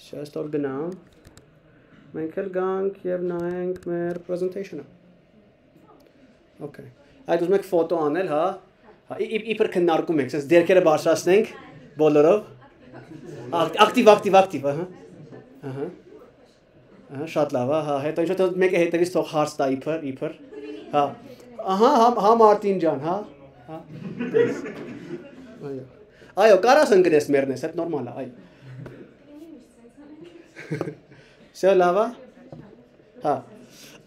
Շեշտ որ գնամ։ Մենք էլ գանք եւ նայենք մեր presentation-ը։ Okay։ Այդ ուզում եք ֆոտո անել, հա։ Հա, իբր քննարկում եք, ասես դերքերը բարձրացնենք բոլորով։ Ակտիվ, ակտիվ, ակտիվ, ահա։ Ահա։ Ահա, շատ լավ, հա, հետո ինչ որ մեկը հետևից թող հարց տա իբր, իբր։ Հա։ Ահա, հա, հա Մարտին ջան, հա։ Հա։ Այո, կարաս ընկնես մեռնես, այդ նորմալ է, այո։ Սա լավ է։ Հա։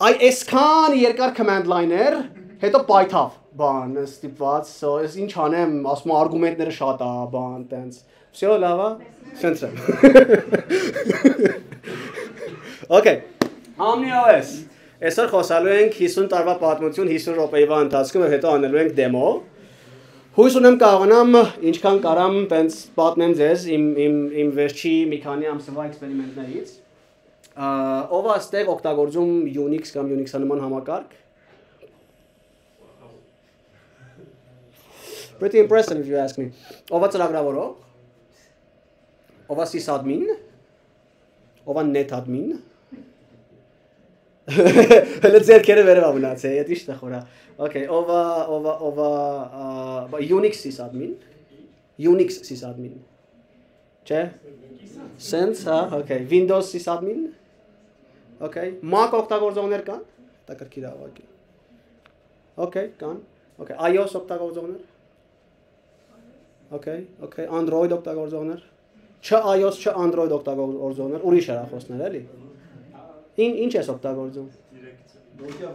Այ այսքան երկար command line-եր, հետո պայթավ բան ստիպված, so ես ինչ անեմ, ասում եմ արգումենտները շատ է, բան, տենց։ Всё լավ է։ Շնչեմ։ Okay։ Omni-OS։ Այսօր խոսալու ենք 50 տարվա պատմություն 50 րոպեվա ընթացքում եւ հետո անելու ենք դեմո։ Հույս ունեմ կարողանամ ինչքան կարամ տենց պատմեմ ձեզ իմ իմ իմ վերջի մի քանի ամսվա էքսպերիմենտներից։ Ով է ստեղ օգտագործում Unix կամ Unix-ը նման համակարգ։ Pretty impressive if you ask me. Ով է ծրագրավորող։ Ով է sysadmin։ Ով է netadmin։ Հələ ձերքերը վերև ամնացե, դա իշտ է խորա։ Okay, է ով է ով է Unix sysadmin։ Unix sysadmin։ Չէ։ Sense, հա, okay, Windows sysadmin։ Okay, Mac օգտագործողներ կան։ Դա կրկիր ավակի։ Okay, կան։ Okay, iOS օգտագործողներ։ Okay, okay, Android օգտագործողներ։ Չ iOS, չ Android օգտագործողներ, ուրիշ հեռախոսներ էլի։ Ին ինչ ես օգտագործում։ Nokia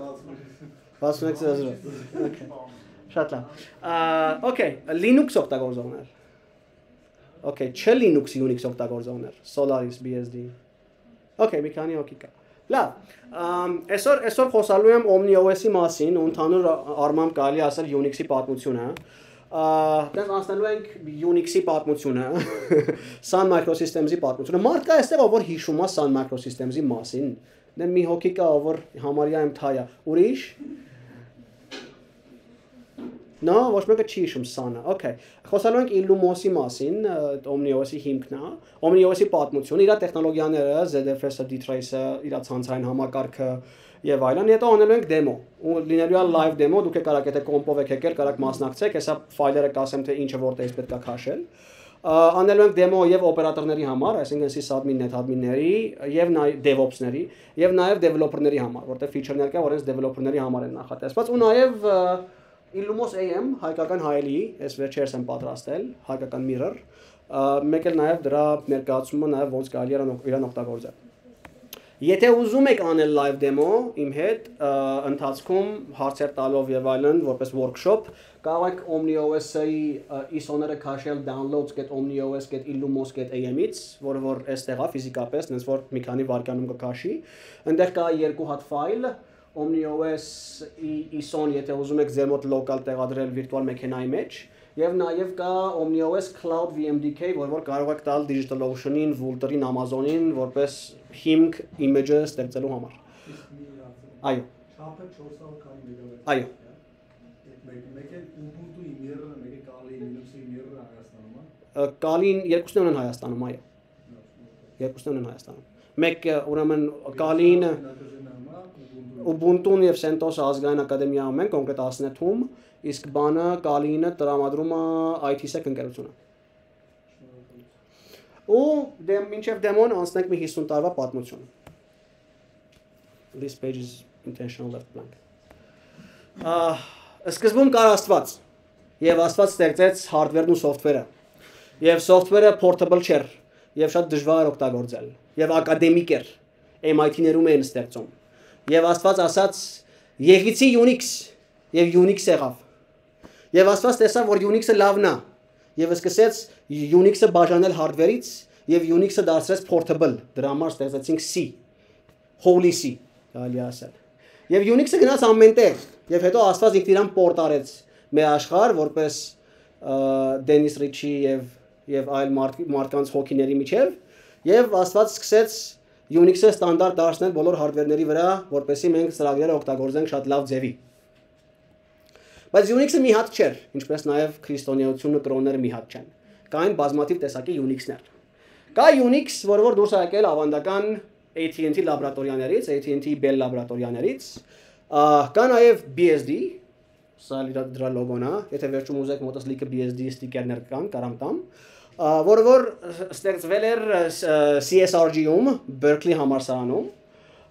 6600։ Okay։ Շատ լավ։ okay, Linux օգտագործողներ։ Okay, չ Linux Unix օգտագործողներ, Solaris BSD։ Okay, մի քանի հոգի կա։ Լավ։ այսօր այսօր խոսալու եմ OmniOS-ի մասին, ու ընդհանուր առմամբ կարելի ասել Unix-ի պատմությունը։ Դες անցնելու ենք Unix-ի պատմությունը, Sun Microsystems-ի պատմությունը։ Մարդ կա այստեղ, որ հիշում է Sun Microsystems-ի մասին։ Դե մի հոգի կա, որ համարյա եմ թայա։ Ուրիշ No, ոչ մեկը չի հիշում Sun-ը։ Okay։ Խոսալու ենք Illumos-ի մասին, OmniOS-ի հիմքն է։ OmniOS-ի պատմությունը, իր տեխնոլոգիաները, ZFS-ը, D-Trace-ը, իր ցանցային համակարգը եւ այլն։ Հետո անելու ենք դեմո։ Ու լինելու է live demo, դուք եք կարաք եթե կոմպով եք եկել, կարաք մասնակցեք, հեսա ֆայլերը կասեմ թե ինչը որտեղից պետք է քաշել։ Անելու ենք դեմո եւ օպերատորների համար, այսինքն sysadmin, netadmin-ների եւ նաեւ DevOps-ների եւ նաեւ developer-ների համար, որտեղ feature-ներ կա, որ հենց developer-ների համար են նախատեսված ու նաեւ Illumos AM հայկական հայելի, այս վերջերս եմ պատրաստել, հայկական mirror, մեկ էլ նաև դրա ներկայացումը նաև ոնց կարելի է իրան օգտագործել։ Եթե ուզում եք անել live demo իմ հետ, ընթացքում հարցեր տալով եւ այլն, որպես workshop, կարող եք OmniOS-ի ISO-ները քաշել downloads.omnios.illumos.am-ից, որը որ այստեղ է ֆիզիկապես, այնպես որ մի քանի վայրկյանում կքաշի։ Այնտեղ կա երկու հատ ֆայլ, OmniOS ISO-ն, եթե ուզում եք ձեր մոտ local տեղադրել վիրտուալ մեքենայի մեջ, եւ նաեւ կա OmniOS Cloud VMDK, որ որ կարող եք տալ DigitalOcean-ին, Vultr-ին, Amazon-ին որպես հիմք image-ը ստեղծելու համար։ Այո։ Չափը 400 քանի մեգաբայթ։ Այո։ Մեկ է Ubuntu-ի mirror-ը, մեկ է Kali Linux-ի mirror-ը Հայաստանում, հա։ Կալին երկուսն ունեն Հայաստանում, այո։ Երկուսն ունեն Հայաստանում։ Մեկ ուրեմն Կալին Ubuntu-ն եւ CentOS ազգային ակադեմիայում են կոնկրետ ասնեթում, իսկ բանը Kali-ը տրամադրում է IT-Sec ընկերությունը։ Ու դե մինչև դեմոն անցնենք մի 50 տարվա պատմություն։ This page is intentional left blank։ Ահ, սկզբում կար Աստված։ Եվ Աստված ստեղծեց hardware-ն ու software-ը։ Եվ software-ը portable չէր, եւ շատ դժվար օգտագործել։ Եվ ակադեմիկ էր։ MIT-ներում էին ստեղծում։ Եվ Աստված ասաց. «Եղիցի Unix» եւ Unix եղավ։ Եվ Աստված տեսավ, որ Unix-ը լավն է։ Եվ սկսեց Unix-ը բաժանել hardware-ից եւ Unix-ը դարձրեց portable։ Դրա համար ստեղծեցինք C, Holy C, կարելի ասել։ Եվ Unix-ը գնաց ամենտեղ։ Եվ հետո Աստված ինքն իրան port արեց մեր աշխարհ, որպես Դենիս Ռիչի եւ եւ այլ մարդ, մարդկանց հոգիների միջև եւ Աստված սկսեց Unix-ը ստանդարտ դարձնել բոլոր hardware-ների վրա, որպեսզի մենք ծրագրերը օգտագործենք շատ լավ ձևի։ Բայց Unix-ը մի հատ չէր, ինչպես նաև քրիստոնեությունը կրոնները մի հատ չեն։ Կային բազմաթիվ տեսակի Unix-ներ։ Կա Unix, որը որ դուրս է եկել ավանդական AT&T լաբորատորիաներից, AT&T Bell լաբորատորիաներից։ Կա նաև BSD, սա դրա լոգոն է, եթե վերջում ուզեք մոտս լիքը BSD ստիկերներ կան, կարամ տամ, ա, որը որ ստեղծվել էր CSRG-ում, Berkeley համալսարանում,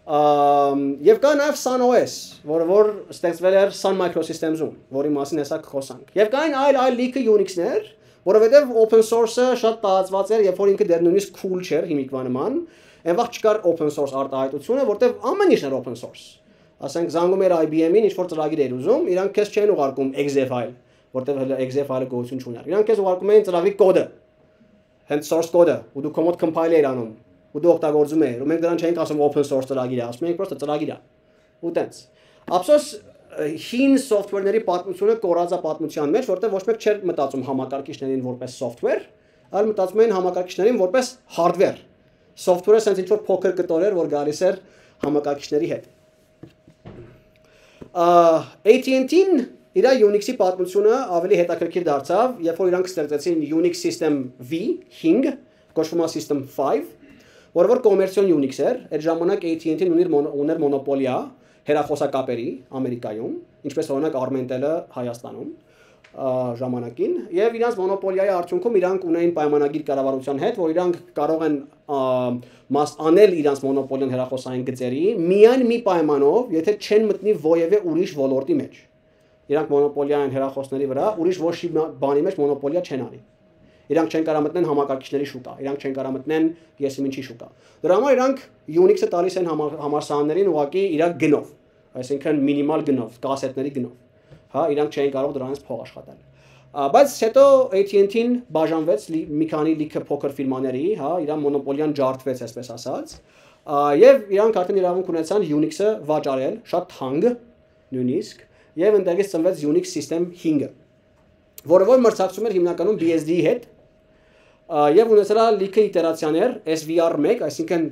Ամ, եւ կա նաեւ Sun OS, որը որ ստեղծվել էր Sun Microsystems-ում, որի մասին հեսա կխոսանք։ Եվ կային այլ այլ լիքը Unix-ներ, որովհետեւ open source-ը շատ տարածված էր, երբ որ ինքը դեռ նույնիսկ cool չէր հիմիկվա նման, այն վաղ չկար open source արտահայտությունը, որտեվ ամեն ինչն էր open source։ Ասենք զանգում էր IBM-ին, ինչ որ ծրագիր էր ուզում, իրանք քեզ չեն ուղարկում exe file, որտեվ հələ exe file-ը գոյություն չուներ։ Իրանք քեզ ուղարկում էին ծրագրի կոդը, հենց source կոդը, ու դու կոմոդ compile էր անում ու դու օգտագործում ես։ Ու մենք դրան չենք ասում open source ծրագիր ասում ենք պրոստը ծրագիր է։ Ու տենց։ Ափսոս հին software-ների պատմությունը կորած է պատմության մեջ, որտեղ ոչ մեկ չէր մտածում համակարգիչներին որպես software, այլ մտածում էին համակարգիչներին որպես hardware։ Software-ը sense ինչ որ փոքր կտոր էր, որ գալիս էր համակարգիչների հետ։ AT&T-ն իր Unix-ի պատմությունը ավելի հետաքրքիր դարձավ, երբ որ իրանք ստեղծեցին Unix System V 5, կոչվում է System 5, որը որ կոմերցիոն Unix էր, այդ ժամանակ AT&T-ն ուներ ուներ մոնոպոլիա հերախոսակապերի Ամերիկայում, ինչպես օրինակ Armentel-ը Հայաստանում ժամանակին եւ իրանց մոնոպոլիայի արդյունքում իրանք ունեին պայմանագիր կառավարության հետ, որ իրանք կարող են մաս անել իրանց մոնոպոլիան հերախոսային գծերի միայն մի պայմանով, եթե չեն մտնի ովևէ ուրիշ ոլորտի մեջ։ Իրանք մոնոպոլիա են հերախոսների վրա, ուրիշ ոչ մի բանի մեջ մոնոպոլիա չեն անի։ Իրանք չեն կարող մտնեն համակարգիչների շուկա, իրանք չեն կարող մտնեն եսիմինչի շուկա։ Դրա համար իրանք Unix-ը տալիս են համա- համալսարաններին ուղակի իրանք գնով, այսինքն մինիմալ գնով, կասետների գնով։ Հա, իրանք չէին կարող դրանից փող աշխատել։ Բայց հետո AT&T-ն բաժանվեց մի քանի լիքը փոքր ֆիրմաների, հա, իրան մոնոպոլիան ջարդվեց, այսպես ասած։ Եվ իրանք արդեն իրավունք ունեցան Unix-ը վաճառել, շատ թանկ նույնիսկ, եւ ընդդեղից ծնվեց Unix System 5-ը, որը որ մրցակցում էր հիմնականում BSD-ի հետ, եւ ունեցել է լիքը իտերացիաներ SVR1, այսինքն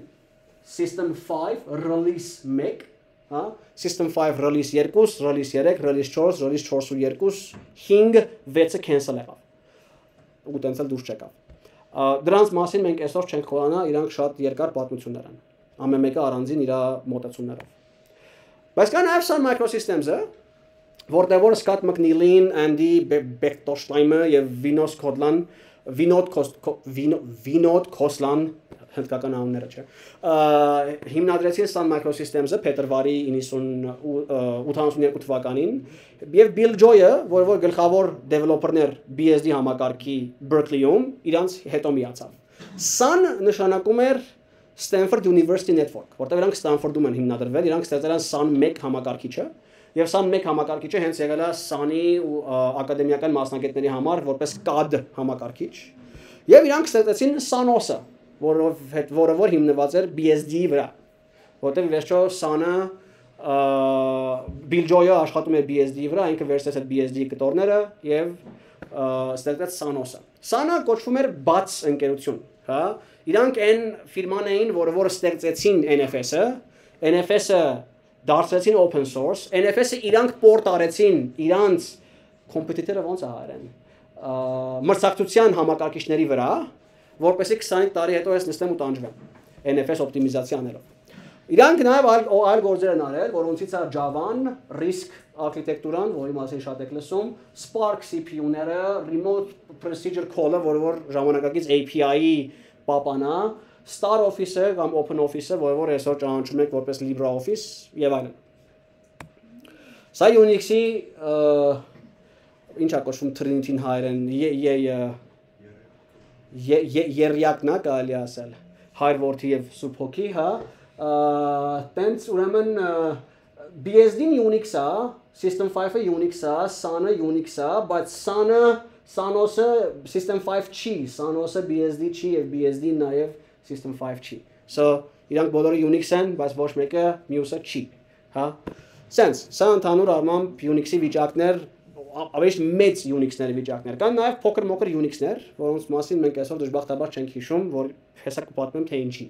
System 5 release 1, հա, System 5 release 2, release 3, release 4, release 4.2, 5, 6-ը cancel եղավ։ Ու տենց էլ դուրս չեկավ։ Դրանց մասին մենք այսօր չենք խորանա, իրանք շատ երկար պատմություններ են։ Ամեն մեկը առանձին իր մոտեցումներով։ Բայց կա նաև Sun Microsystems-ը, որտեղ որ Scott McNeil-ին, Andy Bechtolsheim-ը եւ Kos- Ko- Vino- Vinod Koslan հնդկական անունները չէ։ Հիմնադրեցին Sun Microsystems-ը փետրվարի 92 թվականին եւ Bill Joy-ը, որը որ գլխավոր developer-ն էր BSD համակարգի Berkeley-ում, իրանց հետո միացավ։ Sun նշանակում էր Stanford University Network, որտեղ իրանք Stanford-ում են հիմնադրվել, իրանք ստեղծել են Sun 1 համակարգիչը, եւ Sun 1 համակարգիչը հենց եղել է Sun-ի ու ակադեմիական մասնագետների համար որպես CAD համակարգիչ։ Եվ իրանք ստեղծեցին Sun-OS-ը, որով հետ որը որ հիմնված էր BSD-ի վրա, որտեղ վերջո Sun-ը ա, Bill Joy-ը աշխատում էր BSD-ի վրա, ինքը վերցրեց այդ BSD-ի կտորները եւ ստեղծեց Sun-OS-ը։ Sun-ը կոչվում էր բաց ընկերություն, հա։ Իրանք այն ֆիրման էին, որը որ ստեղծեցին NFS-ը, NFS-ը դարձրեցին open source, NFS-ը իրանք պորտ արեցին իրանց կոմպետիտորը ոնց է հայերեն մրցակցության համակարգիչների վրա, որպեսզի 25 տարի հետո ես նստեմ ու տանջվեմ NFS օպտիմիզացիաներով։ Իրանք նաև այլ այլ գործեր են արել, որոնցից է Java-ն, RISC արխիտեկտուրան, որի մասին շատ եք լսում, Spark CPU-ները, Remote Procedure Call-ը, որը որ ժամանակակից API-ի պապանա, Star Office-ը կամ Open Office-ը, որը որ այսօր ճանաչում եք որպես LibreOffice եւ այլն։ Սա Unix-ի ինչա կոչվում Trinity-ն հայերեն, ե երյակն է կարելի ասել հայր որդի եւ սուրբ հոգի, հա։ Տենց ուրեմն BSD-ն Unix-ա, System 5-ը Unix-ա, Sun-ը Unix-ա, բայց Sun-ը Sun-OS-ը System 5 չի, Sun-OS-ը BSD չի եւ BSD-ն նաեւ System 5 չի։ So իրանք բոլորը Unix են, բայց ոչ մեկը մյուսը չի, հա։ Sense, սա ընդհանուր առմամբ Unix-ի վիճակներ ավելի մեծ Unix-ների վիճակներ կան, նաև փոքր-մոքր Unix-ներ, որոնց մասին մենք այսօր դժբախտաբար չենք հիշում, որ հեսա կպատմեմ թե ինչի։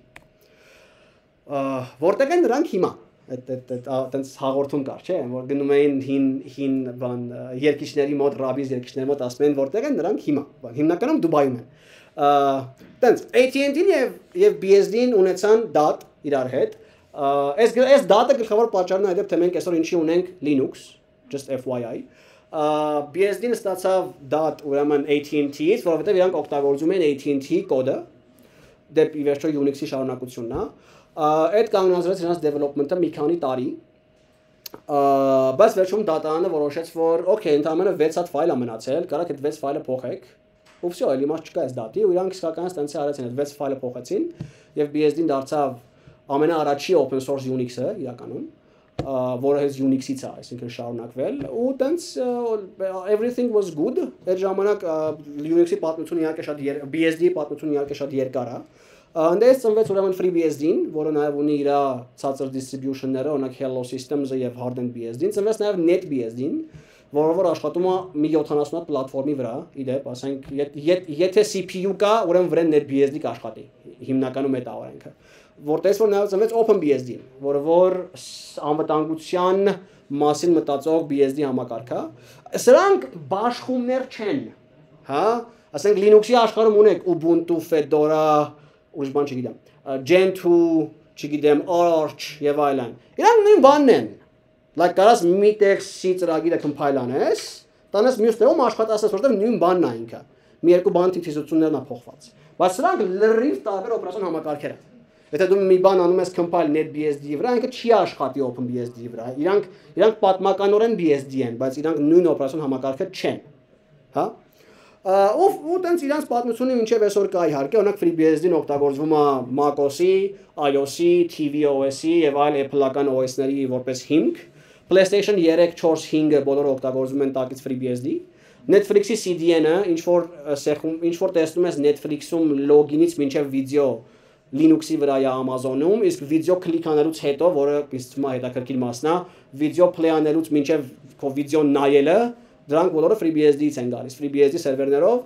Որտեղ են նրանք հիմա։ Այդ այդ այդ այտենց հաղորդում կար, չէ՞, որ գնում էին հին հին բան երկիշների մոտ, ռաբիզ երկիշների մոտ ասում են որտեղ են նրանք հիմա։ հիմնականում Դուբայում են։ Տենց AT&T-ն եւ եւ BSD-ն ունեցան DAT իրար հետ։ Այս այս DAT-ը գլխավոր պատճառն է այդ թե մենք այսօր ինչի ունենք Linux, just FYI։ BSD-ն ստացավ DAT ուրեմն AT&T-ից, որովհետեւ իրանք օգտագործում են AT&T կոդը դեպի վերջո Unix-ի շարունակությունն է։ Այդ կանգնացրեց իրենց development-ը մի քանի տարի, բայց վերջում դատանը որոշեց, որ օքեյ, ընդհանրապես 6 հատ ֆայլ է մնացել, կարաք այդ 6 ֆայլը փոխեք։ Ու վсё, էլի մաս չկա այս դատի, ու իրանք իսկական ստենցի արեցին այդ 6 ֆայլը փոխեցին եւ BSD-ն դարձավ ամենաառաջի open source Unix-ը իրականում, որը հենց Unix-ից է, այսինքն շարունակվել ու տենց everything was good։ Այդ ժամանակ Unix-ի պատմությունը իհարկե շատ BSD-ի պատմությունը իհարկե շատ երկար է։ Անդես ծնվեց ուրեմն FreeBSD-ին, որը նաև ունի իր ցածր distribution-ները, օրինակ Hello Systems-ը եւ Hardened BSD-ին, ծնվեց նաև NetBSD-ին, որը որ աշխատում է մի 70 հատ պլատֆորմի վրա, իդեպ, ասենք, եթե CPU կա, ուրեմն վրան NetBSD կաշխատի։ Հիմնականում այդ է օրենքը։ Որտես որ նաև ծնվեց OpenBSD-ին, որը որ անվտանգության մասին մտածող BSD համակարգ է։ Սրանք բաշխումներ չեն, հա? Ասենք Linux-ի աշխարհում ունեք Ubuntu, Fedora, ուրիշ բան չգիտեմ, Gentoo, չգիտեմ, Arch եւ այլն։ Իրանք նույն բանն են։ Like կարաս մի տեքստի ծրագիրը compile անես, տանես մյուս տեղում աշխատասես, որտեղ նույն բանն է ինքը։ Մի երկու բան թիթիզություններն է փոխված։ Բայց սրանք լրիվ տարբեր օպերացիոն համակարգեր են։ Եթե դու մի բան անում ես compile NetBSD-ի վրա, ինքը չի աշխատի OpenBSD-ի վրա։ Իրանք իրանք պատմականորեն BSD են, բայց իրանք նույն օպերացիոն համակարգը չեն։ Հա? Ա, ու տենց իրանց պատմությունը մինչև այսօր կա իհարկե, օրինակ FreeBSD-ն օգտագործվում է macOS-ի, iOS-ի, tvOS-ի եւ այլ Apple-ական OS-ների որպես հիմք։ PlayStation 3, 4, 5-ը բոլորը օգտագործում են տակից FreeBSD։ Netflix-ի CDN-ը, ինչ որ սեղում, ինչ որ տեսնում ես Netflix-ում login-ից մինչև վիդեո Linux-ի վրա է Amazon-ում, իսկ վիդեո կլիկ անելուց հետո, որը թվում է հետաքրքիր մասն է, վիդեո play անելուց մինչև քո վիդեոն նայելը, դրանք բոլորը FreeBSD-ից են գալիս, FreeBSD սերվերներով։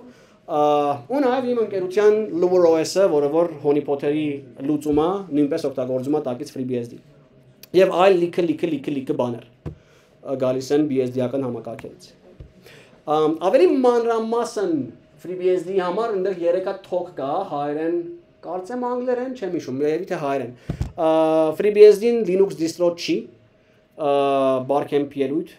Ու նաև իմ ընկերության LureOS-ը, որը որ Honeypot-երի լուծում է, նույնպես օգտագործում է տակից FreeBSD։ Եվ այլ լիքը լիքը լիքը լիքը բաներ գալիս են BSD-ական համակարգերից։ Ամ ավելի մանրամասն FreeBSD-ի համար այնտեղ 3 հատ թոք կա, հայերեն, կարծեմ անգլերեն, չեմ հիշում, երևի թե հայերեն։ FreeBSD-ն Linux distro չի, Barcamp ելույթ,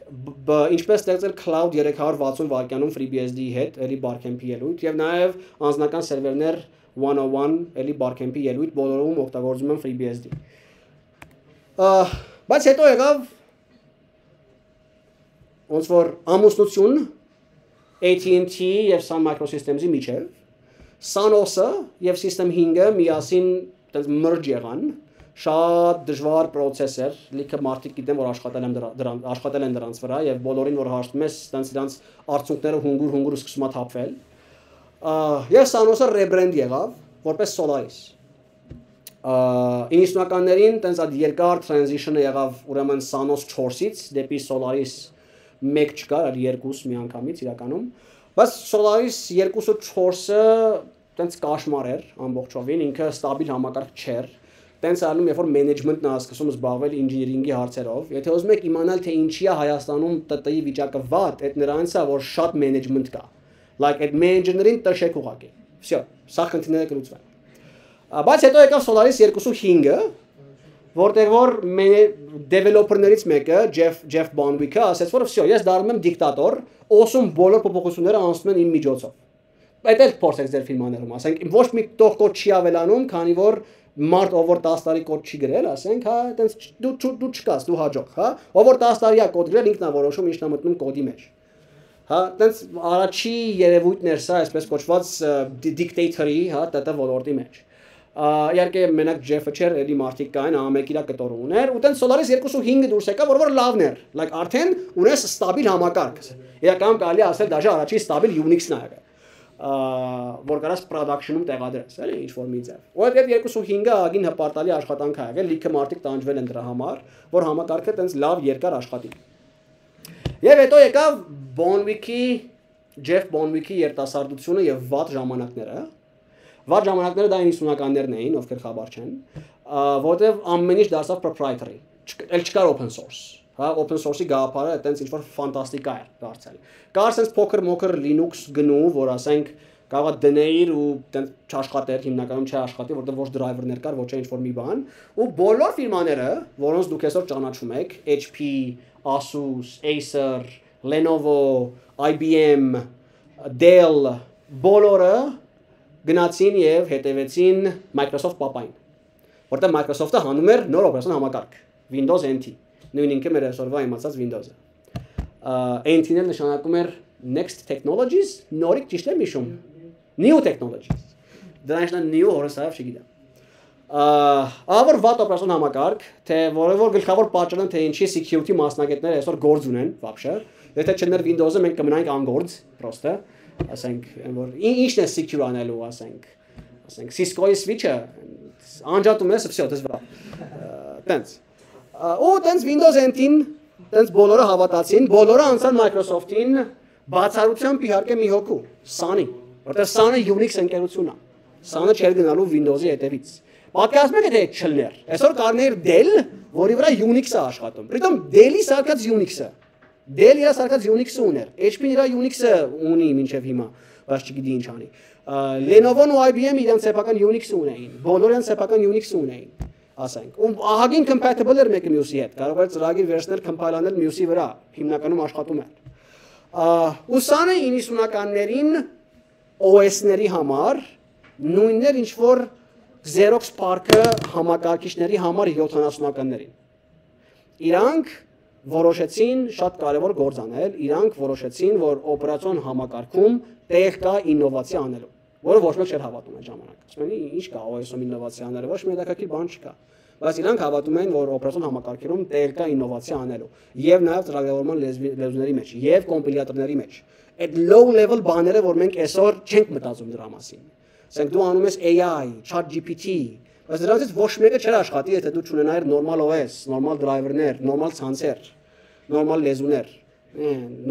ինչպես ստեղծել Cloud 360 վայրկյանում FreeBSD-ի հետ, էլի Barcamp ելույթ եւ նաեւ անձնական սերվերներ 101, էլի Barcamp-ի ելույթ բոլորում օգտագործում են FreeBSD։ Ա, բայց հետո եղավ ոնց որ ամուսնություն AT&T եւ Sun Microsystems-ի միջև Sanos-ը եւ System 5-ը միասին այդպես merge եղան շատ դժվար process էր լիքը մարդիկ գիտեմ որ աշխատել են դրա- դրան աշխատել են դրանց վրա եւ բոլորին որ հաշտում ես այդպես իրանց արդյունքները հունգուր հունգուր սկսում է թափվել եւ Sanos-ը rebrand եղավ որպես Solaris 90-ականներին տենց այդ երկար transition-ը եղավ ուրեմն Sanos 4-ից դեպի Solaris 1 չկար, այլ 2 միանգամից իրականում, բայց Solaris 2-ը 4-ը տենց կաշմար էր ամբողջովին, ինքը ստաբիլ համակարգ չէր տենց արվում երբ որ մենեջմենտն է սկսում զբաղվել ինժեներինգի հարցերով եթե ուզում եք իմանալ թե ինչի է Հայաստանում ՏՏ-ի վիճակը վատ այդ նրանց է որ շատ մենեջմենտ կա like այդ մենեջերին տշեք ուղակի վсё սա խնդիրները կլուծվեն Բայց հետո եկավ Solaris 2.5-ը, որտեղ որ developer-ներից մեկը, Jeff Jeff Bonwick-ը ասաց, որ վсё, ես դառնում եմ դիկտատոր, ոսում բոլոր փոփոխությունները անցնում են իմ միջոցով։ Այդ էլ փորձեք ձեր ֆիլմաներում, ասենք, ոչ մի տող կոդ չի ավելանում, քանի որ մարդ ով որ 10 տարի կոդ չի գրել, ասենք, հա, այտենց դու դու չկաս, դու հաջող, հա, ով որ 10 տարի է կոդ գրել, ինքն է որոշում ինչն է մտնում կոդի մեջ։ Հա, այտենց առաջի երևույթն էր սա, այսպես կոչված dictator-ի, հա, տտ ոլորտի մեջ։ Հա Իհարկե մենակ Ջեֆը չէր, էլի մարդիկ կային, ամեկ իրա կտոր ուներ, ու տենց Solaris 2.5-ը դուրս եկա, որ որ լավն էր։ Like արդեն ունես ստաբիլ համակարգ։ Իրականում կարելի ասել դաժե առաջի ստաբիլ Unix-ն է եղել ա, որ կարաս production-ում տեղադրես, էլի ինչ որ մի ձև։ Ու այդ 2.5-ը ագին հպարտալի աշխատանք ա եղել, լիքը մարդիկ տանջվել են դրա համար, որ համակարգը տենց լավ երկար աշխատի։ Եվ հետո եկավ Bonwick-ի Jeff Bonwick-ի երիտասարդությունը եւ վատ ժամանակները։ Վատ ժամանակները դա 90-ականներն էին, ովքեր խաբար չեն, ա, որտեվ ամեն ինչ դարձավ proprietary։ Էլ չկար open source։ Հա, open source-ի գաղափարը այտենց ինչ որ ֆանտաստիկա էր դարձել։ Կար sense փոքր մոքր Linux գնու, որ ասենք Կարող է դնեիր ու տենց չաշխատեր, հիմնականում չաշխատի, որտեղ ոչ դրայվերներ կար, ոչ ինչ որ մի բան, ու բոլոր ֆիրմաները, որոնց դուք այսօր ճանաչում եք, HP, Asus, Acer, Lenovo, IBM, Dell, բոլորը գնացին եւ հետևեցին Microsoft Papa-ին, որտեղ Microsoft-ը հանում էր նոր օպերացիոն համակարգ Windows NT, նույն ինքը մեր այսօրվա իմացած Windows-ը։ NT-ն նշանակում էր Next Technologies, նորից ճիշտ եմ հիշում։ New Technologies։ Դրանից new հորսավ չգիտեմ։ Ահա վատ օպերացիոն համակարգ, թե որևոր գլխավոր պատճառն թե ինչի security մասնագետները այսօր գործ ունեն, բաբշե։ Եթե չներ Windows-ը մենք կմնանք անգործ, պրոստը ասենք որ ի՞նչն է secure անելու ասենք ասենք Cisco-ի switch-ը անջատում ես всё դες վրա տենց ու տենց Windows NT-ին տենց բոլորը հավատացին բոլորը անցան Microsoft-ին բացառությամբ իհարկե մի հոգու սանի որտեղ սանը Unix ընկերությունն է սանը չէր գնալու Windows-ի հետևից Պատկերացնում եք եթե չլներ այսօր կարներ Dell որի վրա Unix-ը աշխատում։ Պրիտոմ Dell-ի սարկած Unix-ը Dell իր սարքած Unix-ը ուներ։ HP-ն իր Unix-ը ունի մինչև հիմա, բայց չգիտի ինչ անի։ Lenovo-ն ու IBM իրենց սեփական Unix-ը ունեին։ Բոլորը իրենց սեփական Unix-ը ունեին ասենք։ Ու ահագին compatible էր մեկը մյուսի հետ։ Կարող էր ծրագիր վերցնել compile անել մյուսի վրա։ Հիմնականում աշխատում էր։ Ուսանը 90-ականներին OS-ների համար նույնն էր ինչ որ Xerox Park-ը համակարգիչների համար 70-ականներին։ Իրանք որոշեցին շատ կարևոր գործ անել, իրանք որոշեցին, որ օպերացիոն համակարգում տեղ կա ինովացիա անելու, որը ոչ մեկ չէր հավատում այդ ժամանակ։ Ասում են, ի՞նչ կա OS-ում ինովացիա անելը, ոչ մի հետաքրքիր բան չկա։ Բայց իրանք հավատում են, որ օպերացիոն համակարգերում տեղ կա ինովացիա անելու, եւ նաեւ ծրագրավորման լեզուների մեջ, եւ կոմպիլյատորների մեջ։ Այդ low level բաները, որ մենք այսօր չենք մտածում դրա մասին ասենք դու անում ես AI, ChatGPT, բայց դրանից ոչ մեկը չէր աշխատի, եթե դու չունենայիր նորմալ OS, նորմալ դրայվերներ, նորմալ ցանցեր, նորմալ լեզուներ,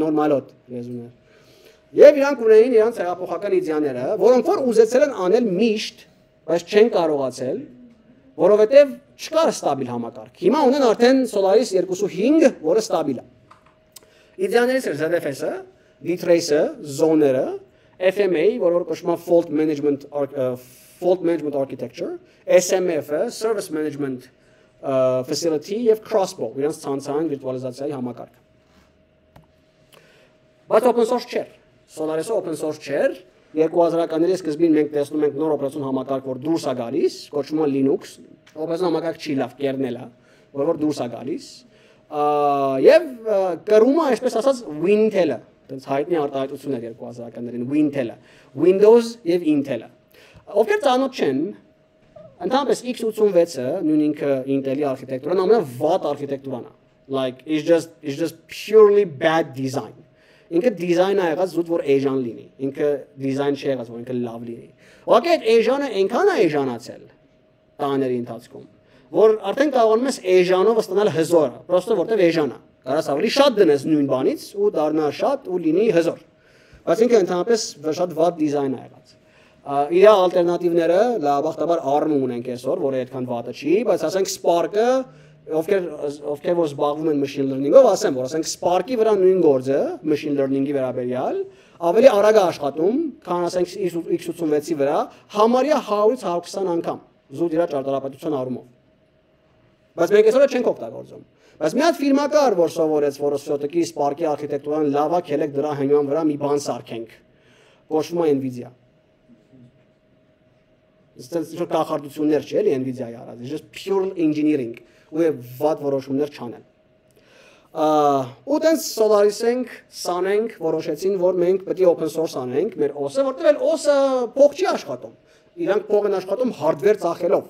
նորմալոտ լեզուներ։ Եվ իրանք ունեին իրանք հեղափոխական իդեաները, որոնք որ ուզեցել են անել միշտ, բայց չեն կարողացել, որովհետև չկար ստաբիլ համակարգ։ Հիմա ունեն արդեն Solaris 2.5, որը ստաբիլ է։ Իդեաներից է ZFS-ը, D-Trace-ը, Zone-ը, FMA, որը որ կոչվում է Fault Management Fault Management Architecture, SMF-ը, Service Management Facility եւ Crossbow, իրենց ցանցային վիրտուալիզացիայի համակարգ։ Բայց open source չէր։ Solaris-ը open source չէր։ 2000-ականների սկզբին մենք տեսնում ենք նոր օպերացիոն համակարգ, որ դուրս է գալիս, կոչվում է Linux, օպերացիոն համակարգ չի լավ, է, որ որ դուրս է գալիս։ Եվ կրումը, այսպես ասած, Wintel-ը Դենց հայտնի արտահայտություն էր 2000-ականներին Wintel-ը, Windows եւ Intel-ը։ Ովքեր ծանոթ չեն, ընդհանրապես x86-ը, նույն ինքը Intel-ի արխիտեկտուրան ամենավատ արխիտեկտուրան է։ Like it's just it's just purely bad design։ Ինքը դիզայնը եղած զուտ որ էժան լինի։ Ինքը դիզայն չի եղած որ ինքը լավ լինի։ Ուղղակի այդ էժանը այնքան է էժանացել տաների ընթացքում, որ արդեն կարողանում ես էժանով ստանալ հզորը, պրոստը որտեվ էժան է։ Կարաս ավելի շատ դնես նույն բանից ու դառնա շատ ու լինի հզոր։ Բայց ինքը ընդհանրապես շատ վատ դիզայն է եղած։ Իր ալտերնատիվները լավախտաբար ARM ունենք այսօր, որը այդքան վատը չի, բայց ասենք Spark-ը ովքեր ովքեր որ զբաղվում են machine learning-ով, ասեմ, որ ասենք Spark-ի վրա նույն գործը machine learning-ի վերաբերյալ ավելի արագ է աշխատում, քան ասենք x86-ի վրա, համարյա 100-ից 120 անգամ զուտ իր ճարտարապետության առումով։ Բայց մենք այսօր չենք օգտագործում։ Բայց մի հատ ֆիրմա կար, որ սովորեց, որ սյոտիկի Spark-ի արխիտեկտուրան լավա քելեք դրա հենյան վրա մի բան սարքենք։ Կոչվում է Nvidia։ Ստենց ինչ կախարդություններ չէ, էլի Nvidia-ի արած, just pure engineering, ու է վատ որոշումներ չանել։ Ու տենց Solaris-ենք, Sun-ենք որոշեցին, որ մենք պետք է open source անենք մեր OS-ը, որտեղ էլ OS-ը փող չի աշխատում։ Իրանք փող են աշխատում hardware ծախելով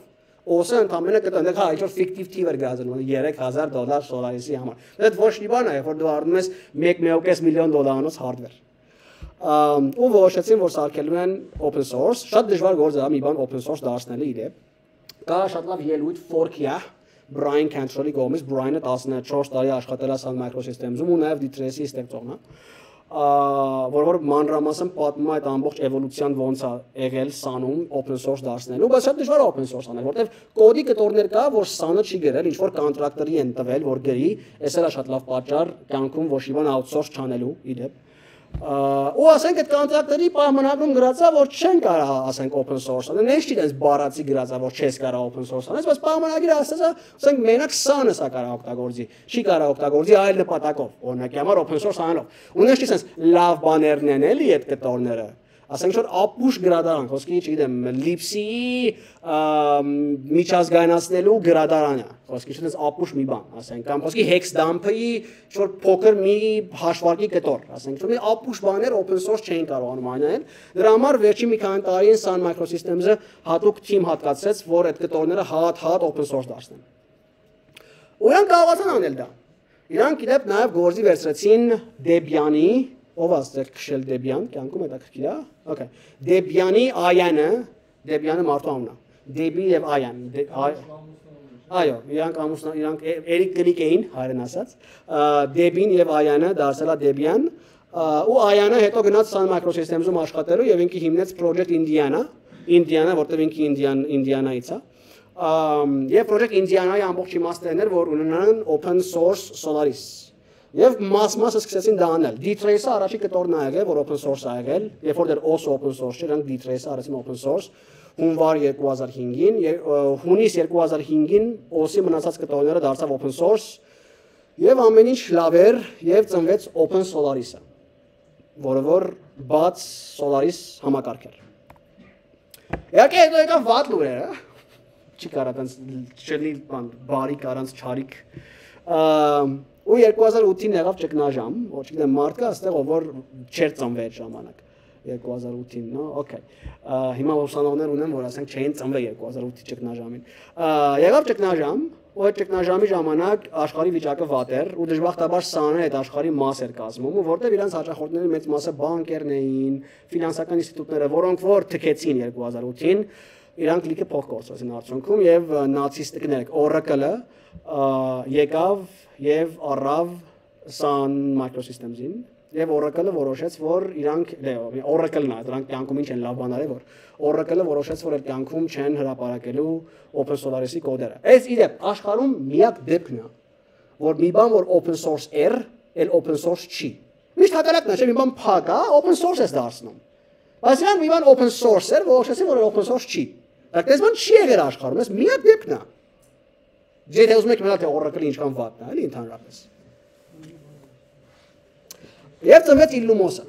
Օսը ընդամենը կտանեք հա ինչ որ ֆիկտիվ թիվ էր գազանում 3000 դոլար Solaris-ի համար։ Դա ոչ մի բան է, որ դու առնում ես 1.5 միլիոն դոլարանոց hardware։ Ու որոշեցին, որ սարքելու են open source, շատ դժվար գործ է մի բան open source դարձնելը իրե։ Կա շատ լավ ելույթ fork-յա Brian Cantrell-ի կողմից, Brian-ը 14 տարի աշխատել է Sun Microsystems-ում ու նաև D-Trace-ի ստեղծողն է որ որ մանրամասն պատմում է այդ ամբողջ էվոլյուցիան ոնց է եղել սանում open source դարձնելու, բայց շատ դժվար է open source անել, որտեվ կոդի կտորներ կա, որ սանը չի գրել, ինչ որ կոնտրակտորի են տվել, որ գրի, էս էլա շատ լավ պատճառ կյանքում ոչ մի բան outsource չանելու իդեպ։ ու ասենք այդ կոնտրակտերի պայմանագրում գրածա որ չեն կարող ասենք open source անել չի դες բառացի գրածա որ չես կարող open source անել բայց պայմանագիրը ասածա ասենք մենակ սանը սա կարող օգտագործի չի կարող օգտագործի այլ նպատակով օրինակի համար open source անելով ու նենց չի sense լավ բաներն են էլի այդ կտորները ասենք որ ապուշ գրադարան, խոսքի չգիտեմ, լիպսի միջազգայնացնելու գրադարանը, խոսքի չնես ապուշ մի բան, ասենք, կամ խոսքի hex dump-ի շոր փոքր մի հաշվարկի կտոր, ասենք, որ մի ապուշ բաներ open source չէին կարողանում անել, դրա համար վերջի մի քանի տարին Sun Microsystems-ը հատուկ թիմ հատկացրեց, որ այդ կտորները հատ-հատ open source դարձնեն։ Ու իրանք կարողացան անել դա։ Իրանք իդեպ նաև գործի վերցրեցին Debian-ի ով ասել քշել Դեբյան, կյանքում հետաքրքիր է։ Okay։ Դեբյանի Այանը, Դեբյանը մարդու անունն է։ Դեբի եւ Այան։ Այո, իրանք ամուսնա, իրանք Էրիկ Կնիկ էին, հայերեն ասած։ Դեբին եւ Այանը դարձել է Դեբյան, ու Այանը հետո գնաց Sun Microsystems-ում աշխատելու եւ ինքը հիմնեց Project Indiana, Indiana, որտեղ ինքը Indian Indiana-ից է։ Եվ Project Indiana-ի ամբողջ իմաստն էր, որ ունենան open source Solaris Եվ մաս-մասը սկսեցին դա անել։ D-Trace-ը առաջի կտորն ա եղել, որ open source ա եղել, երբ որ դեռ OS open source չէր, նրանք D-Trace-ը արեցին open source հունվար 2005-ին, հունիս 2005-ին OS-ի մնացած կտորները դարձավ open source, եւ ամեն ինչ լավ էր եւ ծնվեց open Solaris-ը, որը որ բաց Solaris համակարգ էր։ Իհարկե հետո եկավ վատ լուրերը, չի կարա տենց չլի բան բարի կարանց չարիք ու 2008-ին եղավ ճգնաժամ, որ չգիտեմ մարդկա այստեղ ով որ չեր ծնվել ժամանակ 2008-ին, նո, օքեյ։ Հիմա ուսանողներ ունեն, որ ասենք չէին ծնվել 2008-ի ճգնաժամին։ Եղավ ճգնաժամ, ու այդ ճգնաժամի ժամանակ աշխարհի վիճակը վատ էր ու դժբախտաբար սանը այդ աշխարհի մաս էր կազմում ու որտեղ իրանց հաճախորդների մեծ մասը բանկերն էին, ֆինանսական ինստիտուտները, որոնք որ թքեցին 2008-ին, իրանք լիքը փող կորցրեցին արդյունքում եւ նացիստիկներ Oracle-ը եկավ եւ առավ Sun Microsystems-ին եւ Oracle-ը որոշեց, որ իրանք դե Oracle-ն է, դրանք կյանքում ինչ են լավ բաներ է, որ Oracle-ը որոշեց, որ այդ կյանքում չեն հրապարակելու Open Solaris-ի կոդերը։ Այս իդեպ աշխարհում միակ դեպքն է, որ մի բան, որ open source էր, էլ open source չի։ Միշտ հակառակն է, չէ՞ մի բան փակ է, open source է դարձնում։ Բայց իրանք մի բան open source էր, որոշեցին, որ open source չի։ Դա բան չի եղել աշխարհում, այս միակ դեպքն է։ Եթե ուզում եք մնալ թե Oracle-ը ինչքան վատն է, էլի ընդհանրապես։ Եվ ծնվեց Illumos-ը։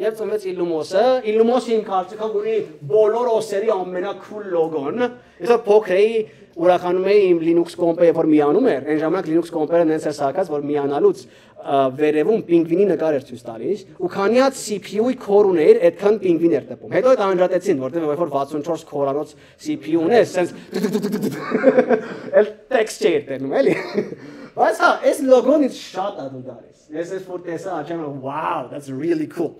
Եվ ծնվեց Illumos-ը, Illumos-ը իմ կարծիքով ունի բոլոր OS-երի ամենակուլ լոգոն։ Ես փոքր էի ուրախանում էի իմ Linux comp-ը, երբ որ միանում էր, այն ժամանակ Linux comp-ը նենց էր սակած, որ միանալուց վերևում պինգվինի նկար էր ցույց տալիս, ու քանի հատ CPU-ի քոր ուներ, այդքան պինգվին էր տպում։ Հետո այդ անջատեցին, որտեղ որ 64 քորանոց CPU ուներ, sense էլ տեքստ չէր տենում, էլի։ Բայց հա, այս լոգոն ինձ շատ ա դու գալիս։ Ես ես որ տեսա, աչեմ, wow, that's really cool։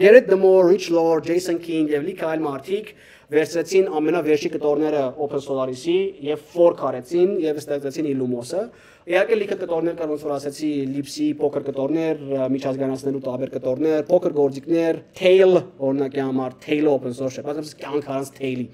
Garrett Demore, Rich Lord, Jason King եւ լիքը այլ մարդիկ վերցրեցին ամենավերջի կտորները Open Solaris-ի եւ fork արեցին եւ ստեղծեցին Illumos-ը։ Իհարկե լիքը կտորներ կան, ոնց որ ասեցի, Lipsy, փոքր կտորներ, միջազգանացնելու տարբեր կտորներ, փոքր գործիքներ, Tail օրինակի համար, Tail open source է, բայց կյանք առանց Tail-ի։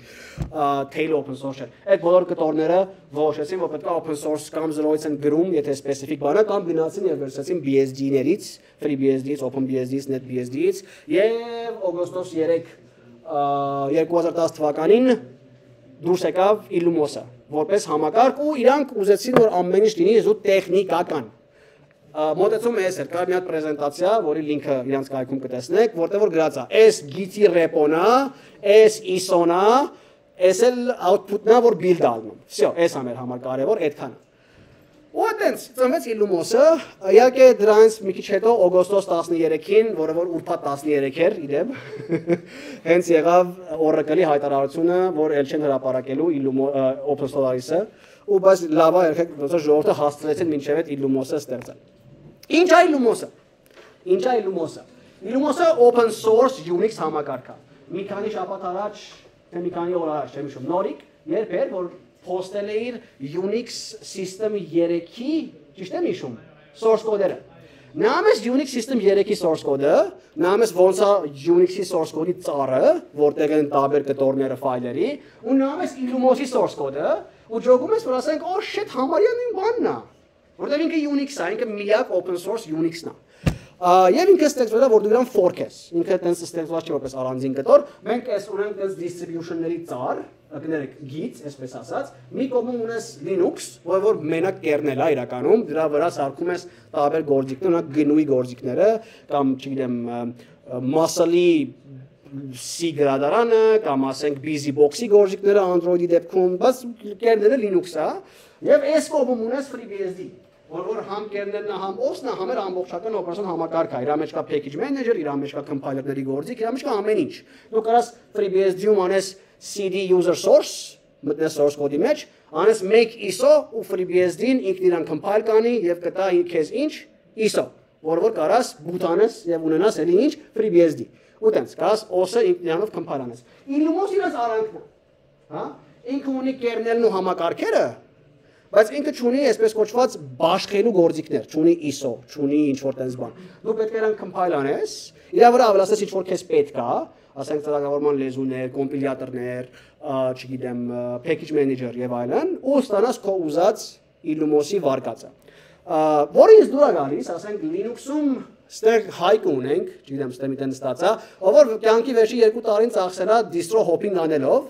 Tail open source է։ Այդ բոլոր կտորները որոշեցին, որ պետք է open source կամ 0-ից են գրում, եթե specific բան է, կամ գնացին եւ վերցրեցին BSD-ներից, FreeBSD-ից, OpenBSD-ից, NetBSD-ից եւ օգոստոս 3 2010 թվականին դուրս եկավ Illumos-ը որպես համակարգ ու իրանք ուզեցին որ ամեն ինչ լինի զուտ տեխնիկական մոտեցում էս էր, կար մի հատ պրեզենտացիա, որի լինքը իրանց կայքում կտեսնեք, որտեղ որ գրած է, էս գիծի ռեպոնա, էս ISO-նա, էս էլ output-ն է, որ build ալնում։ Всё, էս է մեր համար կարևոր, այդքանը։ Ու այտենց ծնվեց Illumos-ը, իհարկե դրանից մի քիչ հետո օգոստոս 13-ին, որը որ ուրբաթ 13 էր իդեպ, հենց եղավ Oracle-ի հայտարարությունը, որ ել չեն հրապարակելու Open Solaris-ը, ու բայց լավա երբեք ոնց ժողովուրդը հասցրեցին մինչև այդ Illumos-ը ստեղծել։ Ինչ է Illumos-ը։ Ինչ է Illumos-ը։ Illumos-ը open source Unix համակարգ է։ Մի քանի շաբաթ առաջ, թե մի քանի օր առաջ, չեմ հիշում, նորիկ երբ էր որ post-ել է իր Unix System 3-ի, ճիշտ եմ հիշում, source code-երը։ Նայում ես Unix System 3-ի source code-ը, նայում ես ոնց է Unix-ի source code-ի ծառը, որտեղ են տարբեր կտորները ֆայլերի, ու նայում ես Illumos-ի source code-ը, ու ճոգում ես, որ ասենք, «Oh shit, համարյա նույն բանն է»։ Որտեղ ինքը Unix-ը, ինքը միակ open source Unix-ն է։ Եվ ինքը ստեղծվել է որ դու իրան fork ես։ Ինքը տենց ստեղծված չէ որպես առանձին կտոր։ Մենք այս ունենք տենց distribution-ների ծառ, կներեք գիծ, այսպես ասած, մի կողմում ունես Linux, որը որ մենակ կերնել է իրականում, դրա վրա սարքում ես տարբեր գործիքներ, GNU-ի գործիքները կամ, չգիտեմ, muscle-ի C գրադարանը կամ ասենք BusyBox-ի գործիքները Android-ի դեպքում, բայց կերնելը Linux-ա, եւ այս կողմում ունես FreeBSD որ որ համ կերնելն է, համ է, համեր ամբողջական օպերացիոն համակարգ է։ Իր մեջ կա package manager, իր մեջ կա compiler-ների գործիք, իր մեջ կա ամեն ինչ։ Դու կարաս FreeBSD-ում անես cd user source, մտնես source code-ի մեջ, անես make ISO ու FreeBSD-ին ինքն իրան compile կանի եւ կտա քեզ ինչ ISO, որ որ կարաս boot անես եւ ունենաս էլի ինչ FreeBSD։ Ու տենց կարաս OS-ը ինքն իրանով compile անես։ Illumos իրաց արանքն է։ Հա? Ինքը ունի կերնելն ու համակարգերը, բայց ինքը ճունի այսպես կոչված բաշխելու գործիքներ, ճունի ISO, ճունի ինչ որ տենց բան։ Դու պետք է իրան compile անես, իրա վրա ավելացես ինչ որ քեզ պետք է, ասենք ծրագրավորման լեզուներ, կոմպիլյատորներ, չգիտեմ, package manager եւ այլն, ու ստանաս քո ուզած Illumos-ի վարկածը։ Որը ինձ դուր է գալիս, ասենք Linux-ում ստեղ հայկ ունենք, չգիտեմ, ստե մի տեն ստացա, ով որ կյանքի վերջի 2 տարին ծախսել է distro hopping անելով,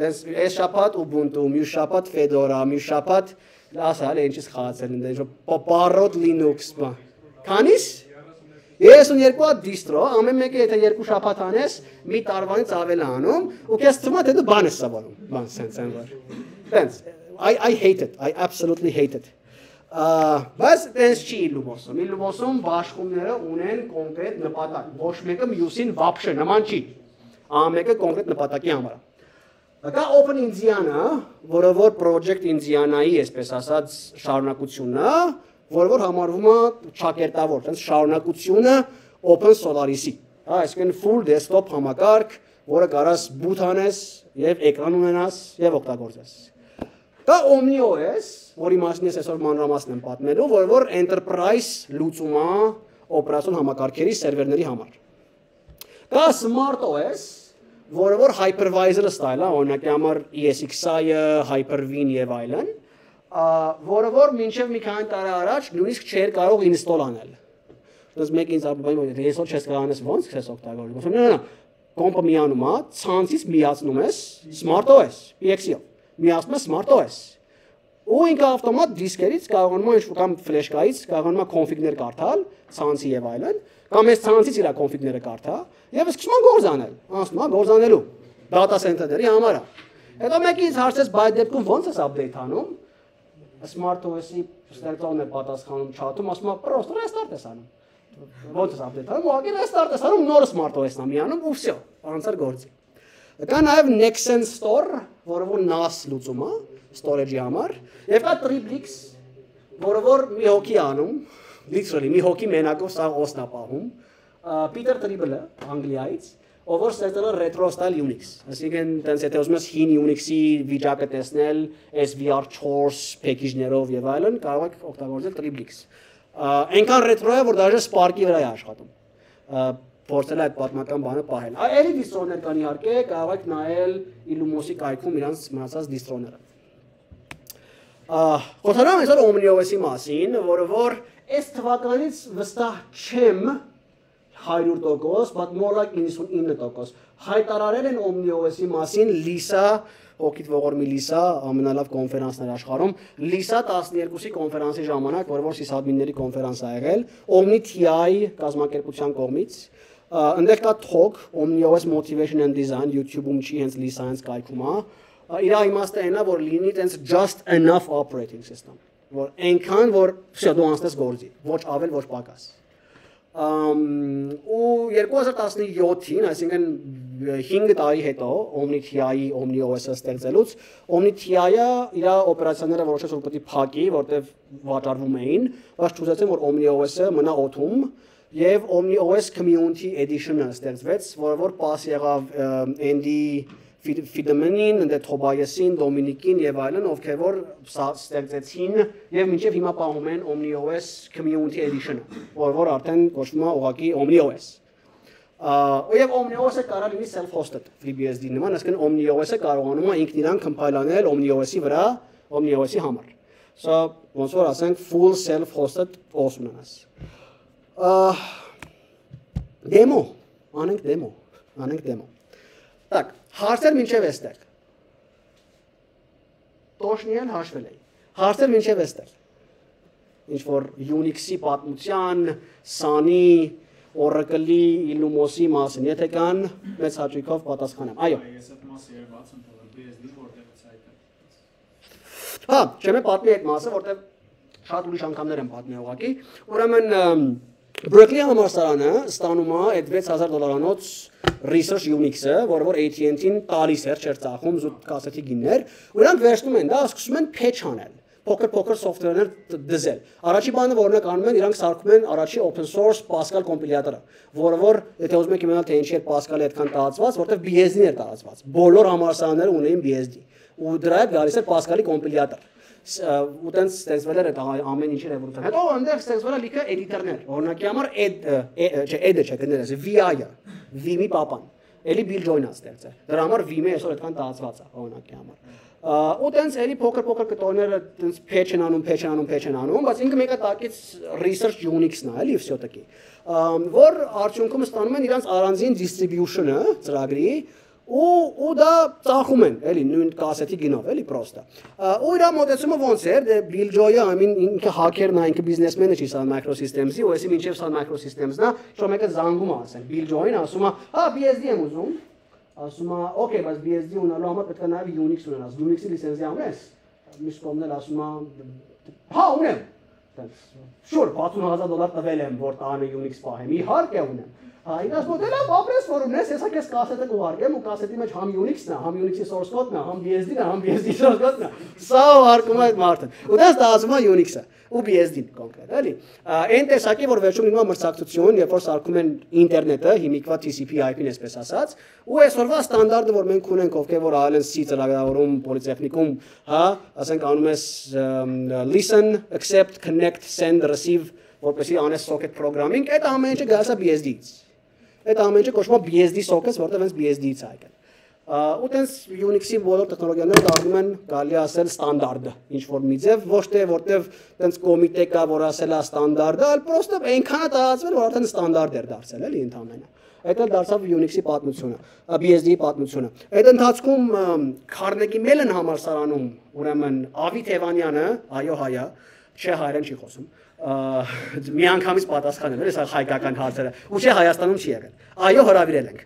Այս այս շաբաթ Ubuntu, մյուս շաբաթ Fedora, մյուս շաբաթ ասա հələ ինչից խաղացել են, դե Parrot Linux բա։ Քանիս 32 դիստրո, ամեն մեկը եթե երկու շաբաթ անես, մի տարվանից ավել է անում, ու քեզ թվում է թե դու բան ես սովորում, բան sense են որ։ Տենց I I hate it. I absolutely hate it. Բայց տենց չի լուբոսում։ Իլուբոսում բաշխումները ունեն կոնկրետ նպատակ։ Ոչ մեկը մյուսին վաբշե նման չի։ Ամեն մեկը կոնկրետ նպատակի համար է։ Կա Open Indiana, որը որ Project Indiana-ի, այսպես ասած, շարունակությունն է, որը որ համարվում է ճակերտավոր, այնց շարունակությունը Open Solaris-ի։ այսինքն full desktop համակարգ, որը կարաս boot անես եւ էկրան ունենաս եւ օգտագործես։ Կա OmniOS, որի մասին ես այսօր մանրամասն եմ պատմելու, որը որ enterprise լուծում է օպերացիոն համակարգերի սերվերների համար։ Կա SmartOS, որը որ hypervisor-ը ստայլ է, օրինակի համար ESXi-ը, Hyper-V-ն եւ այլն, որը որ մինչև մի քանի տարի առաջ նույնիսկ չէր կարող install անել։ Դες մեկ ինձ ապայում է, ես ոչ ես կարող անես ոնց քես օգտագործում։ Ասում եմ, կոմպը միանում է, ցանցից միացնում ես SmartOS, PXE-ով միացնում է SmartOS։ Ու ինքը ավտոմատ դիսկերից կարողանում է ինչ-որ կամ ֆլեշկայից կարողանում է կոնֆիգներ կարդալ, ցանցի եւ այլն, կամ այս ցանցից իր կոնֆիգները կարդա եւ սկսում է գործանել։ Ասում է գործանելու data center-ների համար է։ Հետո մեկը ինձ հարցեց, բայ դեպքում ո՞նց ես update անում։ SmartOS-ի ստեղծողն է պատասխանում chat-ում, ասում է, «Պրոստը restart ես անում»։ Ո՞նց ես update անում։ Ուղղակի restart ես անում, նոր SmartOS-ն է միանում ու վсё, անցար գործի։ Կա նաև Nexen Store, որը որ NAS լուծում է, storage-ի համար, եւ կա Triplix, որը որ մի հոգի անում, literally մի հոգի մենակով սա օսնա պահում, Peter Tribble-ը Անգլիայից, ով որ ստեղծել է retro style Unix։ Այսինքն, տենց եթե ուզում ես հին Unix-ի վիճակը տեսնել, SVR4 package-ներով եւ այլն, կարող եք օգտագործել Triplix։ Այնքան retro է, որ դաժե Spark-ի վրա է աշխատում փորձել այդ պատմական բանը պահել։ Այելի դիստրոներ կան իհարկե, կարող եք նայել Illumos-ի կայքում իրանց մնացած դիստրոները։ Ահ, խոսանամ այսօր OmniOS-ի մասին, որը որ այս թվականից վստահ չեմ 100%, but more like 99%։ Հայտարարել են OmniOS-ի մասին Lisa օգիտ ողորմի Լիսա ամենալավ կոնֆերանսներ աշխարհում Լիսա 12-ի կոնֆերանսի ժամանակ, որը որ սիսադմինների կոնֆերանս ա եղել, Omni TI կազմակերպության կողմից Այնտեղ կա talk OmniOS Motivation and Design YouTube-ում չի հենց Lee Science կայքում է։ Իր իմաստը այնա որ լինի տենց just enough operating system, որ այնքան որ վсё դու անցնես գործի, ոչ ավել, ոչ պակաս։ Ամ ու 2017-ին, այսինքն 5 տարի հետո Omni TI-ի OmniOS-ը ստեղծելուց, Omni TI-ը իր օպերացիաները որոշեց որ պետք է փակի, որտեվ վաճառվում էին, բայց չուզեցին որ OmniOS-ը մնա օթում եւ OmniOS Community Edition-ը ստեղծվեց, որը որ pass եղավ Andy Fidemanին, ընդ Tobias-ին, Dominic-ին եւ այլն, ովքեր որ ստեղծեցին եւ մինչեւ հիմա պահում են OmniOS Community Edition-ը, որը որ արդեն կոչվում է ուղղակի OmniOS։ Ա եւ OmniOS-ը կարող լինի self-hosted FreeBSD նման, այսինքն OmniOS-ը կարողանում է ինքն իրան compile անել OmniOS-ի վրա, OmniOS-ի համար։ So ոնց որ ասենք full self-hosted OS ունենաս։ Ահ դեմո, անենք դեմո, անենք դեմո։ Так, հարցեր մինչև էստեղ։ Տոշնիան հաշվել է։ Հարցեր մինչև էստեղ։ Ինչ որ Unix-ի պատմության, Sun-ի, Oracle-ի, Illumos-ի մասին, եթե կան, մեծ հաճույքով պատասխանեմ։ Այո։ Ես այդ մասը երևաց եմ թողել BSD որտեղից այդը։ Հա, չեմ պատմի այդ մասը, որտեղ շատ ուրիշ անգամներ եմ պատմի ուղակի։ Ուրեմն Berkeley համալսարանը ստանում է այդ 6000 դոլարանոց research Unix-ը, որը որ AT&T-ին տալիս էր, չէր ծախում զուտ կասետի գիններ, ու նրանք վերջնում են դա, սկսում են patch անել փոքր-փոքր software-ներ դզել։ Առաջի բանը, որն է կանում են, իրանք սարքում են առաջի open source Pascal կոմպիլյատորը, որը որ եթե ուզում եք իմանալ թե ինչի է Pascal-ը այդքան տարածված, որտեղ BSD-ն էր տարածված։ Բոլոր համալսարանները ունեին BSD։ Ու դրա հետ գալիս էր Pascal-ի կոմպիլյատոր ու տենց ստեղծվել էր այդ ամեն ինչի ռևոլյուցիա։ Հետո այնտեղ ստեղծվել է լիքը էդիտորներ, օրինակի համար add չէ add-ը չէ կներես VI-ը, Vim-ի papan։ Էլի Bill Join-ը ստեղծել։ Դրա համար Vim-ը այսօր այդքան տարածված է օրինակի համար։ Ու տենց էլի փոքր-փոքր կտորները տենց patch են անում, patch են անում, patch են անում, բայց ինքը մեկը տակից research Unix-ն է, էլի всё-таки։ Որ արդյունքում ստանում են իրանց առանձին distribution-ը ծրագրի, ու ու դա ծախում են, էլի նույն կասետի գինով, էլի պրոստը։ Ու իր մոտեցումը ոնց էր, դե Bill Joy-ը, mean, ինքը հաքերն է, ինքը բիզնեսմենը չի Sun Microsystems-ի, ու էսի մինչև Sun Microsystems-ն է, շո մեկը զանգում է ասեն։ Bill Joy-ն ասում է, հա, BSD եմ ուզում, ասում է, օքեյ, բայց BSD ունենալու համար պետք է նաև Unix ունենաս։ Unix-ի լիցենզիա ունես։ Միշտ կողմն էլ ասում է, հա, ունեմ։ շուր 60000 դոլար տվել եմ, որ տանը Unix պահեմ։ Իհարկե ունեմ։ Այնպես մոդելը ապրես որ ունես, հեսա քեզ կասետը կուղարկեմ ու կասետի մեջ համ Unix-ն է, համ Unix-ի source code-ն է, համ BSD-ն է, համ BSD source code-ն է։ Սա հարկում է այդ մարդը։ Ու դա ստացվում է Unix-ը ու BSD-ն կոնկրետ, էլի։ Այն տեսակի, որ վերջում լինում է մրցակցություն, երբ որ սարքում են ինտերնետը, հիմիկվա TCP/IP-ն այսպես ասած, ու այսօրվա ստանդարտը, որ մենք ունենք, ովքեր որ այլեն C ծրագրավորում, պոլիտեխնիկում, հա, ասենք անում ես listen, accept, connect, send, receive, որպեսի անես socket programming, այդ ամեն ինչը գալիս է BSD-ից։ Այդ ամեն ինչը կոչվում է BSD sockets, որտեղ հենց BSD-ից է եկել։ Ու տենց Unix-ի բոլոր տեխնոլոգիաները դառնում են կարելի ասել ստանդարտը, ինչ որ մի ձև, ոչ թե որտեղ տենց կոմիտե կա, որ ասել է ստանդարտը, այլ պրոստը այնքան է տարածվել, որ արդեն ստանդարտ էր դարձել, էլի ընդհանրապես։ Այդ էլ դարձավ Unix-ի պատմությունը, BSD-ի պատմությունը։ Այդ ընթացքում Carnegie Mellon համալսարանում, ուրեմն Ավի Թևանյանը, այո հայա, չէ հայերեն չի խոսում, մի անգամից պատասխանել էր սա հայկական հարցերը ու չէ Հայաստանում չի եղել այո հրավիրել ենք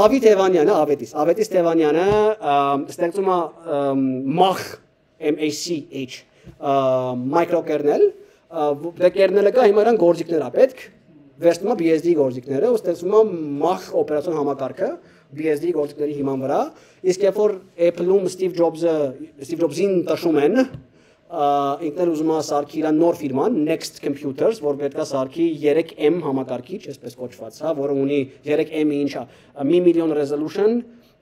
Ավի Տևանյանը Ավետիս Ավետիս Տևանյանը ստեղծում է MACH MACH microkernel դե kernel-ը կա հիմա իրան գործիքներ է պետք վերցնում է BSD գործիքները ու ստեղծում է MACH օպերացիոն համակարգը BSD գործիքների հիման վրա իսկ երբ որ Apple-ում Steve Jobs-ը Steve Jobs-ին տշում են ինքն էլ ուզում է սարքի իր նոր ֆիրման Next Computers, որ պետք է սարքի 3M համակարգիչ, այսպես կոչված, հա, որը ունի 3M-ի ինչա, 1 միլիոն resolution,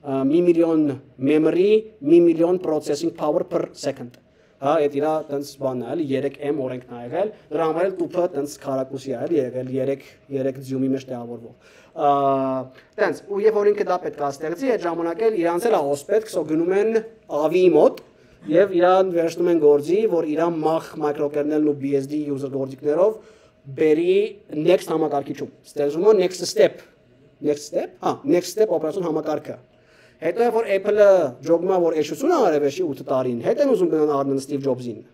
1 միլիոն memory, 1 միլիոն processing power per second հա այդ իրա տենց բանն է, էլի 3M օրենքն ա եղել, դրա համար էլ տուփը տենց քարակուսի է, էլի եղել 3 3 ձյումի մեջ տեղավորվող։ Տենց ու եւ որ ինքը դա պետք է ստեղծի, այդ ժամանակ էլ իրանց էլ ահոս պետք, սո գնում են ավի մոտ, եւ իրան վերցնում են գործի, որ իրան մախ microkernel-ն ու BSD user գործիքներով բերի next համակարգիչում։ Ստեղծում է next step։ Next step, հա, next step օպերացիոն համակարգը։ Հետո որ Apple-ը ջոգմա որ էշությունը արել վերջի 8 տարին, հետ են ուզում գնան առնեն Steve Jobs-ին։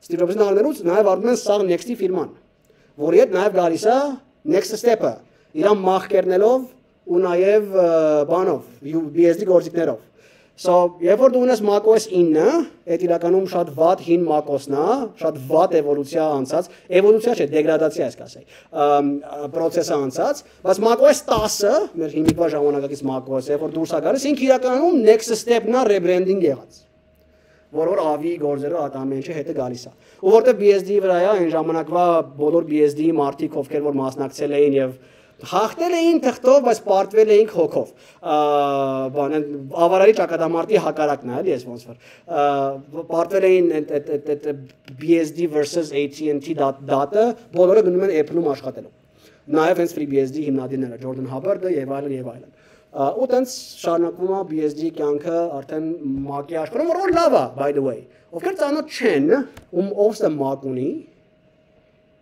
Steve Jobs-ին առնելուց նաև առնում են սաղ next-ի ֆիրման, որի հետ նաև գալիս է next step-ը։ Իրան մախ կերնելով ու նաև բանով BSD գործիքներով So, երբ որ դու ունես macOS 9-ը, այդ իրականում շատ վատ հին macOS-ն է, շատ վատ էվոլյուցիա անցած, էվոլյուցիա չէ, դեգրադացիա ես կասեի, process-ը անցած, բայց macOS 10-ը, մեր հիմիկվա ժամանակակից macOS-ը, երբ որ դուրս է գալիս, ինքը իրականում next step-ն է rebranding եղած որ որ ավի գործերը ատամենչը հետը գալիս է։ Ու որտեղ BSD-ի վրա է այն ժամանակվա բոլոր BSD-ի մարտիկ, ովքեր որ մասնակցել էին եւ հաղթել էին թղթով, բայց պարտվել էին հոգով։ Բան ավարարի ճակատամարտի հակարակն է, էլի ես ոնց որ։ Պարտվել էին այդ BSD versus AT&T data, բոլորը գնում են Apple-ում աշխատելու։ Նաև հենց FreeBSD հիմնադիրները Jordan Hubbard-ը եւ այլն եւ այլն ու տենց շարունակվում է BSD կյանքը արդեն Mac-ի աշխարհում, որ լավ է, by the way։ Ովքեր ծանոթ չեն, ում ով է Mac ունի,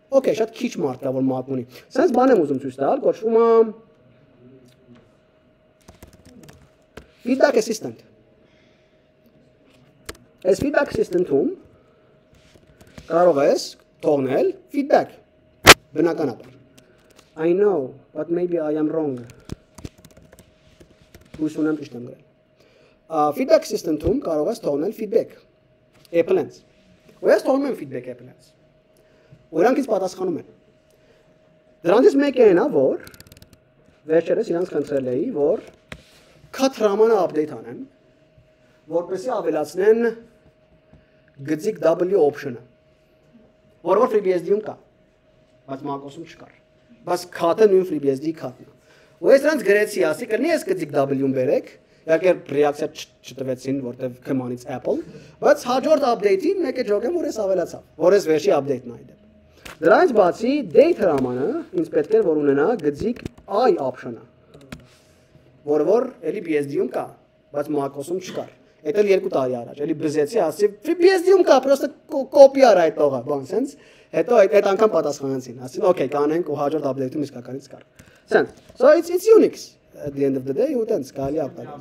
Okay, շատ քիչ մարդ կա որ Mac ունի։ Սենց բան եմ ուզում ցույց տալ, կոչվում է feedback assistant։ Այս feedback assistant-ում կարող ես թողնել feedback բնականաբար։ I know, but maybe I am wrong։ Հույս ունեմ ճիշտ եմ գրել։ Ա, Feedback assistant-ում կարող ես թողնել feedback Apple-ից։ Ու ես թողնում եմ feedback Apple-ից։ Ու իրանք ինձ պատասխանում են։ Դրանից մեկը այն է, որ վերջերս իրանք խնդրել էի, որ cut RAM-ը update անեն, որպեսզի ավելացնեն գծիկ W option-ը, որը որ FreeBSD-ում կա, բայց Mac-OS-ում չկար։ Բայց cut-ը նույն FreeBSD cut-ն է։ Ու ես նրանց գրեցի, ասի կլինի ես գծիկ W-ն բերեք, Իհարկե ռեակցիա չտվեցին, որտեվ կմանից Apple, բայց հաջորդ update-ին մեկը ջոգեմ, որ ես ավելացավ, որ ես վերջի update-ն այդը։ Դրանից բացի date հրամանը ինձ պետք էր որ ունենա գծիկ I option-ը, որը որ էլի BSD-ում կա, բայց Mac-OS-ում չկար։ Այդ էլ երկու տարի առաջ, էլի բզեցի, ասի BSD-ում կա, պրոստը կոպի արա այդ տողը, բան, sense։ Հետո այդ այդ անգամ պատասխանեցին, ասին, okay, կանենք ու հաջորդ update-ում իսկականից կար։ Sense. So it's it's Unix at the end of the day, ու տենց կարելի ապտակել։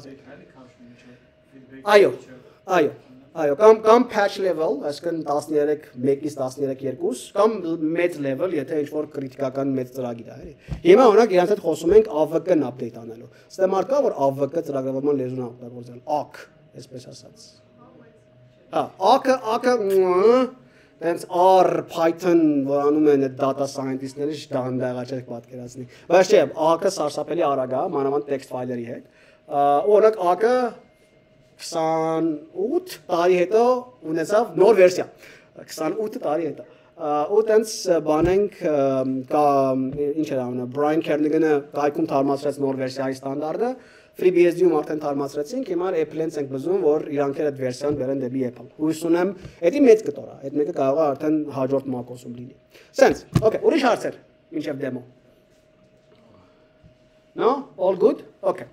Այո, այո, այո, կամ կամ patch level, այսինքն 13 1-ից 13 2, կամ մեծ level, եթե ինչ որ քրիտիկական մեծ ծրագիր է, էլի։ Հիմա օրինակ իրանց հետ խոսում ենք AVK-ն update անելու։ Ստեմար կա որ AVK ծրագրավորման լեզուն օգտագործել, AWK, այսպես ասած։ Հա, AWK-ը AWK-ը Տենց R Python որ անում են այդ data scientist-ները շտանդաղա չեք պատկերացնի։ Բայց չէ, AWK-ը սարսափելի արագ է, մանավանդ text ֆայլերի հետ։ Օրինակ AWK-ը 28 տարի հետո ունեցավ նոր վերսիա 28 տարի հետո ու տենց բան ենք ըմ, կա ինչ էր անը Brian Kernighan-ը կայքում թարմացրեց նոր վերսիայի ստանդարտը FreeBSD-ում արդեն թարմացրեցինք, հիմա Apple-ից ենք բզում, որ իրանք էլ այդ վերսիան բերեն դեպի Apple։ Հույս ունեմ, դա մեծ կտոր է, այդ մեկը կարող է արդեն հաջորդ Mac-OS-ում լինի։ Sense, okay, ուրիշ հարցեր, ինչև դեմո։ No? All good? Okay.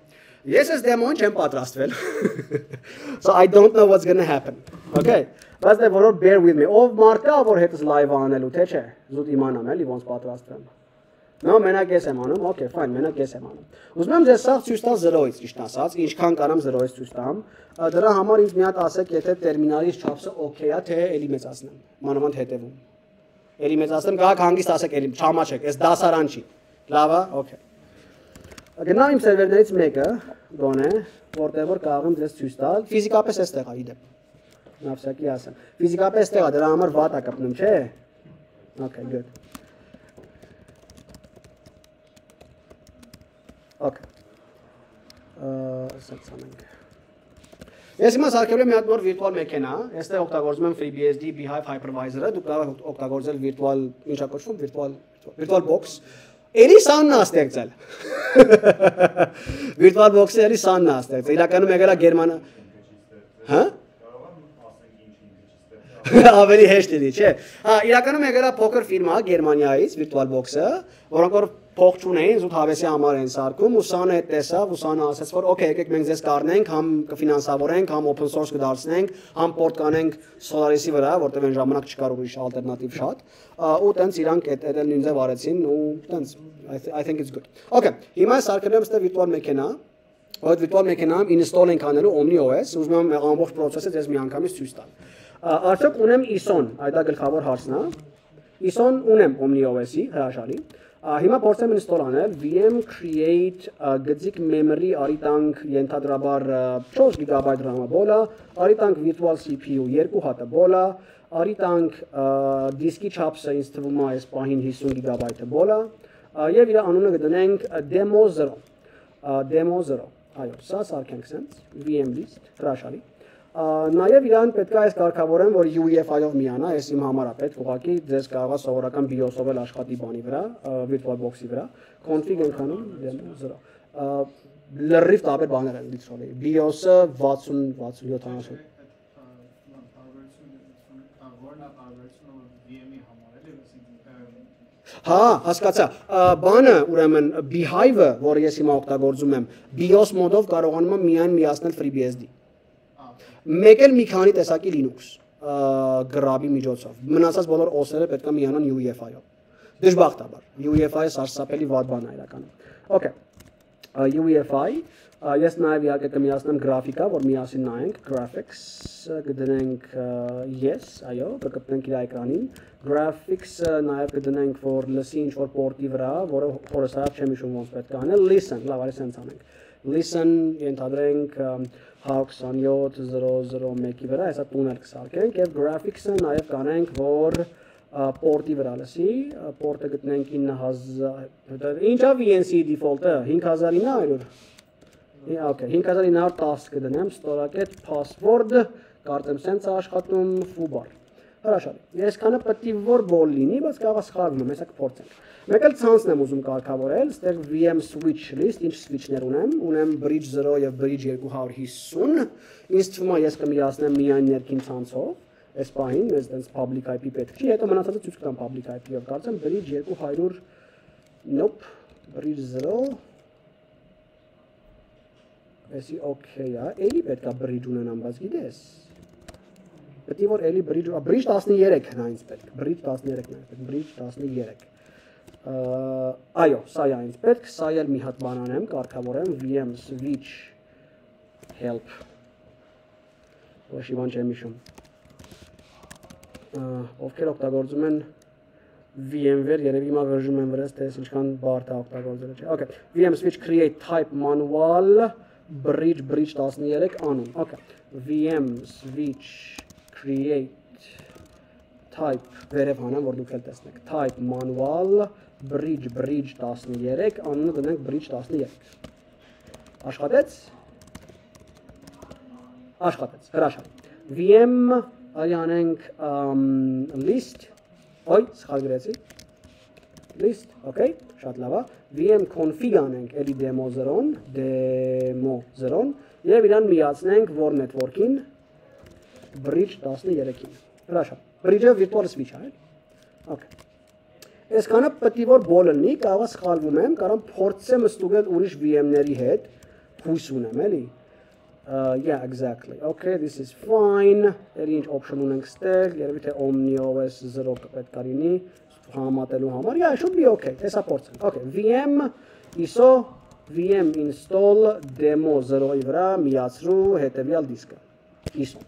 Ես ես դեմոն չեմ պատրաստվել։ So I don't know what's going to happen. Okay. Բայց դե որոր bear with me։ Ով մարկա որ հետս live անելու, թե չէ։ Զուտ իմանամ էլի ոնց պատրաստվեմ։ No, մենակ ես եմ անում։ Okay, fine, մենակ ես եմ անում։ Ուզում եմ ձեզ սա ցույց տալ 0-ից, ճիշտ ասած, ինչքան կարամ 0-ից ցույց տամ։ Դրա համար ինձ մի հատ ասեք, եթե տերմինալից չափսը okay է, թե էլի մեծացնեմ։ Մանավանդ հետևում։ Էլի մեծացնեմ, գահակ հանգիստ ասեք, էլի չամաչեք, այս դասարան չի։ Լավ է, okay։ Գնամ իմ սերվերներից մեկը, գոնե, որտեղ որ կարող եմ ձեզ ցույց տալ։ Ֆիզիկապես էստեղ է իդեպ։ Նավսակի ասեմ։ Ֆիզիկապես էստեղ է, դրա համար վատ է կպնում, չէ։ Okay, good. Okay. Ասած անենք։ Ես հիմա սարքել եմ մի հատ նոր վիրտուալ մեքենա, այստեղ օգտագործում եմ FreeBSD Beehive hypervisor-ը, դուք կարող եք օգտագործել վիրտուալ, ինչա կոչվում, վիրտուալ վիրտուալ box։ Էլի սաննա ստեղծել։ Վիրտուալ box-ը էլի սաննա ստեղծել։ Իրականում եկել է Գերմանա։ Հա? Ավելի հեշտ էլի, չէ։ Հա, իրականում եկել է փոքր ֆիրմա Գերմանիայից Virtual Box-ը, որոնք որ փող չունեին, զուտ հավեսի համար են սարքում, ու սանը այդ տեսավ, ու սանը ասաց, որ օքեյ, եկեք մենք ձեզ կառնենք, համ կֆինանսավորենք, համ open source կդարձնենք, համ port կանենք Solaris-ի վրա, որտեղ այն ժամանակ չկար ուրիշ ալտերնատիվ շատ, ու տենց իրանք այդ էլ ձև արեցին ու տենց I thi- I think it's good. Okay, հիմա սարքել եմ ստե virtual մեքենա, Այդ virtual մեքենայում install ենք անելու OmniOS, ուզում եմ ամբողջ process-ը ձեզ միանգամից ցույց տալ։ Արդյոք ունեմ ISO-ն, այդ է գլխավոր հարցն է։ ISO-ն ունեմ OmniOS-ի հրաշալի։ Հիմա փորձեմ install անել. VM create գծիկ memory արի տանք ենթադրաբար ա, 4 GB RAM-ը արի տանք virtual CPU 2 հատը բոլա, արի տանք դիսկի չափսը ինձ թվում է այս պահին 50 GB-ը բոլա, եւ իր անունը կդնենք demo 0 ա, demo 0 այո սա սարքենք sense VM list հրաշալի Նաև իրան պետք է այս կարգավորեմ, որ UEFI-ով միանա, այս իմ համար է պետք, ուղղակի ձեզ կարողա սովորական BIOS-ով էլ աշխատի բանի վրա, virtual box-ի վրա, config ենք անում demo 0։ Ա, Լրիվ տարբեր բաներ են literally։ BIOS-ը 60 60 70 Հա, հասկացա։ Բանը, ուրեմն Beehive-ը, որը ես հիմա օգտագործում եմ, BIOS մոդով կարողանում եմ միայն միացնել FreeBSD։ Մեկ էլ մի քանի տեսակի Linux գրաբի միջոցով։ Մնացած բոլոր OS-երը պետք է միանան UEFI-ով։ Դժբախտաբար UEFI-ը սարսափելի վատ բան է իրականում։ Okay։ UEFI ես նաև իհարկե կմիացնեմ գրաֆիկա, որ միասին նայենք graphics կդնենք yes, այո, կգտնենք իր էկրանին։ Graphics-ը նաև կդնենք, որ լսի ինչ որ պորտի վրա, որը հորոսարակ չեմ հիշում ոնց պետք է անել, listen, լավ, արի սենց անենք։ Listen ենթադրենք ա, 127.001-ի վրա, հեսա տունել կսարքենք եւ graphics-ը նաև կանենք, որ պորտի վրա լսի, պորտը գտնենք 9000 ինչա VNC default-ը 5900 Ա, Okay, 5910 կդնեմ, ստորակետ password, կարծեմ սենց աշխատում foobar։ Հրաշալի։ Ես քանը պետք է որ բոլ լինի, բայց կարող սխալվում եմ, հեսա կփորձենք։ Մեկ էլ ցանցն եմ ուզում կարգավորել, ստեղ VM switch list, ինչ switch-ներ ունեմ, ունեմ bridge 0 եւ bridge 250։ Ինձ թվում է ես կմիացնեմ միայն ներքին ցանցով, այս պահին մեզ դենց public IP պետք չի, հետո մնացածը ցույց կտամ public IP-ով, կարծեմ bridge 200 Nope, bridge 0 Էսի okay է, էլի պետքա bridge ունենամ, բայց գիտես։ Պետք է որ էլի bridge, bridge 13 հնա ինձ պետք, bridge 13-ն է պետք, bridge 13։ Ա, Այո, սա է ինձ պետք, սա էլ մի հատ բան անեմ, կարգավորեմ VM switch help։ Ոչ իվան չեմ հիշում։ Ովքեր օգտագործում են VMware երևի հիմա վերժում են վրաս, թե ինչքան բարդ է օգտագործելը չէ։ Okay, VM switch create type manual bridge bridge 13 անում։ Okay, VM switch create type վերև հանեմ, որ դուք էլ տեսնեք։ Type manual bridge bridge 13 անունը դնենք bridge 13։ Աշխատեց։ Աշխատեց։ Հրաշալի։ VM արի անենք list Ոյ, սխալ գրեցի։ List, okay, շատ լավ է։ VM config անենք էլի demo 0-ն, demo 0-ն եւ իրան միացնենք որ network-ին bridge 13-ին։ Հրաշա։ Bridge-ը virtual switch է, էլի։ Okay։ Այսքանը պետք որ բոլ լինի, կարող սխալվում եմ, կարող եմ փորձեմ ստուգել ուրիշ VM-ների հետ, հույս ունեմ, էլի։ Uh, yeah, exactly. Okay, this is fine. Ինչ option ունենք ստեղ, երևի թե Omni OS 0 պետք է լինի համատելու համար։ Yeah, should be okay. Տեսա փորձենք։ Okay, VM ISO VM install demo 0-ի վրա միացրու հետևյալ դիսկը։ ISO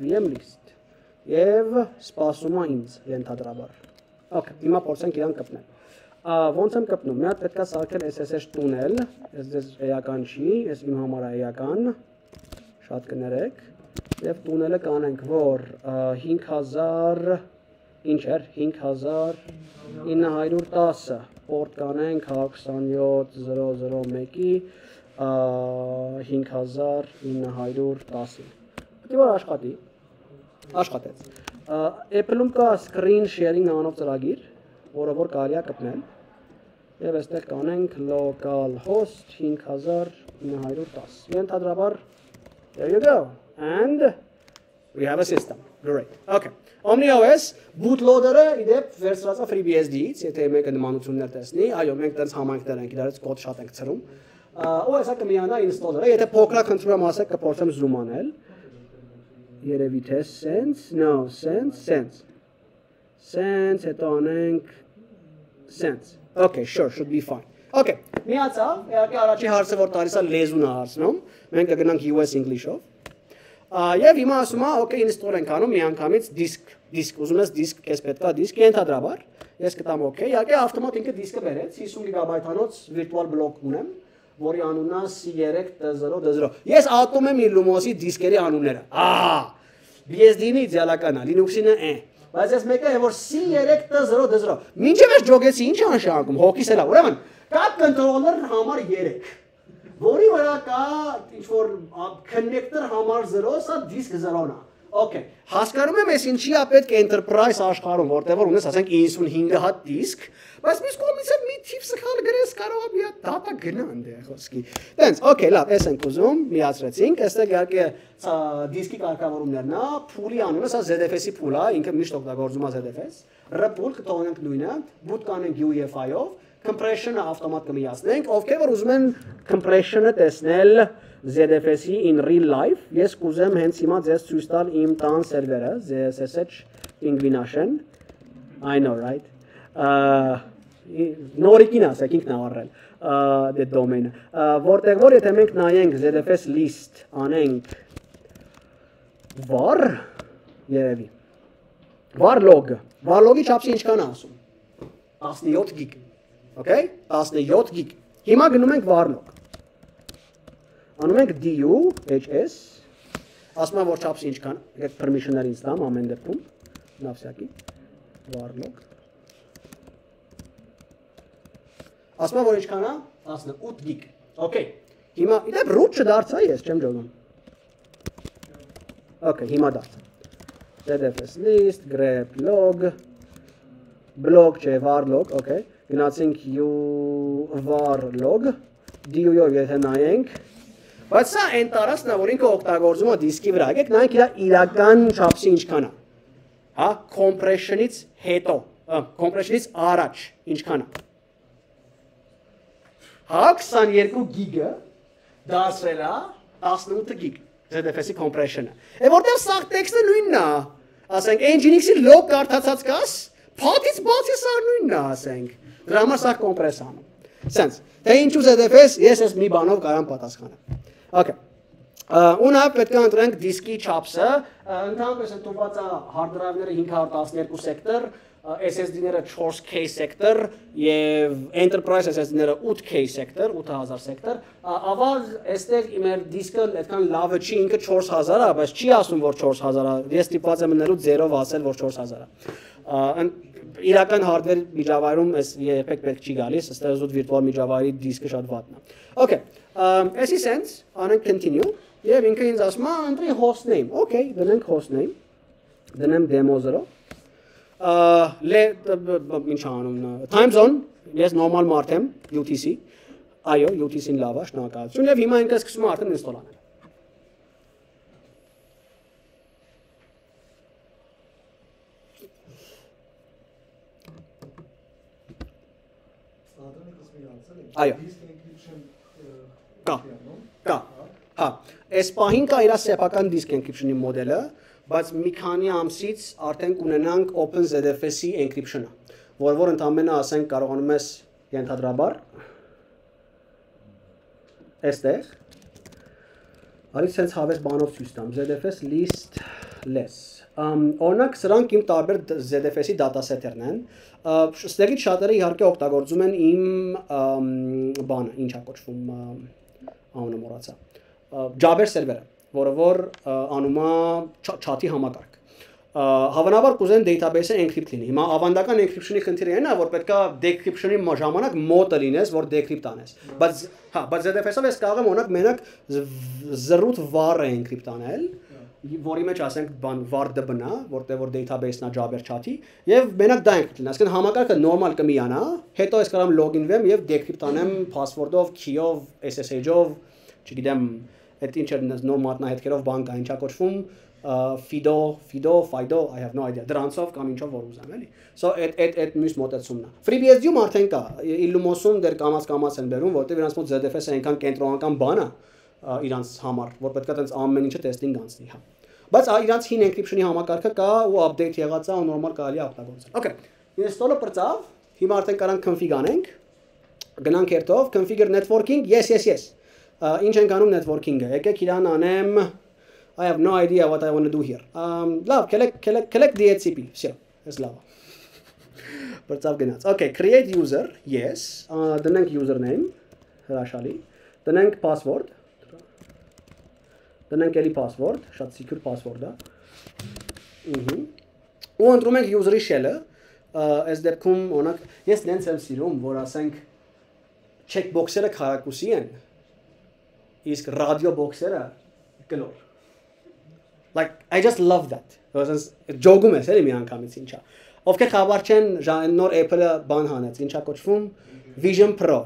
VM list։ Եվ սպասում է ինձ ենթադրաբար։ Okay, հիմա փորձենք իրան կպնել։ ոնց եմ կպնում։ Մի հատ պետքա սարքել SSH տունել, ես դες էական չի, ես իմ համար է էական։ Շատ կներեք։ Եվ տունելը կանենք, որ ա, 5000 ինչ էր 5910 պորտ կանենք 127.001-ի 5910-ին։ Պետք է որ աշխատի։ Աշխատեց։ Apple-ում կա screen sharing անով ծրագիր, որը որ կարելի է կպնել։ Եվ այստեղ կանենք localhost 5910։ Ենթադրաբար there you go. And we have a system. Great. Okay. OmniOS bootloader-ը իդեպ վերցրած է FreeBSD-ից, եթե մեկը նմանություններ տեսնի, այո, մենք դեռ համայնքներ ենք իրարից կոդ շատ ենք ծրում։ Ու հեսա կմիանա installer-ը, եթե փոքրակ խնդրում ասեք կփորձեմ zoom անել։ Երևի թե sense, no, sense, sense։ Sense, հետո անենք sense։ Okay, sure, should be fine։ Okay, միացավ, իհարկե առաջի հարցը որ տալիս է լեզուն է հարցնում, մենք կգնանք US English-ով։ Եվ հիմա ասում է, okay, install ենք անում միանգամից disk, disk, ուզում ես disk, քեզ պետքա disk, ենթադրաբար։ Ես կտամ okay, իհարկե ավտոմատ ինքը disk-ը բերեց, 50 GB-անոց virtual block ունեմ, որի անունն է C3D0D0։ Ես ատում եմ իր Lumos-ի դիսկերի անունները։ Ահա։ BSD-ի իդեալական է, Linux-ինը է։ Բայց ես մեկը է որ C3D0D0։ Մինչև ես ջոգեցի, ինչ անշանակում, հոգիս էլա։ Ուրեմն, կա controller համար 3 որի վրա կա ինչ որ connector համար 0, սա disk 0-ն է։ Okay, հասկանում եմ, ես ինչի է պետք enterprise աշխարհում, որտեղ որ ունես, ասենք 95 հատ disk, բայց մյուս կողմից էլ մի թիվ սխալ գրես կարող է մի հատ data գնա այնտեղ խոսքի։ Տենց, okay, լավ, ես ենք ուզում, միացրեցինք, այստեղ իհարկե դիսկի կարգավորումներն է, փուլի անունը, սա ZFS-ի փուլ է, ինքը միշտ օգտագործում է ZFS, RPUL կթողնենք նույնը, boot կանենք UEFI-ով, compression-ը ավտոմատ կմիացնենք, ովքեր որ ուզում են compression-ը տեսնել ZFS-ի in real life, ես կուզեմ հենց հիմա ձեզ ցույց տալ իմ տան սերվերը, ZSSH Pingvination։ I know, right? նորիկին ասեք ինքն ավառել դե դոմենը որտեղ որ եթե մենք նայենք ZFS list անենք var երևի var log var log-ի չափսը ինչքան ասում 17 gig okay 17 gig հիմա գնում ենք var log անում ենք du hs ասում եմ որ չափսը ինչքան եկեք permission-ներ ինձ տամ ամեն դեպքում նավսյակի var log ասում եմ որ ինչքան է 18 gig okay հիմա իդեպ root չդարձա ես չեմ ջողում Okay, հիմա դարձա։ ZFS list, grep log, blog չէ, var log, okay։ Գնացինք u var log, du-ով եթե նայենք, բայց սա այն տարածքն է, որ ինքը օգտագործում է դիսկի վրա։ Եկեք նայենք իր իրական չափսի ինչքան է։ Հա, compression-ից հետո, compression-ից առաջ ինչքան է։ Հա, 22 գիգը դասրել է 18 գիգ։ ZFS-ի compression-ը։ Է որտեղ սա տեքստը նույնն է։ Ասենք Nginx-ի log կարդացած կաս, փաթից բացի սա նույնն է, ասենք։ Դրա համար սա կոմպրես անում։ Սենց, թե ինչու ZFS, ես ես մի բանով կարամ պատասխանեմ։ Okay։ Ունա պետք է ընտրենք դիսկի չափսը, ընդհանրապես ընդունված է hard drive-ները 512 սեկտոր, SSD-ները 4K սեկտոր եւ enterprise SSD-ները 8K սեկտոր, 8000 սեկտոր։ Ավաղ այստեղ իմեր դիսկը այդքան լավը չի, ինքը 4000 է, բայց չի ասում որ 4000 է։ Ես ստիպված եմ մնալու 0-ով ասել որ 4000 է։ Իրական hardware միջավայրում այս երբեք պետք չի գալիս, այստեղ զուտ վիրտուալ միջավայրի դիսկը շատ վատն է։ Okay, այսի sense, անենք continue եւ ինքը ինձ ասում է ընտրի host name։ Okay, դնենք host name։ Դնեմ demo 0 լե ինչ անունն time zone ես նորմալ մարդ եմ UTC այո UTC-ին լավ է շնորհակալություն եւ հիմա ինքը սկսում է արդեն ինստոլ անել Այո։ Կա։ Կա։ Հա, այս պահին կա իր սեփական disk encryption-ի մոդելը, բայց մի քանի ամսից արդեն կունենանք OpenZFS-ի encryption-ը, որ որ ընդամենը ասենք կարողանում ես ենթադրաբար այստեղ արի sense հավես բանով ցույց տամ. ZFS list less. Ամ օրինակ սրանք իմ տարբեր ZFS-ի դատասեթերն են։ Ստեղից շատերը իհարկե օգտագործում են իմ բանը, ինչա կոչվում անունը մոռացա։ Jabber server-ը, որը որ անում է chat-ի համակարգ հավանաբար կուզեն database-ը encrypt լինի։ Հիմա ավանդական encryption-ի խնդիրը այն է, որ պետքա decryption-ի ժամանակ մոտը լինես, որ decrypt անես։ Բայց հա, բայց ZFS-ով ես կարող եմ օրինակ մենակ զրույթ var-ը encrypt անել, որի մեջ ասենք բան var db-նա, որտեղ որ database-ն է Jabber chat-ի, եւ մենակ դա encrypt լինի։ Այսինքն համակարգը normal կմիանա, հետո ես կարող եմ login-վեմ եւ decrypt անեմ password-ով, key-ով, SSH-ով, չգիտեմ, այդ ինչ էր նոր մատնահետքերով բան կա, ինչա կոչվում, Fido, Fido, Fido, I have no idea։ Դրանցով կամ ինչով որ ուզեմ, էլի։ So այդ այդ այդ մյուս մոտեցումն է։ FreeBSD-ում արդեն կա։ Illumos-ում դեռ կամած կամած են բերում, որտեղ իրանց մոտ ZFS-ը այնքան կենտրոնական բան է իրանց համար, որ պետք է տենց ամեն ինչը տեստինգ անցնի, հա։ Բայց իրանց հին encryption-ի համակարգը կա ու update եղած է ու նորմալ կարելի է օգտագործել։ Okay։ Install-ը բրծավ, հիմա արդեն կարանք config անենք։ Գնանք երթով configure networking, yes, yes, yes Ինչ ենք անում networking-ը։ Եկեք իրան անեմ I have no idea what I want to do here. Um, love, collect, collect, collect DHCP. Все, it's love. Բրծավ գնաց։ Okay, create user, yes. Uh, դնենք username, հրաշալի։ Դնենք password։ Դնենք էլի password, շատ secure password է։ Ուհ։ Ու ընտրում ենք user-ի shell-ը։ Այս դեպքում օրինակ ես նենց եմ սիրում, որ ասենք checkbox-երը քարակուսի են։ Իսկ radio box-երը կլոր like I just love that. Որոնց ջոգում ես էլի մի անգամից ինչա ովքեր խաբար չեն նոր Apple-ը բան հանեց ինչա կոչվում Vision Pro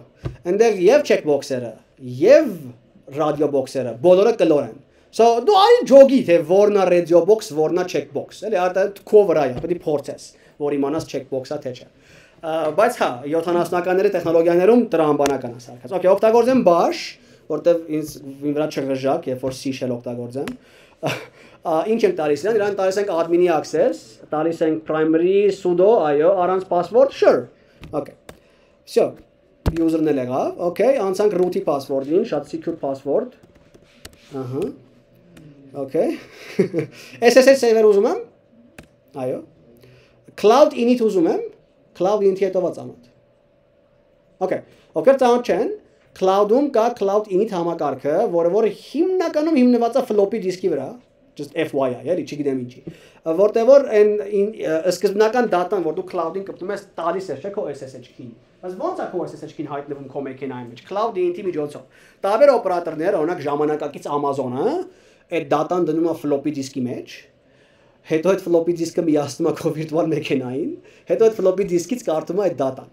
այնտեղ եւ checkbox-երը եւ radio box-երը բոլորը կլոր են So դու արի ջոգի թե որնա radio box, որնա checkbox, էլի արդեն քո վրա է, պետք է փորձես, որ իմանաս checkbox-ա թե չէ։ Բայց հա, 70-ականների տեխնոլոգիաներում տրամբանական է սարքած։ Okay, օգտագործեմ bash, որտեվ ինձ ինձ վրա չղժակ, երբ որ C shell օգտագործեմ։ Ա, Ինչ ենք տալիս իրան, իրան տալիս ենք admin-ի access, տալիս ենք primary sudo, այո, առանց password, sure։ Okay։ Всё։ User-ն էլ եղավ, okay, անցանք root-ի password-ին, շատ secure password։ Ահա։ Okay։ SSH server ուզում եմ։ Այո։ Cloud init ուզում եմ։ Cloud init-ի հետո ծանոթ։ Okay։ Ովքեր ծանոթ չեն, cloud-ում կա cloud init համակարգը, որը որ հիմնականում հիմնված է floppy disk-ի վրա, just FYI, էլի, չգիտեմ ինչի։ Որտեղ որ այն սկզբնական դատան, որ դու cloud-ին կպտում ես, տալիս ես, չէ՞ քո SSH key-ին։ Բայց ո՞նց է քո SSH key-ին հայտնվում քո մեքենայի մեջ։ Cloud init-ի միջոցով։ Տարբեր օպերատորներ, օրինակ ժամանակակից Amazon-ը, այդ դատան դնում է floppy disk-ի մեջ, հետո այդ floppy disk-ը միացնում է քո վիրտուալ մեքենային, հետո այդ floppy disk-ից կարդում է այդ դատան։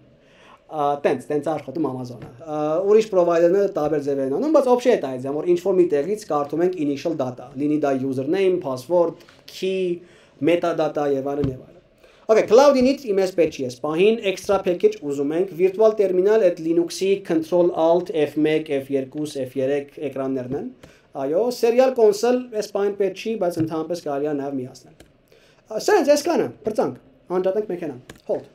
Տենց, տենց է աշխատում Amazon-ը։ Ուրիշ provider-ները տարբեր ձև են անում, բայց օբշե է դա, որ ինչ որ մի տեղից կարդում ենք initial data, լինի դա username, password, key, metadata եւ այլն եւ այլն։ Okay, cloud init իմես պետք չի, սպահին extra package ուզում ենք, virtual terminal այդ Linux-ի control alt F1, F2, F3 էկրաններն են։ Այո, serial console այս բան պետք չի, բայց ընդհանրապես կարելի է նաև միացնել։ Սենց այսքանը, բրծանք, անջատենք մեքենան։ Hold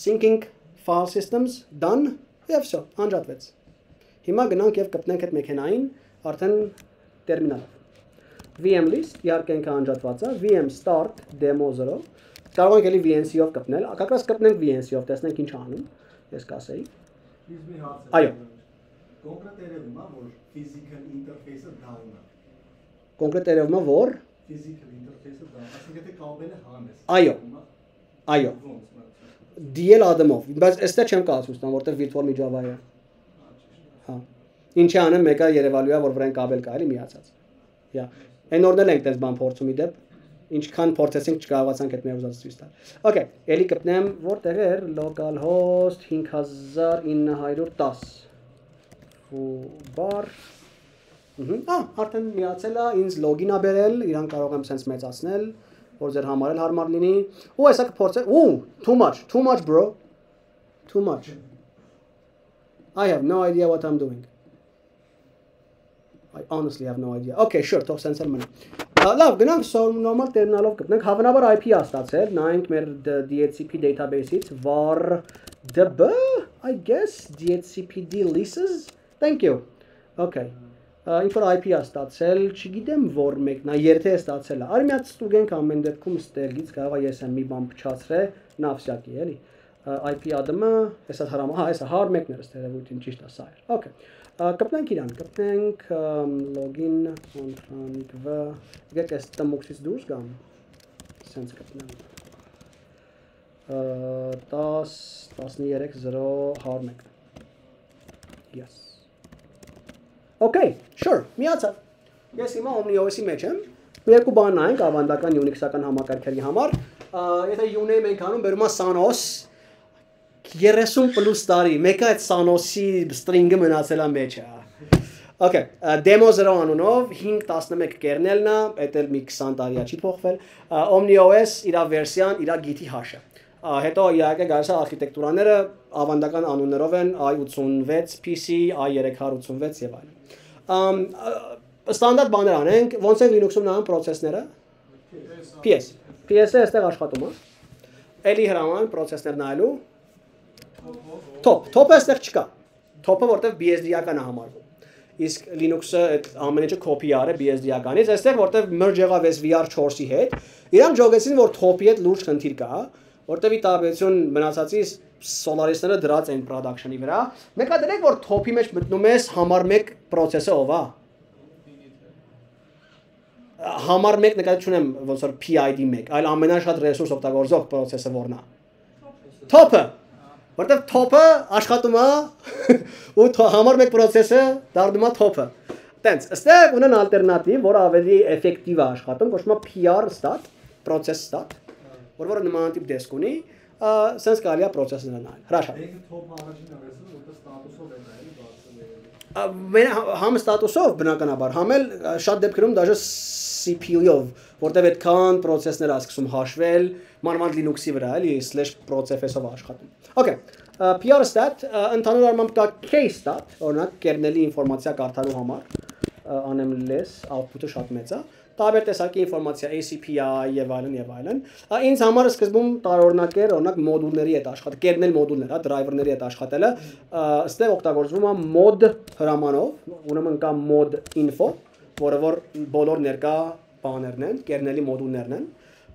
Syncing file systems done եւ всё, անջատվեց։ Հիմա գնանք եւ կպնենք այդ մեքենային արդեն տերմինալով։ VM list իհարկե ինքը անջատված է, VM start demo 0։ Կարող ենք էլի VNC-ով կպնել, как раз կպնենք VNC-ով, տեսնենք ինչ է անում։ Ես կասեի։ Իսկ մի հարց է։ Այո։ Կոնկրետ երևում է, որ physical interface-ը down է։ Կոնկրետ երևում է որ Physical interface-ը down, այսինքն թե կաբելը հան է։ Այո։ Այո, Ոնց մա։ DL ադմով, բայց այստեղ չեմ ստան, որտեղ virtual միջավայր է։ Հա։ Ինչի անեմ, մեկը երևալու է, որ վրան կաբել կա, էլի միացած։ Հա։ Այն օրն էլ ենք դες բան փորձում իդեպ, ինչքան փորձեցինք չկարողացանք այդ մեր ուզած ցույց տալ։ Okay, ելի կպնեմ, որտեղ էր localhost 5910 bar Ահա, ա, արդեն միացել է, ինձ login-ա բերել, իրան կարող եմ sense մեծացնել, որ ձեր համար էլ հարմար լինի։ Ու հեսա կփորձեմ։ Ու, too much, too much bro. Too much. I have no idea what I'm doing. I honestly have no idea. Okay, sure, թող sense-ը մնա։ Ա, Լավ, գնանք so normal terminal-ով գտնենք, հավանաբար IP-ա ստացել, նայենք մեր դ- DHCP database-ից var db, I guess DHCPD leases. Thank you. Okay. Ինչ որ IP-ա ստացել, չգիտեմ որ մեկն է, եթե է ստացել Արի մի հատ ստուգենք ամեն դեպքում ստերգից կարող է ես եմ մի բան փչացրե, նավսյակի, էլի։ IP ադմը, հեսա հրամա, հա, հեսա հար մեկն էր ստերևույթին ճիշտ է սա էր։ Okay։ Կպնենք իրան, կպնենք login on-v, եկեք այս տմուքսից դուրս գամ։ Սենց կպնեմ։ Ա, 10 13 0 հար մեկ։ Yes։ Okay, sure, միացավ։ Ես հիմա OmniOS-ի մեջ եմ։ երկու բան նայենք ավանդական Unix-ական համակարգերի համար։ Եթե Unix ենք անում, բերում է Sanos 30 պլյուս տարի, մեկը այդ Sanos-ի string-ը մնացել է մեջը։ Okay, demo 0 անունով 5.11 կերնելն է, դա էլ մի 20 տարի է չի փոխվել։ OmniOS իր վերսիան, իր Git-ի հաշը։ Հետո իհարկե գալիս է արխիտեկտուրաները ավանդական անուններով են i86 PC, i386 եւ այլն։ ստանդարտ բաներ անենք, ոնց են Linux-ում նայում process-ները։ PS։ PS-ը այստեղ աշխատում է։ Էլի հրաման process-ներ նայելու։ Top, top-ը այստեղ չկա։ Top-ը որտեվ BSD-ական է համարվում։ Իսկ Linux-ը այդ ամեն ինչը copy արէ BSD-ականից, այստեղ որտեվ merge եղավ այս VR4-ի հետ, իրանք ճոգեցին որ top-ի հետ լուրջ խնդիր կա, որտեվ ի տարբերություն մնացածի Solaris-ները դրած են production-ի վրա։ Նկատելով որ top-ի մեջ մտնում ես համար 1 process-ը ով է։ Համար 1 նկատի չունեմ ոնց որ PID 1, այլ ամենաշատ ռեսուրս օգտագործող process-ը որն է։ Top-ը որտեվ top-ը աշխատում է ու համար 1 process-ը դառնում է top-ը։ Տենց, ըստեղ ունեն ալտերնատիվ, որը ավելի էֆեկտիվ է աշխատում, կոչվում է PR stat, process stat, որ որը նմանատիպ դեսկ ունի, սենց կարելի է process-ները նայել։ Հրաշա։ ඒක top առաջին արեցը, որտեղ ստատուսով է դա էլի բացել է։ Ա, մեն համ ստատուսով բնականաբար, համ էլ շատ դեպքերում դաժե CPU-ով, որտեվ այդքան process-ներ է սկսում հաշվել մանավանդ Linux-ի վրա, էլի process-ով աշխատում։ Okay, PR stat ընդհանուր առմամբ կա case stat, օրինակ կերնելի ինֆորմացիա կարդալու համար անեմ less output-ը շատ մեծ է տարբեր տեսակի ինֆորմացիա ACPI եւ այլն եւ այլն ինձ համար սկզբում տարօրինակ էր օրինակ մոդուլների հետ աշխատել կերնել մոդուլներ, հա դրայվերների հետ աշխատելը ըստեղ օգտագործվում է mod հրամանով ուրեմն կա mod info որը որ բոլոր ներկա բաներն են կերնելի մոդուլներն են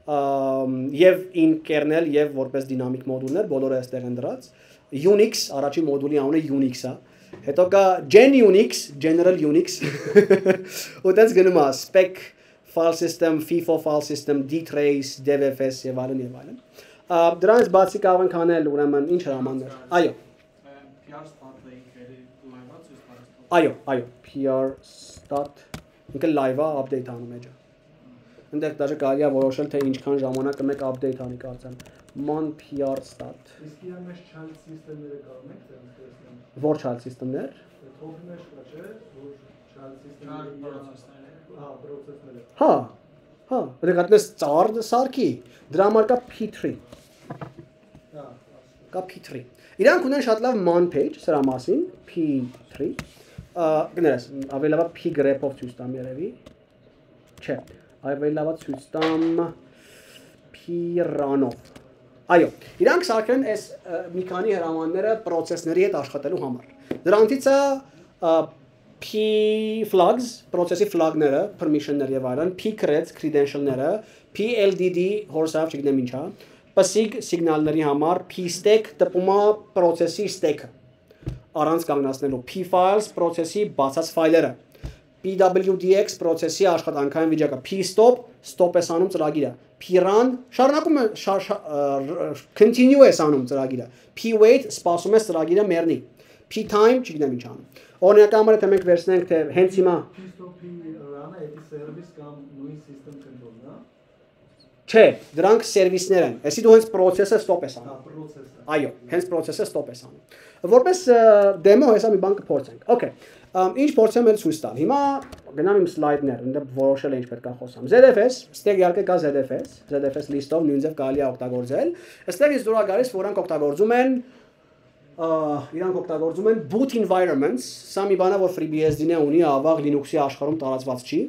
եւ in kernel եւ որպես դինամիկ մոդուլներ բոլորը այստեղ են դրած Unix առաջին մոդուլի անունը Unix-ա հետո կա Gen Unix, General Unix ու դες գնում է spec file system, FIFO file system, dtrace, devfs եւ այլն եւ այլն։ Ա, Դրանից բացի կարող ենք անել ուրեմն ինչ հրամաններ։ Այո, PR start-ը ինքը լայվա ցույց տալիս։ այո, այո, PR stat ինքը live-ա update անում է ջա։ Այնտեղ դաժե կարելի է որոշել թե ինչքան ժամանակ մեկ update անի կարծեմ։ Mon PR stat։ Իսկ իա մեջ child system-ները կարող եք տեսնել։ Որ child system-ներ։ Top մեջ կա չէ, որ child system-ները հա, process-ները։ Հա։ Հա, դրկատնես ծառ սարքի։ Դրա համար կա P3։ Հա, կա P3։ Իրանք ունեն շատ լավ man page սրա մասին P3։ Ա, Գներես, ավելի լավ է P grep-ով ցույց տամ երևի։ Չէ, ավելի լավ է ցույց տամ P run-ով։ Այո, իրանք սարքեն այս մի քանի հրամանները process-ների հետ աշխատելու համար։ Դրանցից է P flags, process-ի flag-ները, permission-ներ եւ այլն, P creds, credential-ները, P LDD, հորսավ չգիտեմ ինչա, PSIG սիգնալների համար, P stack տպում է process-ի stack-ը առանց կանգնացնելու P files process-ի բացած ֆայլերը PWDX process-ի աշխատանքային վիճակը P stop stop է անում ծրագիրը P run շարունակում է continue է անում ծրագիրը P wait սպասում է ծրագիրը մեռնի P time չգիտեմ ինչ անում օրինակի համար թե մենք վերցնենք թե հենց հիմա չէ դրանք սերվիսներ են այսի դու հենց process-ը stop ես անում Հա, process-ը։ Այո, հենց process-ը stop ես անում։ Որպես demo հեսա մի բան կփորձենք։ Okay։ Ինչ փորձեմ էլ ցույց տալ։ Հիմա գնամ իմ սլայդներ, ընդ որոշել է ինչ պետք է խոսամ։ ZFS, ստեղ իհարկե կա ZFS, ZFS list-ով նույնպես կարելի է օգտագործել։ Այստեղ իսկ դուրա գալիս, որ անք օգտագործում են իրանք օգտագործում են boot environments, սա մի բան է, որ FreeBSD-ն ունի ավաղ Linux-ի աշխարհում տարածված չի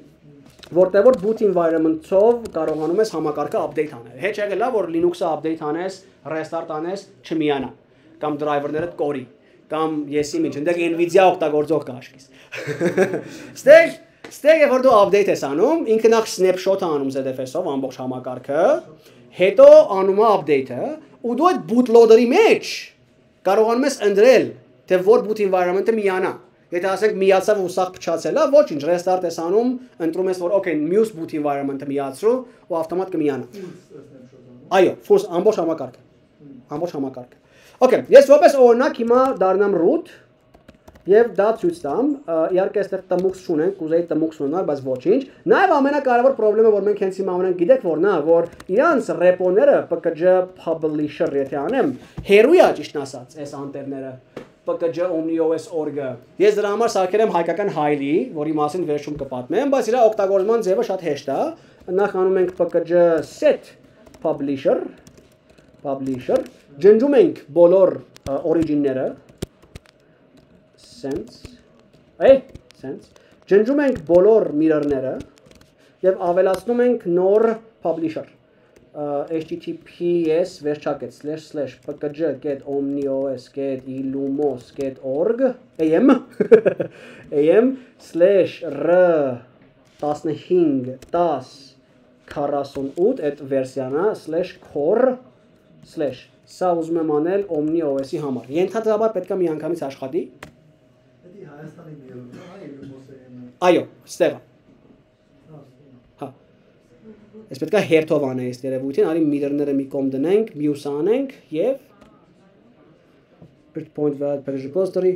որտեղ որ boot environment-ով կարողանում ես համակարգը update անել։ Հետ եկել է որ Linux-ը update անես, restart անես, չմիանա կամ driver-ները կորի կամ եսի ինչ, այնտեղ Nvidia օգտագործող կա աշկիս։ Ստեղ ստեղ որ դու update ես անում, ինքը նախ snapshot է անում ZFS-ով ամբողջ համակարգը, հետո անում է update-ը, ու դու այդ bootloader-ի մեջ կարողանում ես ընտրել, թե որ boot environment-ը միանա։ Եթե ասենք միացավ ու սաղ փչացել է, ոչինչ, restart ես անում, ընտրում ես որ okay, մյուս boot environment-ը միացրու ու ավտոմատ կմիանա։ Այո, full ամբողջ համակարգը։ Ամբողջ համակարգը։ Okay, ես որպես օրինակ հիմա դառնամ root եւ դա ցույց տամ։ Իհարկե այստեղ տմուքս չունենք, կուզեի տմուքս ունենալ, բայց ոչինչ։ Նաեւ ամենակարևոր խնդրեմը, որ մենք հենց հիմա ունենք, գիտեք որն է, որ իրանց ռեպոները PKG publisher եթե անեմ, հերույա ճիշտ ասած, այս անտերները PKG OmniOS org-ը։ Ես դրա համար սարքել եմ հայկական հայլի, որի մասին վերջում կպատմեմ, բայց իր օգտագործման ձևը շատ հեշտ է։ Նախ անում ենք PKG set publisher publisher ջնջում ենք բոլոր origin-ները sense այ sense ջնջում ենք բոլոր mirror-ները եւ ավելացնում ենք նոր publisher https pkg.omnios.ilumos.org am am slash r 15 10 48 այդ վերսիան է slash core սա ուզում եմ անել Omni OS-ի համար։ Ենթադրաբար պետք է մի անգամից աշխատի պիտի Հայաստանի ներում, հա, Եվրոպոսերեն։ Այո, ստեղ։ Հա։ Ես պետք է հերթով անեի այս երևույթին, արի միլիոնները մի կողմ դնենք, մյուս անենք եւ bridge point value package repository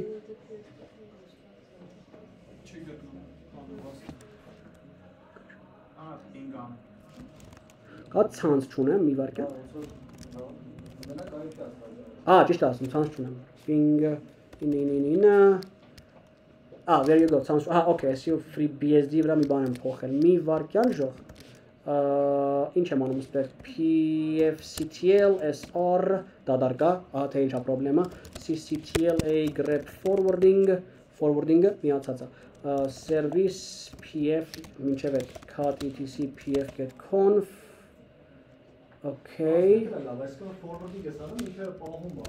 Կա ցանց չունեմ մի վարքյան։ Ա, ճիշտ ասում, ցանց չունեմ։ Ping 999 Ա, there you go, 20, ահա, okay, SEO free BSD վրա մի բան եմ փոխել։ Մի վարքյան ժող։ Ինչ եմ անում ստեղ PFCTL SR դադարկա, ահա թե ինչա խնդրեմա, CCTLA grep forwarding, forwarding-ը միացած է։ Service PF մինչև այդ cat etc pf get conf Okay։ Լավ, այսքան forwarding-ը սա ինչը պահում է։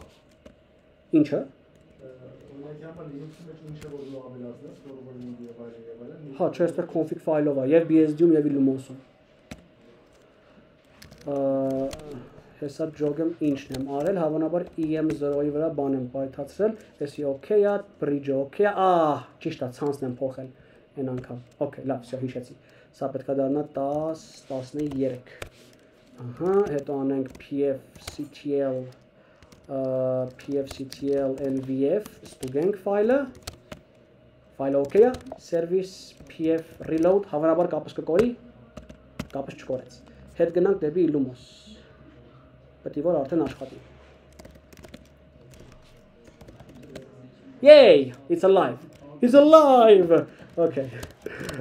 Ինչը։ Օրինակ, հիմա Linux-ի մեջ ինչ է որ դու ավելացնես, forwarding եւ այլն եւ այլն։ Հա, չէ, այստեղ config ֆայլով է եւ BSD-ում եւ Illumos-ում։ Ա, Հեսա ջոգեմ ինչն եմ արել, հավանաբար EM0-ի վրա բան եմ պայթացրել, էսի օքեյ է, bridge-ը օքեյ է, ահ, ճիշտ է, ցանցն եմ փոխել այն անգամ։ Okay, լավ, всё, հիշեցի։ Սա պետք է դառնա 10, 13։ Ահա, հետո անենք pfctl ը, pfctl lvf ստուգենք ֆայլը ֆայլը օքեյ է, service pf reload հավանաբար կապս կկորի, կապս չկորեց։ Հետ գնանք դեպի Illumos։ Պետք է որ արդեն աշխատի։ Yay, it's alive. It's alive. Okay.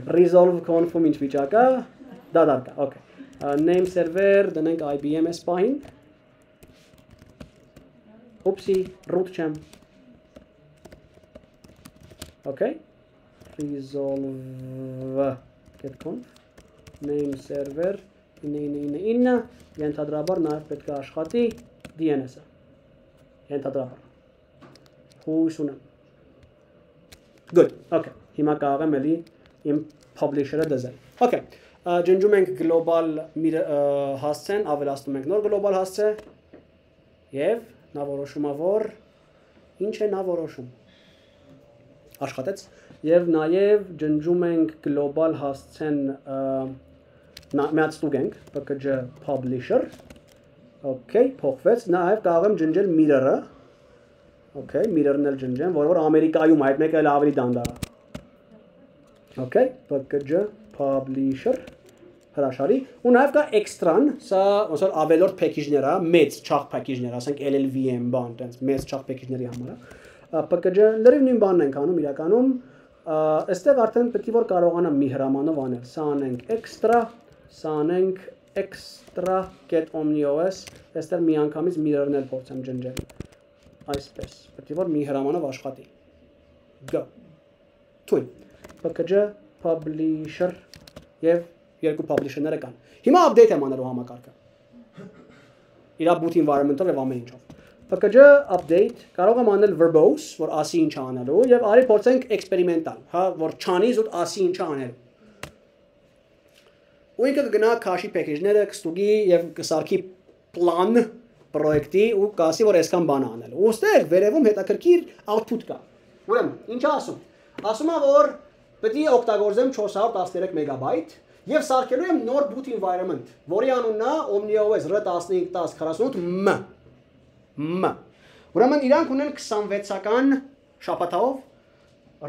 Resolve conform ինչ վիճակա։ Դադարկա, okay։ Ա, Name server դնենք IBM-S պահին։ Oopsie, root չեմ։ Okay. Resolve get conf name server 999 ենթադրաբար նաև պետք է աշխատի DNS-ը։ Ենթադրաբար։ Հույս ունեմ։ Good. Okay։ Հիմա կարող եմ էլի իմ publisher-ը դզել։ Okay։ Ջնջում ենք global հասցեն, ավելացնում ենք նոր global հասցե եւ նա որոշում է որ ինչ է նա որոշում։ Աշխատեց եւ նաեւ ջնջում ենք global հասցեն միած ստուգենք pkg publisher Okay, փոխվեց։ Նաև կարող եմ ջնջել mirror-ը։ Okay, mirror-ն էլ ջնջեմ, որը որ Ամերիկայում այդ մեկը էլ ավելի դանդաղ է։ Okay, pkg publisher հրաշալի ու նաև կա extra-ն, սա ոնց որ ավելորդ package-ներ է, մեծ չաղ package-ներ, ասենք LLVM բան, տենց մեծ չաղ package-ների համար է։ PKG լրիվ նույն բանն ենք անում իրականում, այստեղ արդեն պետք է որ կարողանամ մի հրամանով անել։ Սա անենք extra, սա անենք extra get omnios, այստեղ մի անգամից mirror-ն էլ փորձեմ ջնջել։ Այսպես, պետք է որ մի հրամանով աշխատի։ Go։ Թույն։ PKG publisher եւ երկու publisher-ները կան։ Հիմա update եմ անելու համակարգը։ Իրա boot environment-ով եւ ամեն ինչով։ PKG update կարող եմ անել verbose, որ ասի ինչ անելու եւ արի փորձենք experimental, հա, որ չանի զուտ ասի ինչ անելու։ Ու ինքը կգնա քաշի package-ները, կստուգի եւ կսարքի plan պրոյեկտի ու կասի որ այսքան բան անել։ Ու ստեղ վերևում հետաքրքիր output կա։ Ուրեմն, ինչ ասում։ Ասում է որ պետք է օգտագործեմ 413 մեգաբայթ եւ սարքելու եմ նոր boot environment, որի անունն է OmniOS R151048M։ M։ Ուրեմն իրանք ունեն 26-ական շաբաթով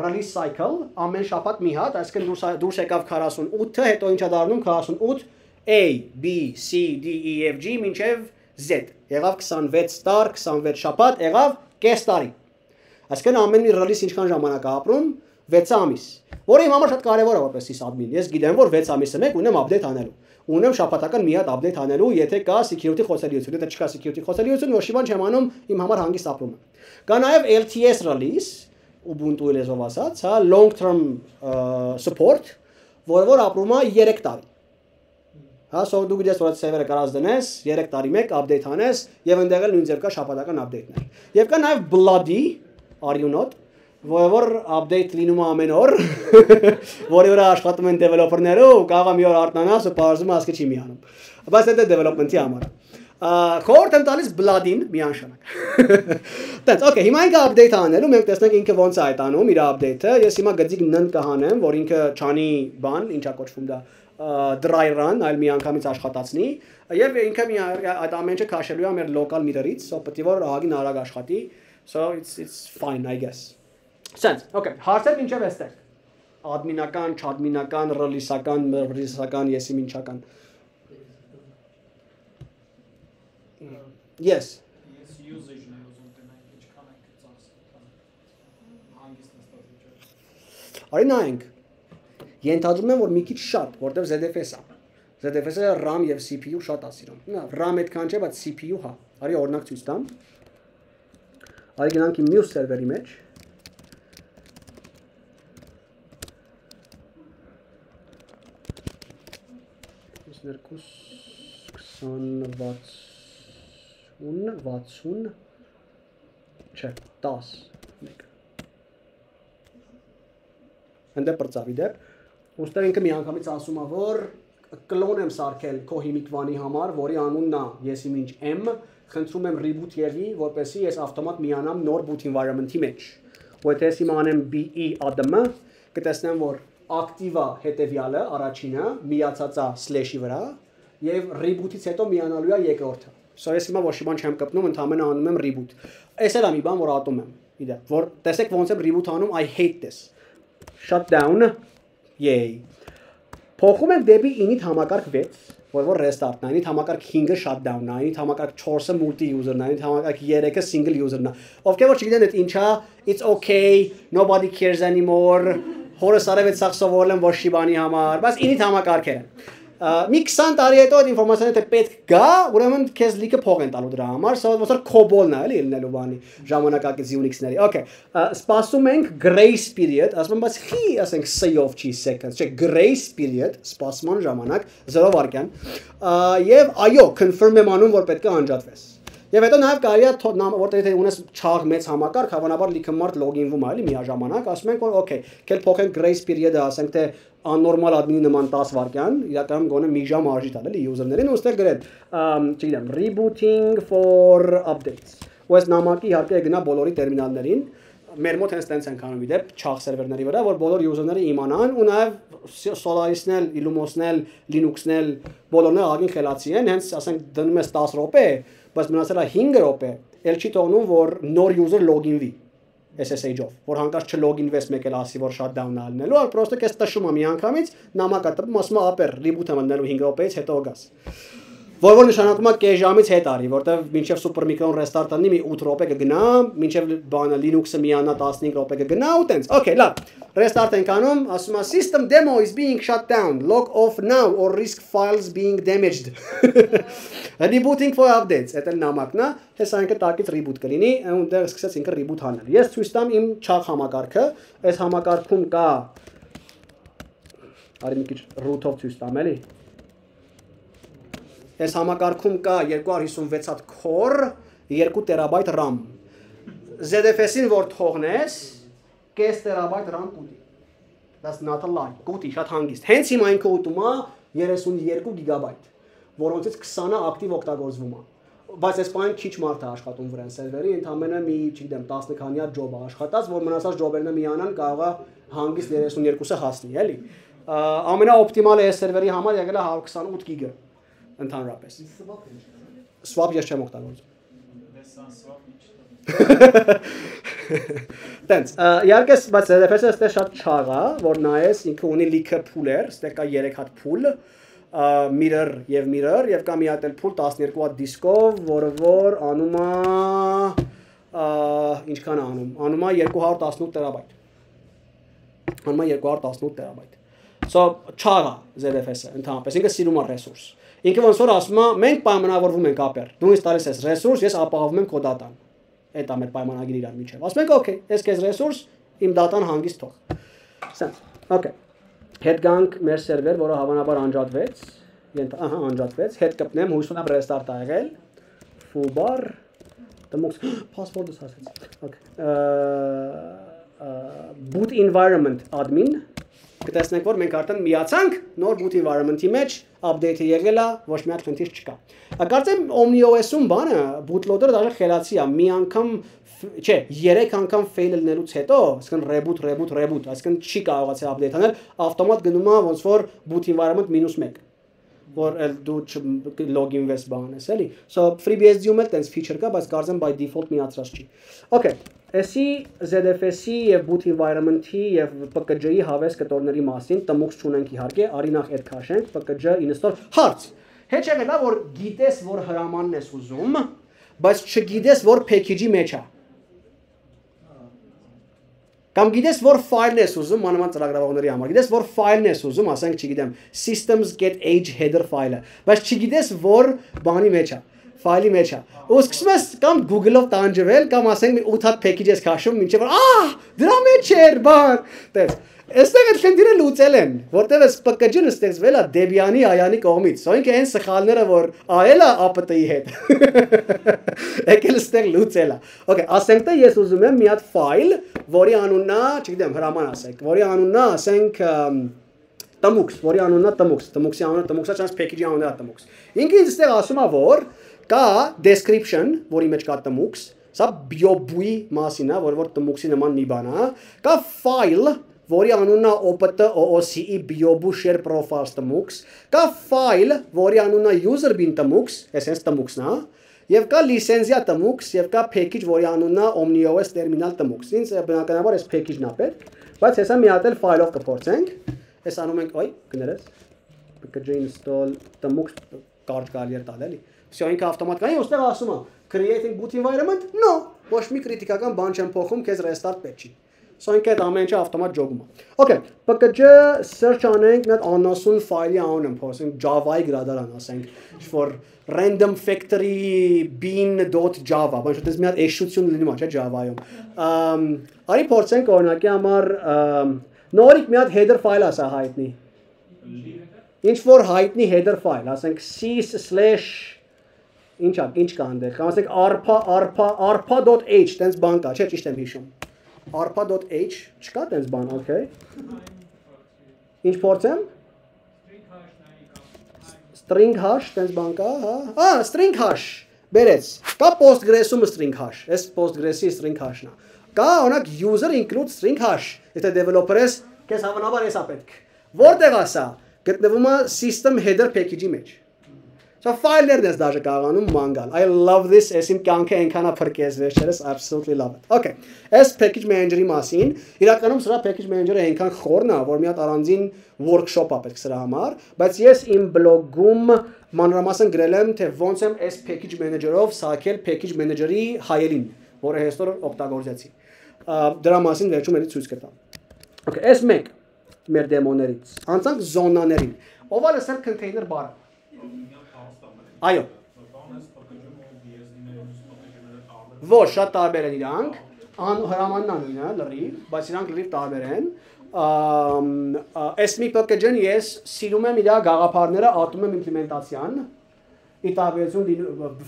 release cycle, ամեն շաբաթ մի հատ, այսինքն դուրս դուրս եկավ 48-ը, հետո ինչա դառնում 48 A, B, C, D, E, F, G մինչև Z։ Եղավ 26 տար, 26 շաբաթ, եղավ կես տարի։ Այսինքն ամեն մի release ինչքան ժամանակ է ապրում 6 ամիս։ Որը իմ համար շատ կարևոր է որպես sysadmin։ Ես գիտեմ, որ 6 ամիսը մեկ ունեմ update անելու։ Ունեմ շաբաթական մի հատ update անելու, եթե կա security խոցելիություն, եթե չկա security խոցելիություն, ոչ իման չեմ անում, իմ համար հանգիստ ապրում է։ Կա նաև LTS release, Ubuntu լեզվով ասած, հա, long term support, որը որ ապրում է 3 տարի։ Հա, so դու գիտես, որ այդ սերվերը կարած դնես, 3 տարի մեկ update անես եւ այնտեղ էլ նույն ձև կա շաբաթական update-ներ։ Եվ կա նաև bloody, are you not, որ update լինում է ամեն օր, որի վրա աշխատում են developer-ները ու կարող է մի օր արտնանաս ու բարձում ասկի չի միանում։ Բայց դա development-ի համար է։ Կորտ եմ տալիս blood-ին միանշանակ։ Տենց, okay, հիմա ինքը update անելու, մենք տեսնենք ինքը ոնց է այդ անում իր update-ը։ Ես հիմա գծիկ նն կհանեմ, որ ինքը չանի բան, ինչա կոչվում դա, dry run, այլ մի անգամից աշխատացնի, եւ ինքը մի այդ ամեն ինչը քաշելու է մեր local mirror-ից, so պետք է որ ահագին արագ աշխատի։ So it's it's fine, I guess։ Sense, okay, հարցեր ինչև էստեղ։ Adminական, չadminական, release-ական, release-ական, եսի ինչական։ Yes։ Ես usage-ն եմ ուզում տնենք, ինչքան է գծած հանգիստ նստած վիճակը։ Արի նայենք։ Ենթադրում եմ, որ մի քիչ շատ, որտեվ ZFS-ա։ ZFS-ը RAM եւ CPU շատ է սիրում։ Նա RAM այդքան չէ, բայց CPU հա։ Արի օրինակ ցույց տամ։ Արի գնանք իմ մյուս սերվերի մեջ։ Ներկուս 20 60 60 չէ 10 մեկ Հնդե բրծավի դեպ ուստեր ինքը միանգամից ասում է որ կլոն եմ սարքել քո հիմիկվանի համար որի անունն է ես իմ ինչ M խնդրում եմ reboot եղի որպեսզի ես ավտոմատ միանամ նոր boot environment-ի մեջ ու եթե ես իմ անեմ BE ADM կտեսնեմ որ ակտիվա հետևյալը առաջինը միացած է slash-ի վրա եւ reboot-ից հետո միանալու է երկրորդը Սա ես հիմա ոչ մի բան չեմ կպնում, ընդհանրապես անում եմ reboot։ Այս էլ է մի բան, որ ատում եմ։ Իդե, որ տեսեք ոնց եմ reboot անում, I hate this։ Shutdown, yay։ Փոխում եմ դեպի init համակարգ 6, որ որ restart-ն init համակարգ 5-ը shutdown-ն init համակարգ 4-ը multi-user-ն init համակարգ 3-ը single user-ն Ովքեր որ չգիտեն այդ ինչա, it's okay, nobody cares anymore։ Հորս արև այդ սախ սովորել եմ ոչ մի բանի համար, բայց init համակարգեր են մի 20 տարի հետո այդ ինֆորմացիան եթե պետք գա, ուրեմն քեզ լիքը փող են տալու դրա համար, սա ոնց որ COBOL-ն է, էլի ելնելու բանի ժամանակակից Unix-ների։ Okay, սպասում ենք grace period, ասում եմ, բայց խի, ասենք of chi seconds, չէ, grace period, սպասման ժամանակ 0 վայրկյան։ Եվ այո, confirm եմ անում, որ պետք է անջատվես։ Եվ հետո նաև կարելի է որտեղ եթե ունես չաղ մեծ համակարգ, հավանաբար լիքը մարդ լոգինվում է, էլի միաժամանակ, ասում ենք որ okay, քել փոխենք grace period-ը, ասենք թե աննորմալ admin-ի նման 10 վայրկյան, իրականում գոնե մի ժամ արժի տալ էլի user-ներին ու ստեղ գրել, չգիտեմ, rebooting for updates։ Ու այս նամակի իհարկե գնա բոլորի տերմինալներին, մեր մոտ հենց տենց են կանում իդեպ չաղ սերվերների վրա, որ բոլոր user-ները իմանան ու նաև Solaris-ն էլ, Illumos-ն էլ, Linux-ն էլ բոլորն էլ ագին խելացի են, հենց ասենք դնում ես 10 րոպե, բայց մնացել է 5 րոպե, ել չի թողնում որ նոր user login-վի SSH-ով, որ հանկարծ չլոգինվես մեկ էլ ասի, որ shutdown-ը ալնելու, այլ պրոստը կես տշում եմ միանգամից, նամակա տպում, ասում եմ ապեր reboot եմ անելու 5 րոպեից հետո գաս որ որ նշանակում է կես ժամից հետ արի, որտեվ մինչև միկրոն ռեստարտ անի մի 8 րոպե կգնա, մինչև բանը Linux-ը միանա 15 րոպե կգնա ու տենց։ Okay, լավ։ Restart ենք անում, ասում է system demo is being shut down, log off now or risk files being damaged։ Rebooting for updates, դա նամակն է, հեսա ինքը տակից reboot կլինի, այնտեղ սկսեց ինքը reboot անել։ Ես ցույց տամ իմ չաղ համակարգը, այս համակարգում կա արի մի քիչ root-ով ցույց տամ էլի Այս համակարգում կա 256 հատ core, 2 տերաբայթ RAM։ ZFS-ին որ թողնես, կես տերաբայթ RAM կուտի։ That's not a lie։ Կուտի շատ հանգիստ։ Հենց հիմա ինքը ուտում է 32 գիգաբայթ, որոնցից 20-ը ակտիվ օգտագործվում է բայց այս բանը քիչ մարդ է աշխատում վրան սերվերի, ընդհանրապես մի, չգիտեմ, 10 քանյա ջոբ է աշխատած, որ մնացած ջոբերն միանան կարող է հանգիստ 32-ը հասնի, էլի։ Ամենաօպտիմալը այս սերվերի համար եղել է 128 գիգա ընդհանրապես։ Swap ես չեմ օգտագործում։ Տենց, իհարկե, բայց ZFS-ը ստե շատ չաղ է, որ նայես, ինքը ունի լիքը փուլեր, ստե կա 3 հատ փուլ, mirror եւ mirror եւ կա մի հատ էլ փուլ 12 հատ դիսկով, որը որ անում է ինչքան անում։ Անում է 218 տերաբայթ։ Անում է 218 տերաբայթ։ So չաղա ZFS-ը ընդհանրապես ինքը սիրում է ռեսուրս։ Ինքը ոնց որ ասում է, մենք պայմանավորվում ենք ապեր։ Դու ինձ տալիս ես ռեսուրս, ես ապահովում եմ քո դատան։ Այդ է մեր պայմանագիրը իրար միջև։ Ասում ենք, օքեյ, ես քեզ ռեսուրս, իմ դատան հանգիստ թող։ Սենց։ Okay։ Հետ գանք մեր սերվեր, որը հավանաբար անջատվեց։ ահա, անջատվեց։ Հետ կպնեմ, հույս ունեմ restart ա եղել։ Full bar դմոքս password-ը ասացի։ Okay։ boot environment admin կտեսնենք որ մենք արդեն միացանք նոր boot environment-ի մեջ update-ը եղել է, ոչ մի հատ խնդիր չկա։ Կարծեմ OmniOS-ում բանը bootloader-ը դաժե խելացի է, մի անգամ չէ, 3 անգամ fail լինելուց հետո, այսինքն reboot, reboot, reboot, այսինքն չի կարողացել update անել, ավտոմատ գնում է ոնց որ boot environment -1 որ էլ դու login վես բանես, էլի։ So FreeBSD-ում էլ տենց feature կա, բայց կարծեմ by default միացրած չի։ Okay, Էսի ZFS-ի եւ boot environment-ի եւ PKG-ի հավես կտորների մասին տմուխ չունենք իհարկե, արի նախ այդ քաշենք, PKG install հարց։ Հետ եղել է որ գիտես որ հրամանն ես ուզում, բայց չգիտես որ package-ի մեջ է։ Կամ գիտես որ ֆայլն ես ուզում մանավանդ ծրագրավորողների համար։ Գիտես որ ֆայլն ես ուզում, ասենք, չգիտեմ, systems.h header ֆայլը, բայց չգիտես որ բանի մեջ է ֆայլի մեջ է։ Ու սկսում ես կամ Google-ով տանջվել, կամ ասենք մի 8 հատ package ես քաշում, մինչև ահ, դրա մեջ էր, բան։ Տես։ Այստեղ այդ խնդիրը լուծել են, որտեղ էս PKG-ն ստեղծվել է Debian-ի Այանի կողմից։ Սա ինքը այն սխալները, որ է APT-ի հետ։ Եկել ստեղ լուծել է։ Okay, ասենք թե ես ուզում եմ մի հատ ֆայլ, որի անունն է, չգիտեմ, հրաման ասենք, որի անունն է, ասենք տմուքս, որի անունն է տմուքս, տմուքսի անունը տմուքսա չանց package-ի անունը տմուքս։ Ինքը ինձ ստեղ ասում է, որ կա description, որի մեջ կա տմուքս, սա բիոբուի մասին է, որ որ տմուքսի նման մի բան է, կա file, որի անունն է opt ooce biobu share profiles տմուքս, կա file, որի անունն է user bin տմուքս, այսպես տմուքսն է, Եվ կա լիցենզիա տմուքս եւ կա package, որի անունն է OmniOS terminal տմուքս։ Ինձ բնականաբար այս package-ն է պետք, բայց հեսա մի հատ էլ file-ով կփորձենք։ Այս անում ենք, ոյ, կներես։ pkg install տմուքս կարճ կարելի է տալ էլի։ Всё, ինքը ավտոմատկային ուստեղ ասում է creating good environment, no, ոչ մի քրիտիկական բան չեմ փոխում, քեզ restart պետք չի։ Սա ինքը այդ ամեն ինչը ավտոմատ ջոգում է։ Okay, PKG search անենք մի հատ անասուն ֆայլի անունը, փոսենք Java-ի գրադարան, ասենք, for random factory bean.java, բայց դա մի հատ էշություն լինում է, չէ՞ Java-յում։ Ամ արի փորձենք օրինակի համար նորից մի հատ header ֆայլ ասա հայտնի։ Ինչ որ հայտնի header ֆայլ, ասենք c/ ինչ է, ինչ կա այնտեղ։ Կամ ասենք arpa arpa arpa.h, տենց բան կա, չէ, ճիշտ եմ հիշում։ arpa.h չկա տենց բան, okay։ Ինչ փորձեմ string hash տենց բան կա, հա։ Ա, string hash բերեց։ Կա Postgres-ում string hash, այս Postgres-ի string hash-ն է։ Կա օրինակ user include string hash։ Եթե developer ես, քեզ հավանաբար էսա պետք։ Որտեղ է սա։ Գտնվում է system header package-ի մեջ։ So ֆայլերն ես դաժե կարողանում մանգալ։ I love this, ես իմ կյանքը այնքան է փրկես վերջերս, absolutely love it։ Okay։ Այս package manager-ի մասին, իրականում սրա package manager-ը այնքան խորն է, որ մի հատ առանձին workshop-ա պետք սրա համար, բայց ես իմ բլոգում մանրամասն գրել եմ, թե ոնց եմ այս package manager-ով սարքել package manager-ի հայելին, որը հեստոր օգտագործեցի։ Դրա մասին վերջում էլի ցույց կտամ։ Okay, այս մեկ մեր դեմոներից։ Անցանք զոնաներին։ Ով է լսել container բառը։ Այո։ Ոչ, շատ տարբեր են իրանք։ Ան հրամանն անունը լրիվ, բայց իրանք լրիվ տարբեր են։ Այս մի package-ն ես սիրում եմ իր գաղափարները ատում եմ իմպլեմենտացիան։ Ի տարբերություն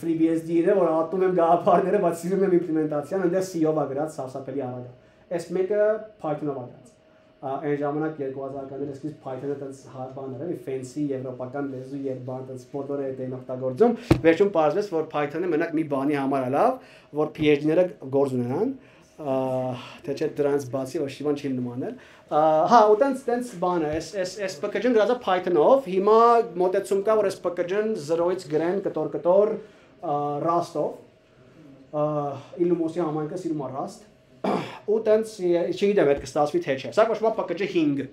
FreeBSD-ը, որ ատում եմ գաղափարները, բայց սիրում եմ իմպլեմենտացիան, այնտեղ C-ով է գրած սարսափելի արագ։ Այս մեկը Python-ով է գրած այն ժամանակ 2000-ականների սկիզբ Python-ը տենց բաներ էլի fancy եվրոպական լեզու եւ բան տենց մոտորը դեն օգտագործում վերջում պարզվեց որ Python-ը մենակ մի բանի համար է լավ որ PhD-ները գործ ունենան թե չէ դրանց բացի ոչ մի բան չի նմանել հա ու տենց տենց բանը էս էս էս package-ն գրած է Python-ով հիմա մոտեցում կա որ էս package-ն 0-ից գրեն կտոր կտոր Rust-ով Illumos-ի համայնքը սիրում է Rust ու տենց չգիտեմ այդ կստացվի թե չէ։ Սա կոչվում է PKG 5։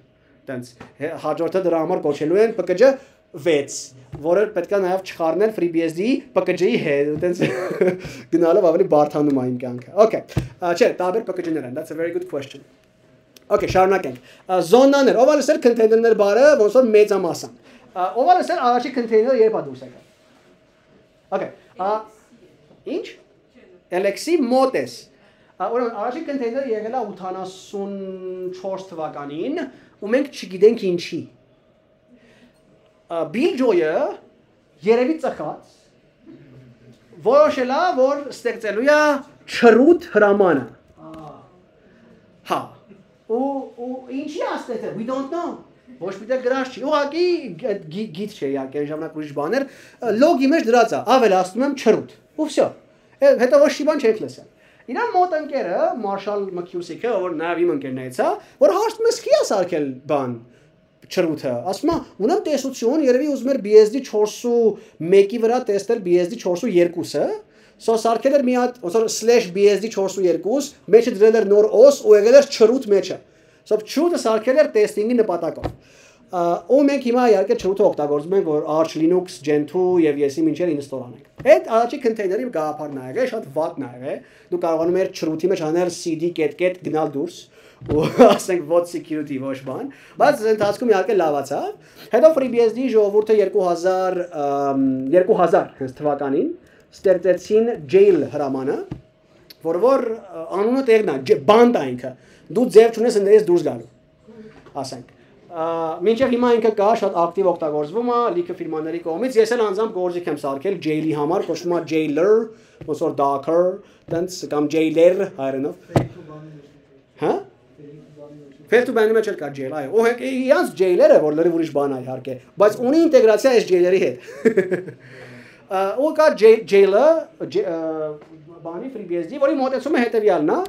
Տենց հաջորդը դրա համար կոչելու են PKG 6, որը պետքա նաև չխառնել FreeBSD-ի PKG-ի հետ, տենց գնալով ավելի բարթանում է իմ կյանքը։ Okay։ Չէ, տարբեր PKG-ներ են, that's a very good question։ Okay, շարունակենք։ Զոնաներ, ով ալսել container-ներ բարը, ոնց որ մեծամասն։ Ով ալսել առաջի container-ը երբ է դուրս եկել։ Okay։ Ինչ։ Alex-ի մոտես Ուրեմն առաջին կոնտեյները եղել է 84 թվականին, ու մենք չգիտենք ինչի։ Bill Joy-ը երևի ծխած որոշել է, որ ստեղծելու է չրուտ հրամանը։ Հա։ Ու ու ինչի է ստեղծել? We don't know։ Ոչ մի տեղ գրած չի։ Ուղղակի գիտ չէ իհարկե ժամանակ ուրիշ բաներ։ Լոգի մեջ դրած է, ավելացնում եմ չրուտ։ Ու վсё։ Հետո ոչ մի բան չեք լսել։ Իրա մոտ ընկերը Marshall McCusick-ը, որ նաև իմ ընկերներից է, որ հարցնում է սկի է սարքել բան չրութը։ Ասում է, ունեմ տեսություն, երևի ուզում էր BSD 4.1-ի վրա տեսնել BSD 4.2-ը, սա սարքել էր մի հատ ոնց որ /BSD 4.2, մեջը դրել էր նոր OS ու եղել էր չրութ մեջը։ Սա չրութը սարքել էր տեստինգի նպատակով ու մենք հիմա իհարկե չհուտը օգտագործում ենք որ Arch Linux Gen 2 եւ եսի մինչեր install անենք։ Այդ առաջի container-ի գաղափարն ա եղել, շատ վատն ա եղել։ Դու կարողանում ես չրութի մեջ անել cd get գնալ դուրս ու ասենք ոչ security ոչ բան, բայց ընթացքում իհարկե լավացավ։ Հետո FreeBSD ժողովուրդը 2000 ըմ, 2000 հենց թվականին ստեղծեցին jail հրամանը, որ որ անունը տեղն է, բանդ է ինքը։ Դու ձև չունես ընդերից դուրս գալու ասենք Մինչև հիմա ինքը կա շատ ակտիվ օգտագործվում է լիքը ֆիրմաների կողմից։ Ես էլ անձամբ գործիք եմ սարքել Jail-ի համար, կոչվում է Jailer, ոնց որ Docker, տենց կամ Jailer հայերենով։ Հա? Fail-to ban-ի մեջ էլ կա jail, այո։ Ու հեք իրանց jail-երը, որ լրիվ ուրիշ բան է իհարկե, բայց ունի ինտեգրացիա այս jail-երի հետ։ Ու կա jail- jail-ը, j- ը, բանի FreeBSD, որի մոտեցումը հետևյալն է։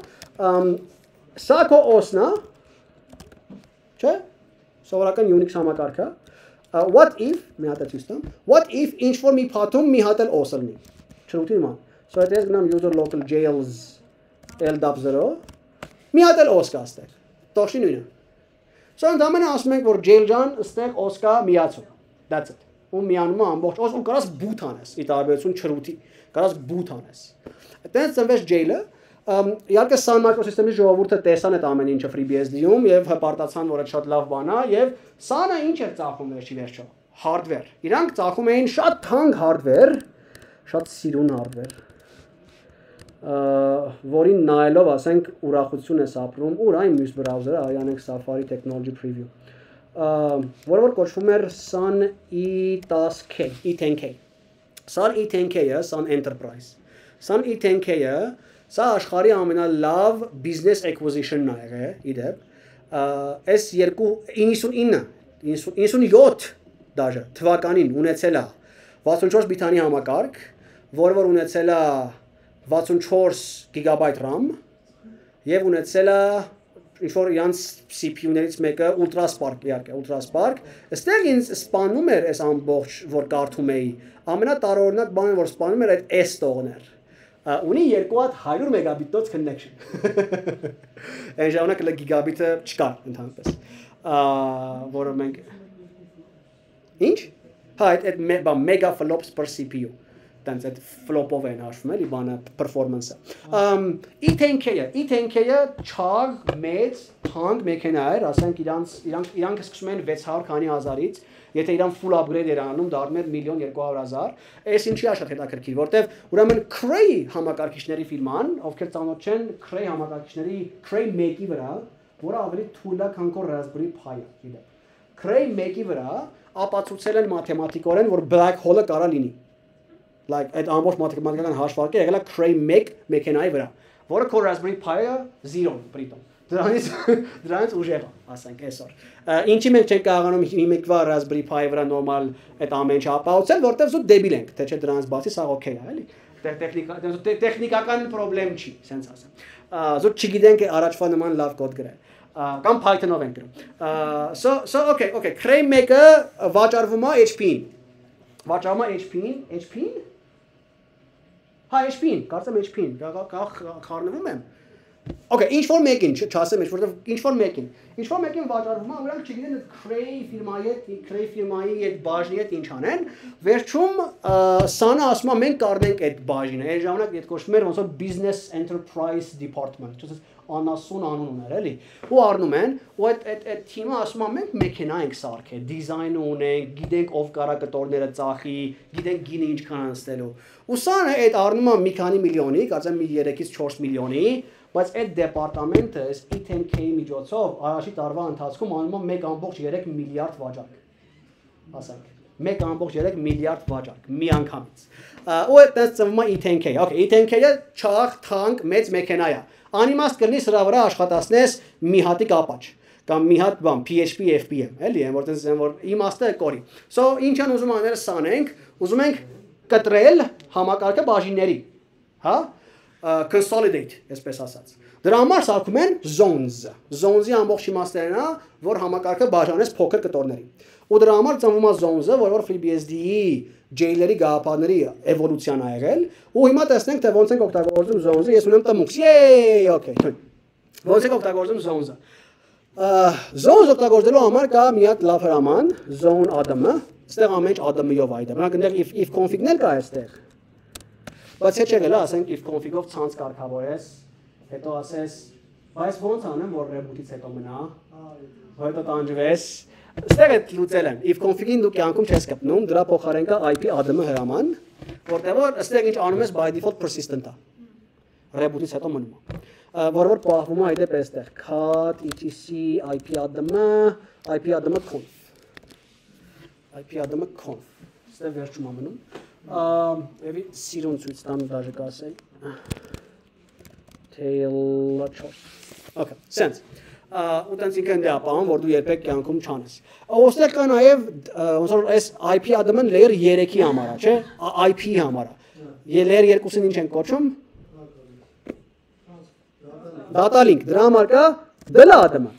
Սա OS-ն է, չէ՞։ Սովորական Unix համակարգը։ Ա, What if, մի հատ է ցույց տամ։ What if ինչ որ մի փաթում մի հատ էլ OS լինի։ Չրուտի նման։ So այդ ես գնամ user local jails l.0 մի հատ էլ OS կա ստեղ։ Տոշի նույնը։ So ընդամենը ասում ենք որ jail ջան ստեղ OS կա միացում։ That's it։ Ու միանում է ամբողջ OS ու կարաս boot անես, ի տարբերություն չրուտի։ Կարաս boot անես։ Այդտենց ծնվեց jail-ը իհարկե Sun Microsystem-ի ժողովուրդը տեսան այդ ամեն ինչը FreeBSD-ում եւ հպարտացան, որ այդ շատ լավ բան է եւ Sun-ը ինչ էր ծախում վերջի վերջո։ Hardware։ Իրանք ծախում էին շատ թանկ hardware, շատ սիրուն hardware որին նայելով, ասենք, ուրախություն ես ապրում, ուր այն մյուս բրաուզերը, այանենք Safari Technology Preview։ որը որ կոչվում էր Sun E10K, E10K։ Sun E10K-ը, Sun Enterprise։ Sun E10K-ը սա աշխարհի ամենալավ business acquisition-ն է եղել, իդեպ։ Ա, Այս 299 97 դաժե թվականին ունեցել է 64 բիթանի համակարգ, որը որ ունեցել է 64 GB RAM եւ ունեցել է ինչ որ իրանց CPU-ներից մեկը Ultra Spark իհարկե Ultra Spark այստեղ ինձ սպանում էր այս ամբողջ որ կարդում էի ամենատարօրինակ բանը որ սպանում էր այդ S տողն էր Ա, ունի 2 հատ 100 մեգաբիտոց connection այն ժամանակ լը գիգաբիտը չկար ընդհանրապես որը մենք Ինչ? Հա, այդ բա mega flops per CPU տենց այդ ֆլոպով են հաշվում էլի բանը performance-ը։ Ամ E10K-ը, E10K-ը չաղ մեծ թանկ մեքենա էր, ասենք իրանց իրանք իրանք սկսում են 600 քանի հազարից, եթե իրան full upgrade էր անում, դառնում էր 1.200.000, այս ինչի է շատ հետաքրքիր, որտեվ ուրեմն Cray համակարգիչների ֆիրման, ովքեր ծանոթ չեն Cray համակարգիչների Cray 1-ի վրա, որը ավելի թույլ է, քան քո Raspberry Pi-ը, գիտեք։ Cray 1-ի վրա ապացուցել են մաթեմատիկորեն, որ black hole-ը կարա լինի like այդ ամբողջ մաթեմատիկական հաշվարկը եղել է Cray 1 մեքենայի վրա, որը քո Raspberry Pi-ը 0 բրիտոն։ Դրանից դրանից ուժեղ ասենք այսօր։ Ինչի մենք չենք կարողանում մի մեկվա Raspberry Pi-ի վրա նորմալ այդ ամեն ինչը ապահովել, որտեվ զուտ դեբիլ ենք, թե չէ դրանից բացի սա օքեյ է, էլի։ Տե- Տեխնիկա տե- տեխնիկական խնդրեմ չի, սենց ասեմ։ Զուտ չգիտենք առաջվա նման լավ կոդ գրել կամ Python-ով ենք գրում։ So so okay, okay, Cray 1-ը վաճառվում է HP-ին։ Վաճառվում է HP-ին, HP-ին Հա, HP-ին, կարծեմ HP-ին, գա գա խառնվում եմ։ Okay, ինչ որ մեկին, չասեմ ինչ, որովհետև ինչ որ մեկին։ Ինչ որ մեկին վաճառվում է, ուրանք չգիտեն այդ Cray ֆիրմայի հետ, Cray ֆիրմայի այդ բաժնի հետ ինչ անեն։ Վերջում ը, Sun-ը ասում է մենք կառնենք այդ բաժինը։ Այն ժամանակ այդ կոչվում էր ոնց որ Business Enterprise Department, չասես անասուն անուն ուներ, էլի։ Ու առնում են, ու այդ այդ այդ թիմը ասում է մենք մեքենա ենք սարքել, դիզայնը ունենք, գիտենք ով կարա կտորները ծախի, գիտենք գինը ինչքան անցնելու։ Ու Sun-ը այդ առնում է մի քանի միլիոնի, կարծեմ մի 3-ից 4 միլիոնի, բայց այդ դեպարտամենտը այս E10K միջոցով առաջի տարվա ընթացքում անում է 1.3 միլիարդ վաճառք ասենք 1.3 միլիարդ վաճառք մի անգամից։ Ու այդպես ծնվում է E10K։ Okay, E10K-ը չաղ թանկ մեծ մեքենա է։ Անիմաստ կլինի սրա վրա աշխատացնես մի հատի կապաչ կամ մի հատ բան PHP FPM, էլի, այն որ տես այն որ իմաստը կորի։ So ինչ են ուզում անել սանենք, ուզում ենք կտրել համակարգը բաժինների, հա? Consolidate, այսպես ասած։ Դրա համար սարքում են zones։ Zones-ի ամբողջ իմաստն է, որ համակարգը բաժանես փոքր կտորների։ Ու դրա համար ծնվում է zones-ը, որ որ FreeBSD-ի jail-երի գաղափարների էվոլյուցիան ա եղել, ու հիմա տեսնենք թե ոնց ենք օգտագործում zones-ը։ Ես ունեմ տմուկ։ Yay, okay։ Ոնց ենք օգտագործում zones-ը։ Zones օգտագործելու համար կա մի հատ լավ հրաման, zone ADM-ը։ Այստեղ ամեն ինչ ADM-ով այդը։ Բնակ այնտեղ if if config-ն էլ կա այստեղ։ Բայց հետ չեղել, ասենք if config-ով ցանց կարգավորես, հետո ասես Բայց ոնց անեմ, որ reboot-ից հետո մնա, հետո տանջվես։ Ստեղ է լուծել եմ։ If config-ին դու կյանքում չես կպնում, դրա փոխարեն կա IP ADM հրաման, որտեղ որ ըստեղ ինչ անում ես by default persistent է։ Reboot-ից հետո մնում է։ Որը որ պահվում է այդպես այստեղ. Cat etc IP ADM, IP ADM conf։ IP ADM conf։ Ստեղ վերջում է էլի սիրուն ցույց տամ դաժե կասեի։ tail choice։ Okay, sense։ Ա ու տենց ինքն դա ապահովում, որ դու երբեք կյանքում չանես։ Ոստեղ կա նաև ոնց որ այս IP ADM-ն layer 3-ի համար է, չէ՞, Ա- IP-ի համար է։ Ե- Layer 2-ին ինչ են կոչում։ link, դրա համար կա DL ADM։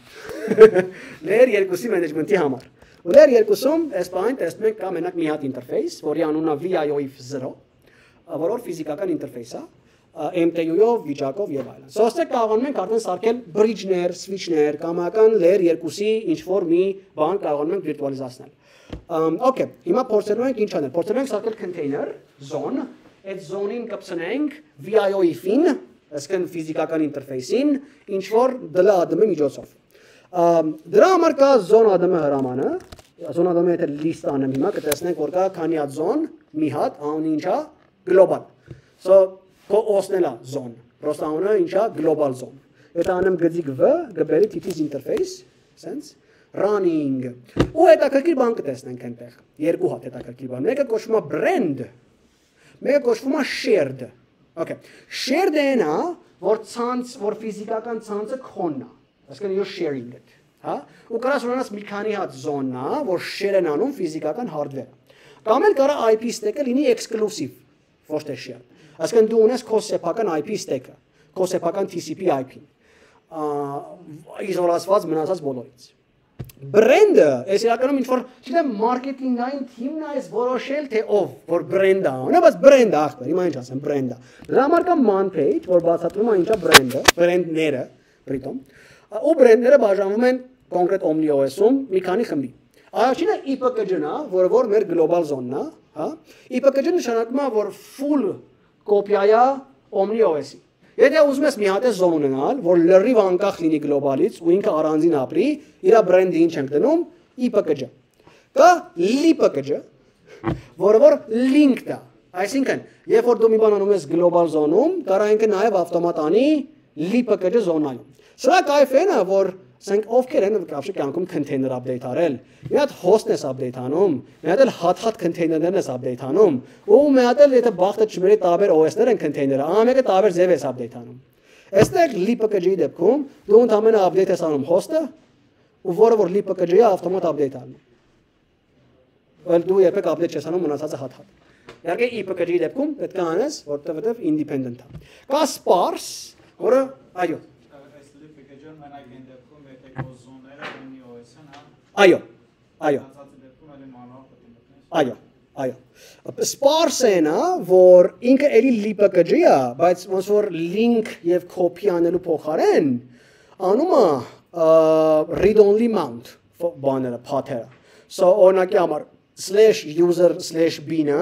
Layer 2-ի management-ի համար։ Ու layer 2-ում այս բանը տեսնում ենք կա մենակ մի հատ ինտերֆեյս, որի անունը VIO-if 0, որը որ ֆիզիկական ինտերֆեյս է, MTU-ով, վիճակով եւ այլն։ Սոստե կարողանում ենք արդեն սարքել bridge-ներ, switch-ներ, կամական layer 2-ի ինչ որ մի բան կարողանում ենք վիրտուալիզացնել։ okay, հիմա փորձելու ենք ինչ անել։ Փորձելու ենք սարքել container, zone, այդ zone-ին կպցնենք VIO-if-ին, այսինքն ֆիզիկական ինտերֆեյսին, ինչ որ դլա ADM-ի միջոցով։ դրա համար կա zone ADM հրամանը, zone ADM-ի հետ list անեմ հիմա, կտեսնենք որ կա քանի հատ zone, մի հատ, անունը ինչա, global։ So քո օսնելա zone։ Պրոստը անունը ինչա global zone։ Եթե անեմ գծիկ v, գբերի TT's interface, sense running։ Ու հետաքրքիր բան կտեսնենք այնտեղ։ Երկու հատ հետաքրքիր բան։ Մեկը կոչվում է brand, մեկը կոչվում է shared։ Okay։ Shared-ը նա, որ ցանց, որ ֆիզիկական ցանցը քոնն է։ Այսինքն you're sharing it, հա? Ու կարաս ունենաս մի քանի հատ զոնա, որ share են անում ֆիզիկական hardware-ը։ Կամ էլ կարա IP stack-ը լինի exclusive, ոչ թե share։ Այսինքն դու ունես քո սեփական IP stack-ը, քո սեփական TCP IP-ն։ Իզոլացված մնացած բոլորից։ Բրենդը, այս իրականում ինչ որ, չգիտեմ, մարքեթինգային թիմն է այս որոշել թե ով, որ բրենդը անը, բայց բրենդը ախպեր, հիմա ինչ ասեմ, բրենդը։ Դրա համար կա man page, որ բացատրում է ինչա բրենդը, բրենդները, պրիտոմ։ Ու բրենդները բաժանվում են կոնկրետ OmniOS-ում մի քանի խմբի։ Առաջինը IPKG-ն է, որը որ մեր global zone-ն է, հա։ IPKG-ը նշանակում է, որ full կոպիա է OmniOS-ի։ Եթե ուզում ես մի հատ զոն ունենալ, որ լրիվ անկախ լինի գլոբալից ու ինքը առանձին ապրի, իր բրենդը ինչ ենք դնում, IPKG։ Կա LPKG, որը որ linked է։ Այսինքն, երբ որ դու մի բան անում ես global zone-ում, կարա ինքը նաև ավտոմատ անի LPKG zone-ում։ Սա է, որ ասենք ովքեր են կապշի կյանքում container update արել։ Մի հատ host-ն ես update անում, մի հատ էլ հատ-հատ container-ներն ես update անում, ու մի հատ էլ եթե բախտը չմերի տարբեր OS-ներ են container-ը, ամենը տարբեր ձև ես update անում։ Այստեղ LPKG-ի դեպքում դու ընդհանրապես update ես անում host-ը, ու որը որ LPKG-ը ավտոմատ update անում։ Weil դու երբեք update չես անում մնացածը հատ-հատ։ Իհարկե IPKG-ի դեպքում պետք է անես, որտեղ independent է։ Կա sparse, որը այո, մենակ այն դեպքում, եթե քո զոները ունի OS-ն, հա, այո, այո։ Այո, այո։ Sparse-ն է, որ ինքը էլի LPKG է, բայց ոնց որ link եւ copy անելու փոխարեն անում է read only mount բաները, path-երը։ So օրինակի համար /user/bin-ը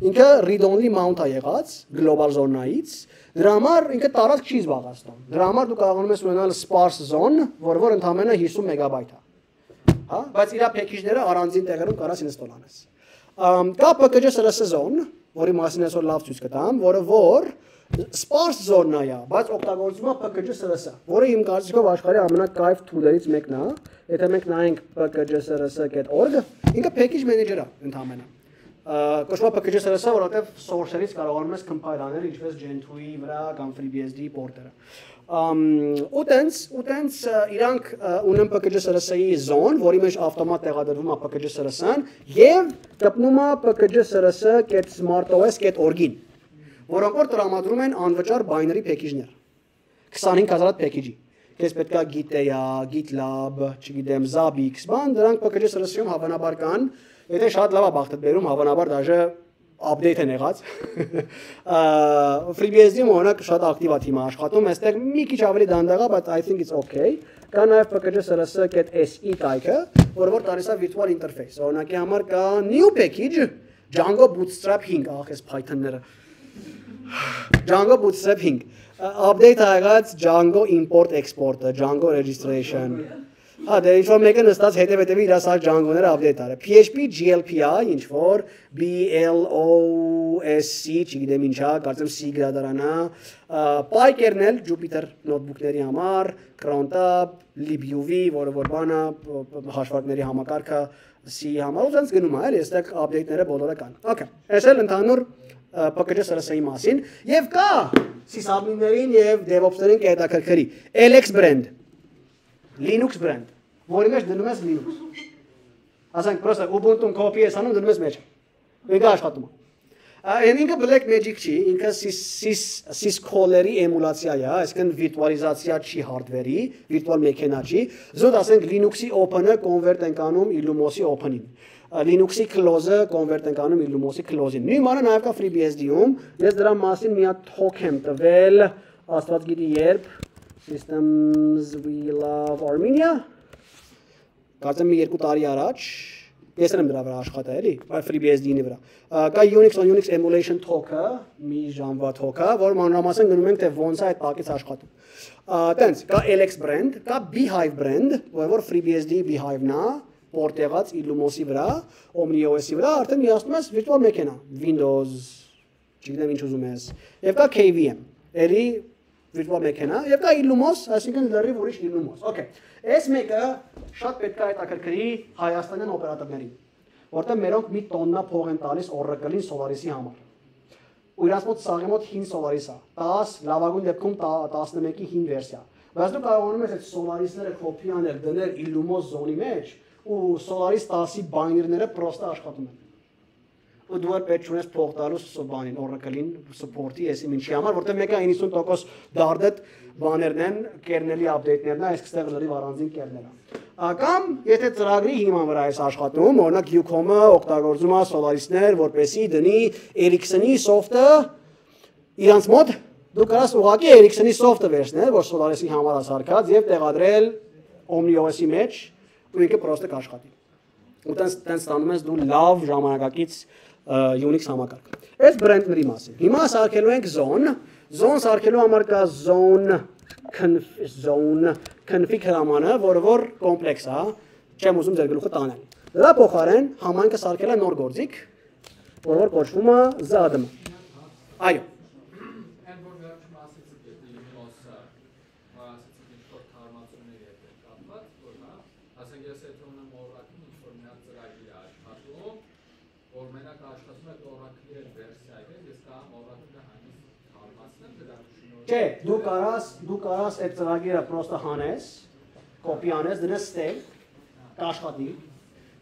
ինքը read only mount է եղած global zone-ից։ Դրա համար ինքը տարածք չի զբաղացնում։ Դրա համար դու կարողանում ես ունենալ sparse zone, որը որ ընդհանրապես 50 մեգաբայթ է հա, բայց իր package-ները առանձին տեղերում կարաս install անես։ Ամ կա package SRS zone, որի մասին այսօր լավ ցույց կտամ, որը որ sparse zone-ն է, բայց օգտագործում է package SRS, որը իմ կարծիքով աշխարհի ամենակայֆ tool-երից մեկն է։ Եթե մենք նայենք package.srs.org, ինքը package manager-ը ընդհանրապես է package SRS-ը, որովհետև source-երից կարողանում ես compile անել ինչպես Gentoo-ի վրա կամ FreeBSD port-երը։ Ամ ու տենց ու տենց իրանք ունեն package SRS-ի zone, որի մեջ ավտոմատ տեղադրվում է package SRS-ն եւ կպնում է package SRS.smartos.org-ին, որոնք որ տրամադրում են անվճար binary package-ներ։ 25000 հատ package-ի։ Քեզ պետքա Git-ը, GitLab, չգիտեմ, Zabbix, բան, դրանք package SRS-ում հավանաբար կան։ Եթե շատ լավ է բախտը բերում, հավանաբար դաժե update են եղած։ FreeBSD-ում օրինակ շատ ակտիվ է թիմը աշխատում, այստեղ մի քիչ ավելի դանդաղ է, but I think it's okay։ Կա նաև package.rs.se կայքը, որը որ տալիս է virtual interface։ Օրինակի համար կա new package Django Bootstrap 5, ախ, էս Python-ները։ Django Bootstrap 5 update ա եղած Django import export-ը, Django registration։ Հա, դե ինչ որ մեկը նստած հետև-հետևի իր ասած Django-ները update արը։ PHP GLPI ինչ որ BLOSC, չգիտեմ ինչա, կարծեմ C գրադարանա, Python-ն էլ Jupyter նոթբուքների համար, Crontab, libuv, որը որ բանա հաշվարկների համակարգը C համար, ու ցած գնում է, էլի, այստեղ update-ները բոլորը կան։ Okay, այս էլ ընդհանուր PKG SRS-ի մասին եւ կա sysadmin-ներին եւ DevOps-ներին կհետաքրքրի LX brand Linux brand, որի մեջ դնում ես Linux։ Ասենք պրոստը Ubuntu-ն copy ես անում դնում ես մեջ։ Ինքը աշխատում է։ Այն ինքը Black Magic չի, ինքը sys syscall-երի էմուլյացիա է, այսինքն վիրտուալիզացիա չի hardware-ի, վիրտուալ մեքենա չի։ Զոտ ասենք Linux-ի open-ը convert ենք անում Illumos-ի open-ին։ Linux-ի close-ը convert ենք անում Illumos-ի close-ին։ Նույն բանը նաև կա FreeBSD-ում։ Ես դրա մասին մի հատ talk եմ տվել, աստված գիտի երբ Systems We Love Armenia. Կարծեմ մի երկու տարի առաջ ես եմ դրա վրա աշխատել, էլի, FreeBSD-ի վրա։ Կա Unix on Unix emulation talk-ը, մի ժամվա talk-ը, որ մանրամասն գնում ենք թե ոնց է այդ պակից աշխատում։ Տենց, կա LX brand, կա Beehive brand, որը որ FreeBSD Beehive-ն է, port եղած Illumos-ի վրա, OmniOS-ի վրա, արդեն միացնում ես virtual մեքենա, Windows, չգիտեմ ինչ ուզում ես։ Եվ կա KVM, էլի virtual մեքենա, եւ կա Illumos, այսինքն լրիվ ուրիշ Illumos։ Okay։ Այս մեկը շատ պետք է հետաքրքրի հայաստանյան օպերատորներին, որտեղ մերոնք մի տոննա փող են տալիս Oracle-ին Solaris-ի համար։ Ու իրանց մոտ սաղի մոտ 5 Solaris-ա, 10, լավագույն դեպքում 11-ի 5 վերսիա։ Բայց դու կարողանում ես այդ Solaris-ները կոպի անել, դնել Illumos զոնի մեջ, ու Solaris 10-ի բայներները պրոստը աշխատում են ու դու էլ պետք ունես փող տալու բանին Oracle-ին support-ի, եսի ինչի համար, որտեղ մեկը 90% դարդետ բաներն են, kernel-ի update-ներն է, այս այստեղ լրիվ առանձին kernel է։ Կամ եթե ծրագրի հիման վրա ես աշխատում, օրինակ Ucom-ը օգտագործում է Solaris-ներ, որպեսի դնի Ericsson-ի soft-ը իրանց մոտ դու կարաս ուղակի Ericsson-ի soft-ը վերցնել, որ Solaris-ի համար ասարկած եւ տեղադրել OmniOS-ի մեջ ու ինքը պրոստը կաշխատի։ Ու տենց տենց ստանում ես դու լավ ժամանակակից Unix համակարգ։ Այս բրենդների մասին։ Հիմա սարքելու ենք zone, zone սարքելու համար կա zone conf zone config հրամանը, որը որ կոմպլեքս է, չեմ ուզում ձեր գլուխը տանել։ Դրա փոխարեն համայնքը սարքել է նոր գործիք, որը որ կոչվում է ZADM։ Այո։ Այն որ վերջում ասեցիք, եթե Linux-ը ասեցիք ինչ-որ թարմացումների հետ է կապված, որ հա, ասենք ես եթե ունեմ Oracle-ին ինչ-որ մի հատ ծրագիր է աշխատում, որ մենակ աշխատում է Oracle-ի հետ վերսիայով, ես կամ Oracle-ը հանգիստ թարմացնեմ դրա շնորհիվ։ Չէ, դու կարաս, դու կարաս այդ ծրագիրը պրոստը հանես, կոպի անես, դնես ստել, կաշխատի։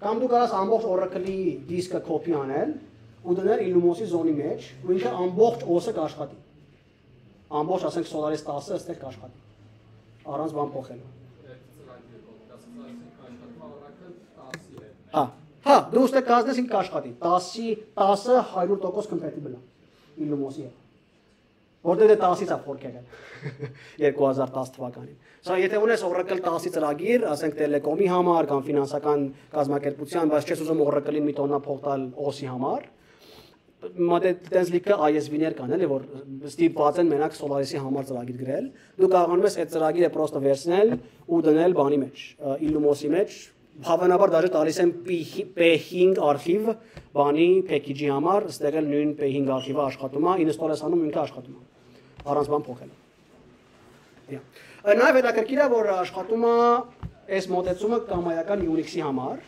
Կամ դու կարաս ամբողջ Oracle-ի դիսկը կոպի անել ու դնել Illumos-ի զոնի մեջ, ու ինքը ամբողջ OS-ը կաշխատի։ Ամբողջ, ասենք Solaris 10-ը այստեղ կաշխատի։ Առանց բան փոխելու։ Այդ ծրագիրը կոմպուտացած ասենք աշխատում է Oracle 10-ի հետ։ Հա, հա, դու ուստի կազմես ինքը կաշխատի։ 10-ի 10-ը 100% compatible է Illumos-ի հետ։ Որտեղ դե 10-ից է փորկել 2010 թվականին։ Սա եթե ունես Oracle 10-ի ծրագիր, ասենք տելեկոմի համար կամ ֆինանսական կազմակերպության, բայց չես ուզում Oracle-ին մի տոննա փող տալ OS-ի համար, մատե տենց լիքը ISV-ներ կան, էլի որ ստիպված են մենակ Solaris-ի համար ծրագիր գրել։ Դու կարողանում ես այդ ծրագիրը պրոստը վերցնել ու դնել բանի մեջ, Illumos-ի մեջ, հավանաբար դաժե տալիս են P5 արխիվ բանի package-ի համար, ստեղ էլ նույն P5 արխիվը աշխատում է, install ես անում ինքը աշխատում է։ Առանց բան փոխել։ Նաև հետաքրքիր է, որ աշխատում է այս մոտեցումը կամայական Unix-ի համար։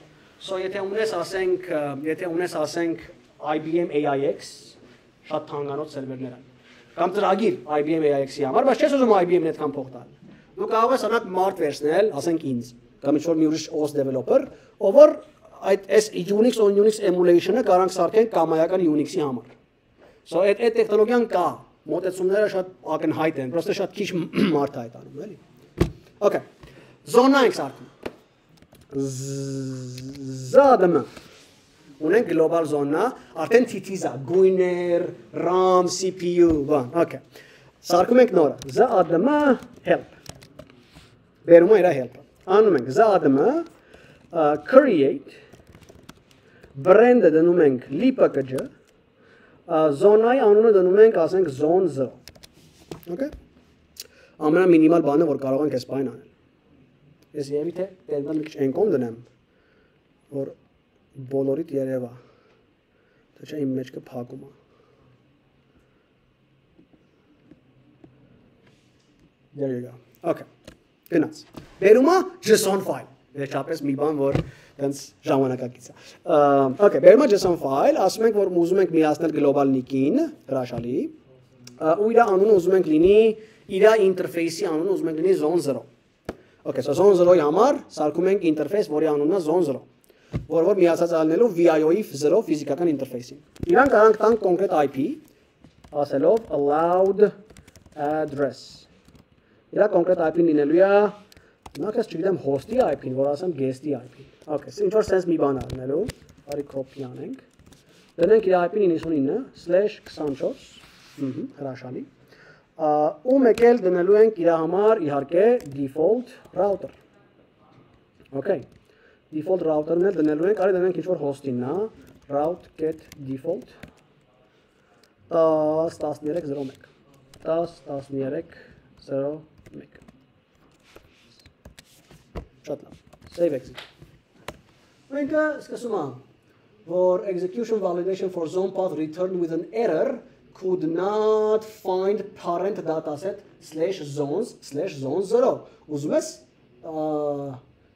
So եթե ունես ասենք, եթե ունես ասենք IBM AIX շատ թանկանոց սերվերներ են։ Կամ ծրագիր IBM AIX-ի համար, բայց չես ուզում IBM-ն այդքան փող տալ։ Դու կարող ես անակ մարդ վերցնել, ասենք ինձ, կամ ինչ-որ մի ուրիշ OS developer, ով որ այդ այս Unix on Unix emulation-ը կարանք սարքեն կամայական Unix-ի համար։ So այդ այդ տեխնոլոգիան կա, մոտեցումները շատ ակնհայտ են, պրոստը շատ քիչ մարդ է այդ անում, էլի։ Okay։ Զոնա ենք սարքում։ ZADM ունենք global zone-ը, արդեն TTZ-ա, գույներ, RAM, CPU, բան, okay։ Սարքում ենք նորը, ZADM help։ Բերում է իր help-ը։ Անում ենք ZADM create brand-ը դնում ենք lipkg Զոնայի անունը դնում ենք, ասենք zone 0։ Okay։ Ամենամինիմալ բանը, որ կարող ենք այս բանը անել։ Ես եւի թե դերմալ մի քիչ encom դնեմ, որ բոլորիդ երևա։ Դա չէ իմ մեջքը փակում է։ There you go. Okay։ Գնաց։ Բերումա JSON file։ Վերջապես մի բան, որ տենց ժամանակակից է։ Okay, բերումա JSON file, ասում ենք, որ ուզում ենք միացնել global nick-ին, հրաշալի։ Ու իր անունը ուզում ենք լինի, իր ինտերֆեյսի անունը ուզում ենք լինի zone 0։ Okay, so zone 0-ի համար սարքում ենք ինտերֆեյս, որի անունն է zone 0 որ որ միացած ալնելու VIO-ի 0 ֆիզիկական ինտերֆեյսին։ Իրան կարող տանք կոնկրետ IP, ասելով allowed address Իրա կոնկրետ IP-ն լինելու է նախ ես չգիտեմ host-ի IP-ն, որ ասեմ guest-ի IP-ն։ Okay, ինչ որ sense մի բան առնելու, արի copy անենք։ Դնենք իր IP-ն 99/24, ըհը, հրաշալի։ Ա ու մեկ էլ դնելու ենք իր համար իհարկե default router։ Okay։ Default router-ն էլ դնելու ենք, արի դնենք ինչ որ host-ին, հա, route get default 10 1301 10 1301 մեկ։ Շատ լավ։ Save exit։ Մենք սկսում ենք որ execution validation for zone path returned with an error could not find parent dataset slash zones slash zone 0 ուզում ես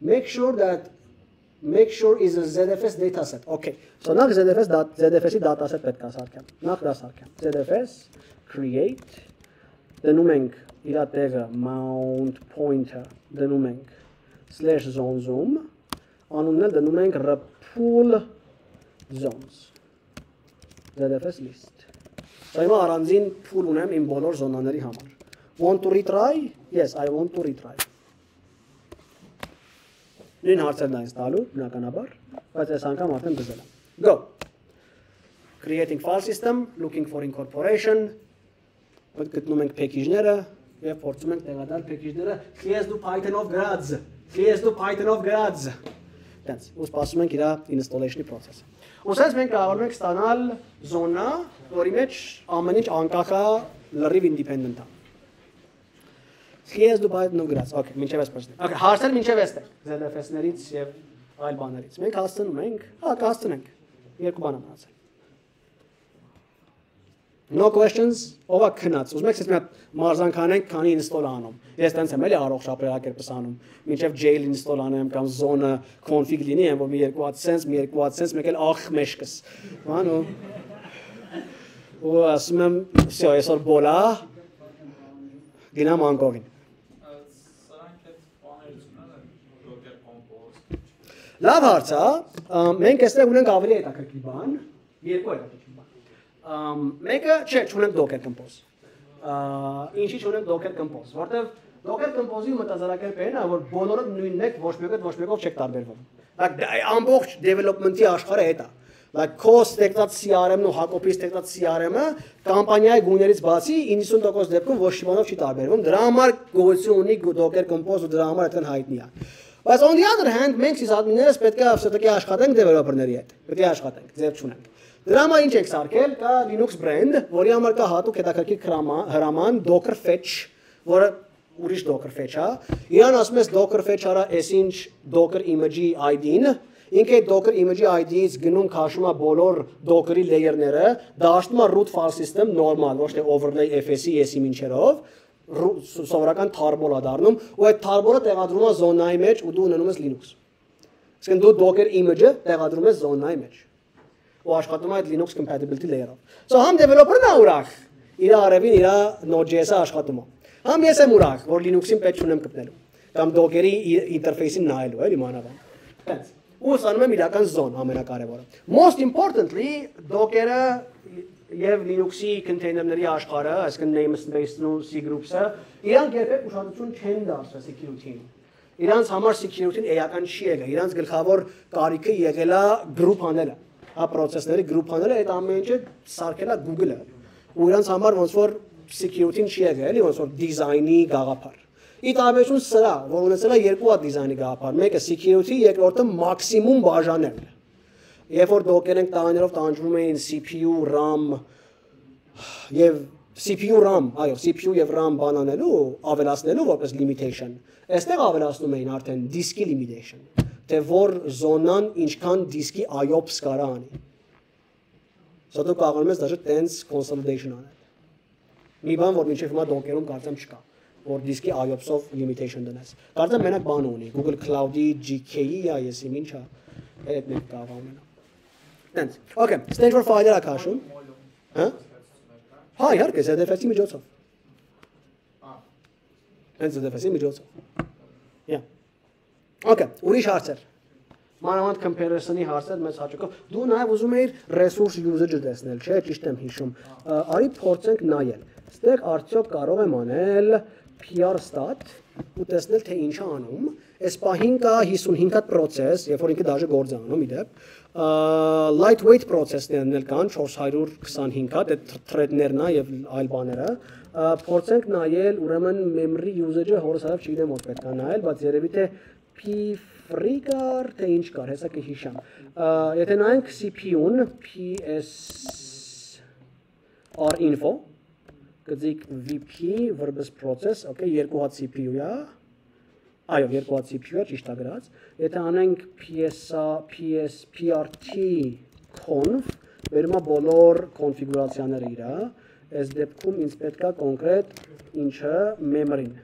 make sure that make sure is a ZFS dataset. Okay so նախ ZFS ZFS-ի dataset պետք է սարքեմ նախ դա սարքեմ. ZFS create դնում ենք իր տեղը mount pointer դնում ենք zone zoom անունն էլ դնում ենք repool zones. ZFS list. Սա հիմա առանձին pool ունեմ իմ բոլոր զոնաների համար. Want to retry? Yes i want to retry. Նույն հարցերն այնց տալու բնականաբար բայց այս անգամ արդեն դզել եմ. Go. Creating file system looking for incorporation. Գտնում ենք package-ները եւ փորձում ենք տեղադրել package-ները. CS do Python-ով գրած CS do Python-ով գրած Տենց, ու սպասում ենք իր installation-ի process-ը։ Ոսած մենք կարող ենք ստանալ զոնա, որի մեջ ամեն ինչ անկախ է լրիվ independent է։ CS do Python-ով գրած, okay, մինչև այսպես։ Okay, հարցեր մինչև այստեղ, ZFS-ներից եւ այլ բաներից։ Մենք հասցնում ենք, հա, կհասցնենք։ Երկու բան մնացել։ No questions, ով է քնած։ Ուզում եք ես մի հատ մարզանք անենք, քանի install անում։ Ես տենց եմ էլի առողջ ապրելակերպս անում։ Մինչև jail install անեմ կամ zone config լինի, այն որ մի երկու հատ sense, մի երկու հատ sense, մեկ էլ ախ մեշկս։ Բանո։ Ու ասում եմ, всё, այսօր բոլա։ Գնամ անկողին։ Սրանք այդ բաներից ունեն Docker Compose։ Լավ հարց է։ ամ, Մենք այստեղ ունենք ավելի հետաքրքիր բան, երկու հետաքրքիր բան։ Ամ Մեկը չէ, չունեմ Docker Compose։ Ինչի չունեմ Docker Compose, որտեվ Docker Compose-ի մտածարակերպը այն է, որ բոլորը նույնն եք, ոչ մեկը ոչ մեկով չեք տարբերվում։ Like ամբողջ development-ի աշխարհը հետ է։ Like քո ստեկտած CRM-ն ու Հակոբի ստեկտած CRM-ը կամպանիայի գույներից բացի 90% դեպքում ոչ իմանով չի տարբերվում։ Դրա համար գոյություն ունի Docker Compose ու դրա համար այդքան հայտնի է։ Բայց on the other hand, մենք sysadmin-երս պետք է սրտակի աշխատենք developer-ների հետ։ Պետք է աշխատենք, ձեր չունենք։ Դրա համար ինչ եք սարքել, կա Linux brand, որի համար կա հատուկ հետաքրքիր հրաման, Docker Fetch, որը ուրիշ Docker Fetch է։ Իրան ասում ես Docker Fetch արա այսինչ Docker image-ի ID-ն, ինքը այդ Docker image-ի ID-ից գնում քաշում է բոլոր Docker-ի layer-ները, դաշտում է root file system normal, ոչ թե overlay FS-ի եսի մինչերով, սովորական է դառնում, ու այդ tarball-ը տեղադրում է zone-ի մեջ ու դու ունենում ես Linux։ Իսկն դու Docker image-ը տեղադրում ես zone-ի մեջ ու աշխատում է այդ Linux compatibility layer-ով։ So համ developer-ն է ուրախ, իր արևին իր Node.js-ը աշխատում է։ Համ ես եմ ուրախ, որ Linux-ին պետք չունեմ գտնելու կամ Docker-ի ինտերֆեյսին նայելու, էլի մանավանդ։ Տենց։ Ու ստանում եմ իրական zone ամենակարևորը։ Most importantly, Docker-ը եւ Linux-ի container-ների աշխարհը, այսինքն namespace-ն ու C groups-ը, իրանք երբեք ուշադրություն չեն դարձրել security-ին։ Իրանց համար security-ն էական չի եղել։ Իրանց գլխավոր կարիքը եղել է group անելը։ process-ների անելը այդ ամեն ինչը սարքել է Google-ը։ Ու իրանց համար ոնց որ security-ն չի եղել, էլի ոնց որ design-ի գաղափար։ Ի տարբերություն սրա, որ ունեցել է երկու հատ դիզայնի գաղափար, մեկը security, երկրորդը մաքսիմում բաժանել։ երբ որ դոկեր ենք տաներով տանջվում էին CPU, RAM եւ CPU RAM, այո, CPU եւ RAM բանանելու, ավելացնելու որպես limitation։ Այստեղ ավելացնում էին արդեն դիսկի limitation, թե որ զոնան ինչքան դիսկի IOPS կարա անի։ Սա դու կարող ես դաժե տենց consolidation անել։ Մի բան, որ մինչև հիմա դոկերում կարծեմ չկա որ դիսկի IOPS-ով limitation դնես։ Կարծեմ մենակ բան ունի, Google Cloud-ի GK-ի, այսի ինչա, այդ մենք կարող ամենա։ Տենց։ Okay, stage for file-ը քաշում։ Հա։ Հա, իհարկե, ZFS-ի միջոցով։ Հենց ZFS-ի միջոցով։ Yeah։ Okay, ուրիշ հարցեր։ Մանավանդ comparison-ի հարցեր մեծ հաճույքով։ Դու նաև ուզում էիր resource usage-ը տեսնել, չէ՞, ճիշտ եմ հիշում։ Արի փորձենք նայել։ Ստեղ արդյոք կարող եմ անել PR stat ու տեսնել թե ինչ է անում։ Այս պահին կա 55 հատ process, երբ որ ինքը դաժե գործ է անում իդեպ։ Lightweight process-ներն էլ կան 425 հատ, այդ thread-ներն է եւ այլ բաները։ Փորձենք նայել ուրեմն memory usage-ը հորս հարավ չգիտեմ որ պետք է նայել, բայց երևի թե P free կար, թե ինչ կար, հեսա կհիշամ։ Եթե նայենք CPU-ն PS R info գծիկ VP verbose process, okay, երկու հատ CPU-ա։ Այո, երկու հատ CPU-ա ճիշտ է գրած։ Եթե անենք PS PS PRT conf, վերումա բոլոր կոնֆիգուրացիաները իրա, այս դեպքում ինձ պետքա կոնկրետ ինչը memory-ն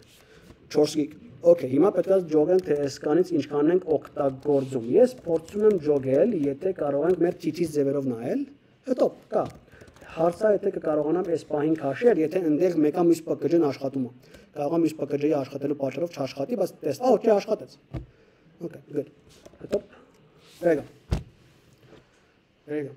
4 gig Okay, հիմա պետք է ջոգենք թե այսքանից ինչքան ենք օգտագործում։ Ես փորձում եմ ջոգել, եթե կարող ենք մեր TT-ից ձևերով նայել, հետո կա հարցը եթե կկարողանամ այս պահին քաշել, եթե այնտեղ մեկը մյուս PKG-ն աշխատում է։ Կարող եմ մյուս PKG-ի աշխատելու պատճառով չաշխատի, բայց տես, ահա, չի աշխատեց։ Okay, good. Հետո There you go. There you go.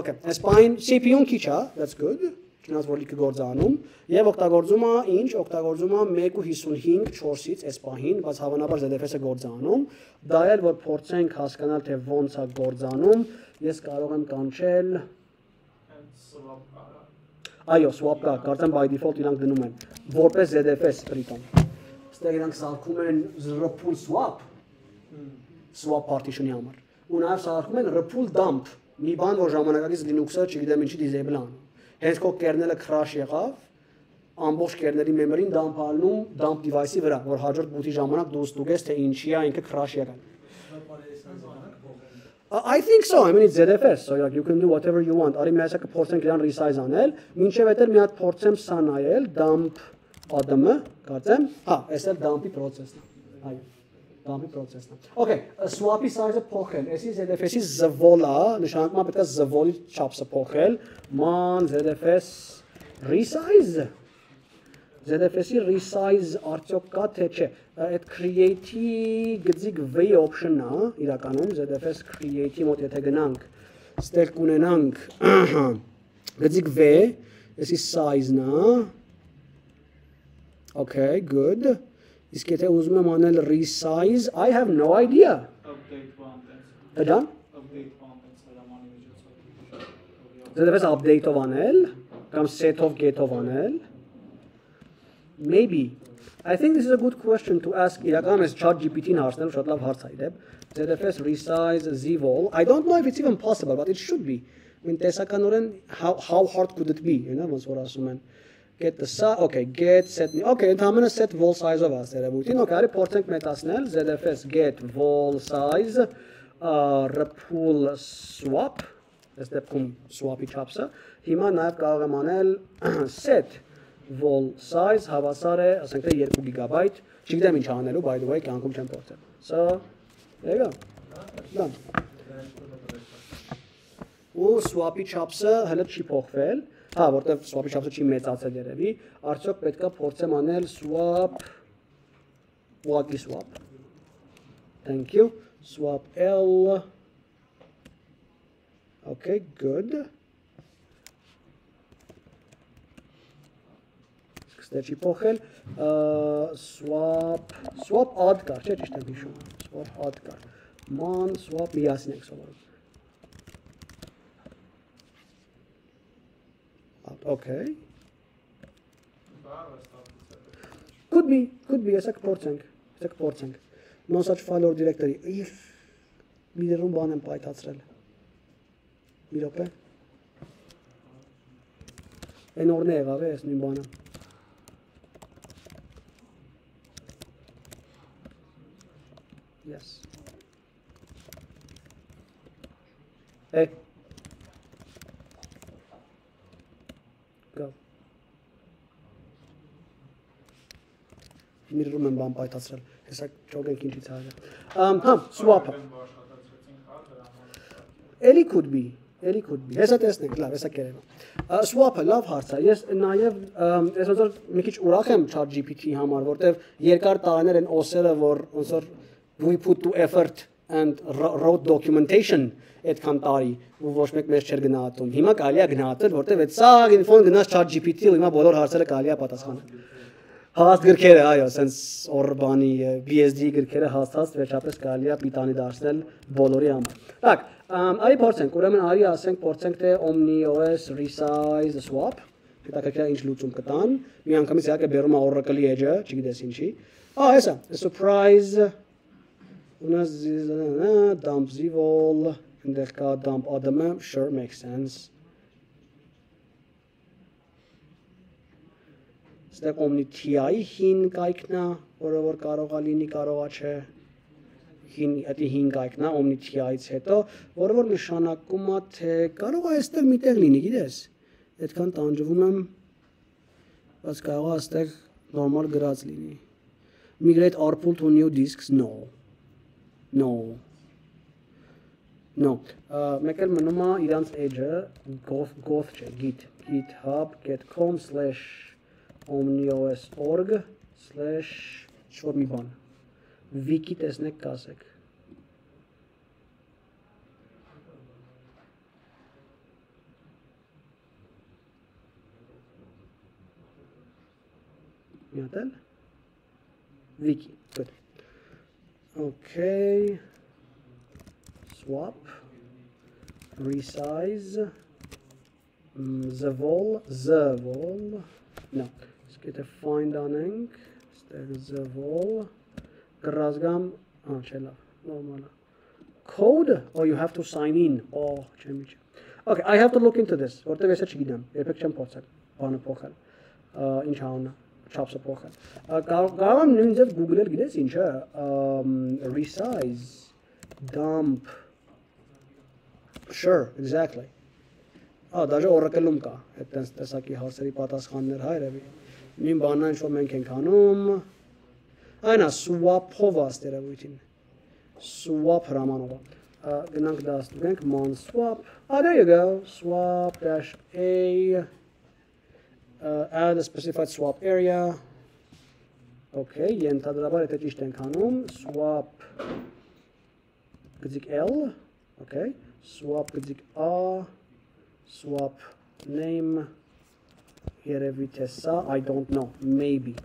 Okay, այս պահին CPU-ն քիչ է, that's good չնայած որ լիքը գործանում եւ օգտագործում է ինչ օգտագործում է 1.55 4-ից այս պահին, բայց հավանաբար ZFS-ը գործանում։ Դա էլ որ փորձենք հասկանալ թե ոնց է գործանում, ես կարող եմ կանչել Այո, swap կա, կարծեմ by default իրանք դնում են որպես ZFS Python։ Ստեղ իրանք սարքում են repull swap swap partition-ի համար։ Ու նաև սարքում են repull dump, մի բան, որ ժամանակակից Linux-ը չգիտեմ ինչի disable անում։ Հենց քո kernel-ը crash եղավ, ամբողջ kernel-ի memory-ին dump ալնում dump device-ի վրա, որ հաջորդ boot-ի ժամանակ դու ստուգես թե ինչի է ինքը crash եղել։ I think so. I mean it's ZFS, so like you can do whatever you want. Արի մի հաշակը փորձենք իրան resize անել, մինչև այդտեղ մի հատ փորձեմ սա նայել, dump ADM-ը, կարծեմ։ Հա, այս էլ dump-ի process-ն է։ Այո dump-ի process-ն է։ Okay, swap-ի size-ը փոխել։ Էսի ZFS-ի զվոլ է, նշանակում է պետք է զվոլի չափսը փոխել։ Man ZFS resize ZFS-ի resize արդյոք կա թե չէ։ Այդ create-ի գծիկ v option-ն է իրականում ZFS create-ի մոտ եթե գնանք, ստեղ կունենանք գծիկ v, էսի size-ն է։ Okay, good։ Իսկ եթե ուզում եմ անել resize, I have no idea։ update one-ից։ Դան Update one-ից հրամանի միջոցով։ ZFS update-ով անել կամ set-ով get-ով անել։ Maybe. I think this is a good question to ask իրականում ես ChatGPT-ին հարցնել շատ լավ հարց է իդեպ։ ZFS resize zvol. I don't know if it's even possible, but it should be. I mean տեսականորեն how how hard could it be, you know, ոնց որ ասում են get the size, okay, get set okay, ընդհանրապես set vol size-ով ասերևույթին, okay, արի փորձենք մետացնել ZFS get vol size repull swap, այս դեպքում swap-ի չափսը։ Հիմա նաև կարող եմ անել set vol size հավասար է, ասենք թե 2 GB, չգիտեմ ինչ անելու, by the way, կյանքում չեմ փորձել։ you go. Done։ Ու swap-ի չափսը հələ չի փոխվել, հա, որտեվ swap-ի չափսը չի մեծացել երևի, արդյոք պետքա փորձեմ անել swap ուղղակի swap։ Thank you. Swap L Okay, good. Ստեղ չի փոխել, swap swap add կար, չէ՞, ճիշտ եմ հիշում։ Swap add կար։ Man swap միասին ենք սովորում։ Add, Okay. Could be, could be, եսա կփորձենք, եսա կփորձենք։ No such file or directory։ Իֆ մի դերում բան եմ պայթացրել։ Մի րոպե։ Այն օրն է եղավ այս նույն բանը։ Yes. Hey. Go. Միրում եմ բան պայթացրել։ Հեսա ճոգենք ինչից Ամ հա, swap-ը։ Էլի could be, էլի could be։ Հեսա տեսնենք, լավ, հեսա կերեմ։ Swap-ը լավ հարց է։ Ես նաև ես ոնց որ մի քիչ ուրախ եմ ChatGPT-ի համար, որտեվ երկար տարիներ են օսերը, որ ոնց որ we put to effort and wrote documentation այդքան տարի ու ոչ մեկ մեզ չէր գնահատում։ Հիմա կարելի է գնահատել, որտեվ այդ սա ինֆոն գնաց ChatGPT-ի ու հիմա բոլոր հարցերը կարելի է պատասխանել։ Հաստ գրքերը, այո, սենց Օրբանի BSD գրքերը հաստատ վերջապես կարելի է պիտանի դարձնել բոլորի համար։ Так, ամ, արի փորձենք, ուրեմն արի ասենք փորձենք թե OmniOS resize swap հետաքրքիր ինչ լուծում կտան։ Մի անգամից իհարկե բերում է Oracle-ի edge-ը, չգիտես ինչի։ Ահա հեսա, surprise у нас здесь э, dump zivol, այնտեղ կա dump adm-ը, sure makes sense։ Ստեղ Omni TI-ի հին կայքն է, որը որ կարող է լինի, կարող է չէ։ Հին, դա հին կայքն է Omni TI-ից հետո, որը որ նշանակում է թե կարող է այստեղ միտեղ լինի, գիտես։ Այդքան տանջվում եմ, բայց կարող է այստեղ նորմալ գրած լինի։ Migrate RPool to new disks, no։ No։ No։ Մեկ էլ մնում է իրանց edge-ը goth goth չէ, git github.com/omnios.org/ շոր մի բան։ Wiki տեսնեք կասեք։ Մի հատ էլ։ Wiki, good։ Okay. Swap. Resize. Mm, The wall. The wall. No. A find անենք։ Ստեղ the wall. Գրազգամ, ա, չէ լավ, նորմալ է։ Code or you have to sign in։ Oh, չեմ իջ։ Okay, I have to look into this, որտեղ ես չգիտեմ, երբեք չեմ փորձել բանը փոխել։ Ինչ անունը, չափսը փոխել։ կարող եմ նույն ձև Google-ել գիտես ինչը, resize dump Sure, exactly։ Ա, դաժե Oracle-ում կա այդ տես տեսակի հարցերի պատասխաններ հա երևի։ Նույն բանն ինչ որ մենք ենք անում։ Այնա swap-ով աստերավույթին։ Swap հրամանով։ Ա, Գնանք դա ստուգենք mon swap։ Ah, there you go. Swap dash a uh, add a specified swap area. Okay, ենթադրաբար եթե ճիշտ ենք անում, swap գծիկ L, okay, swap գծիկ A, swap name, երևի թե սա, I don't know, maybe.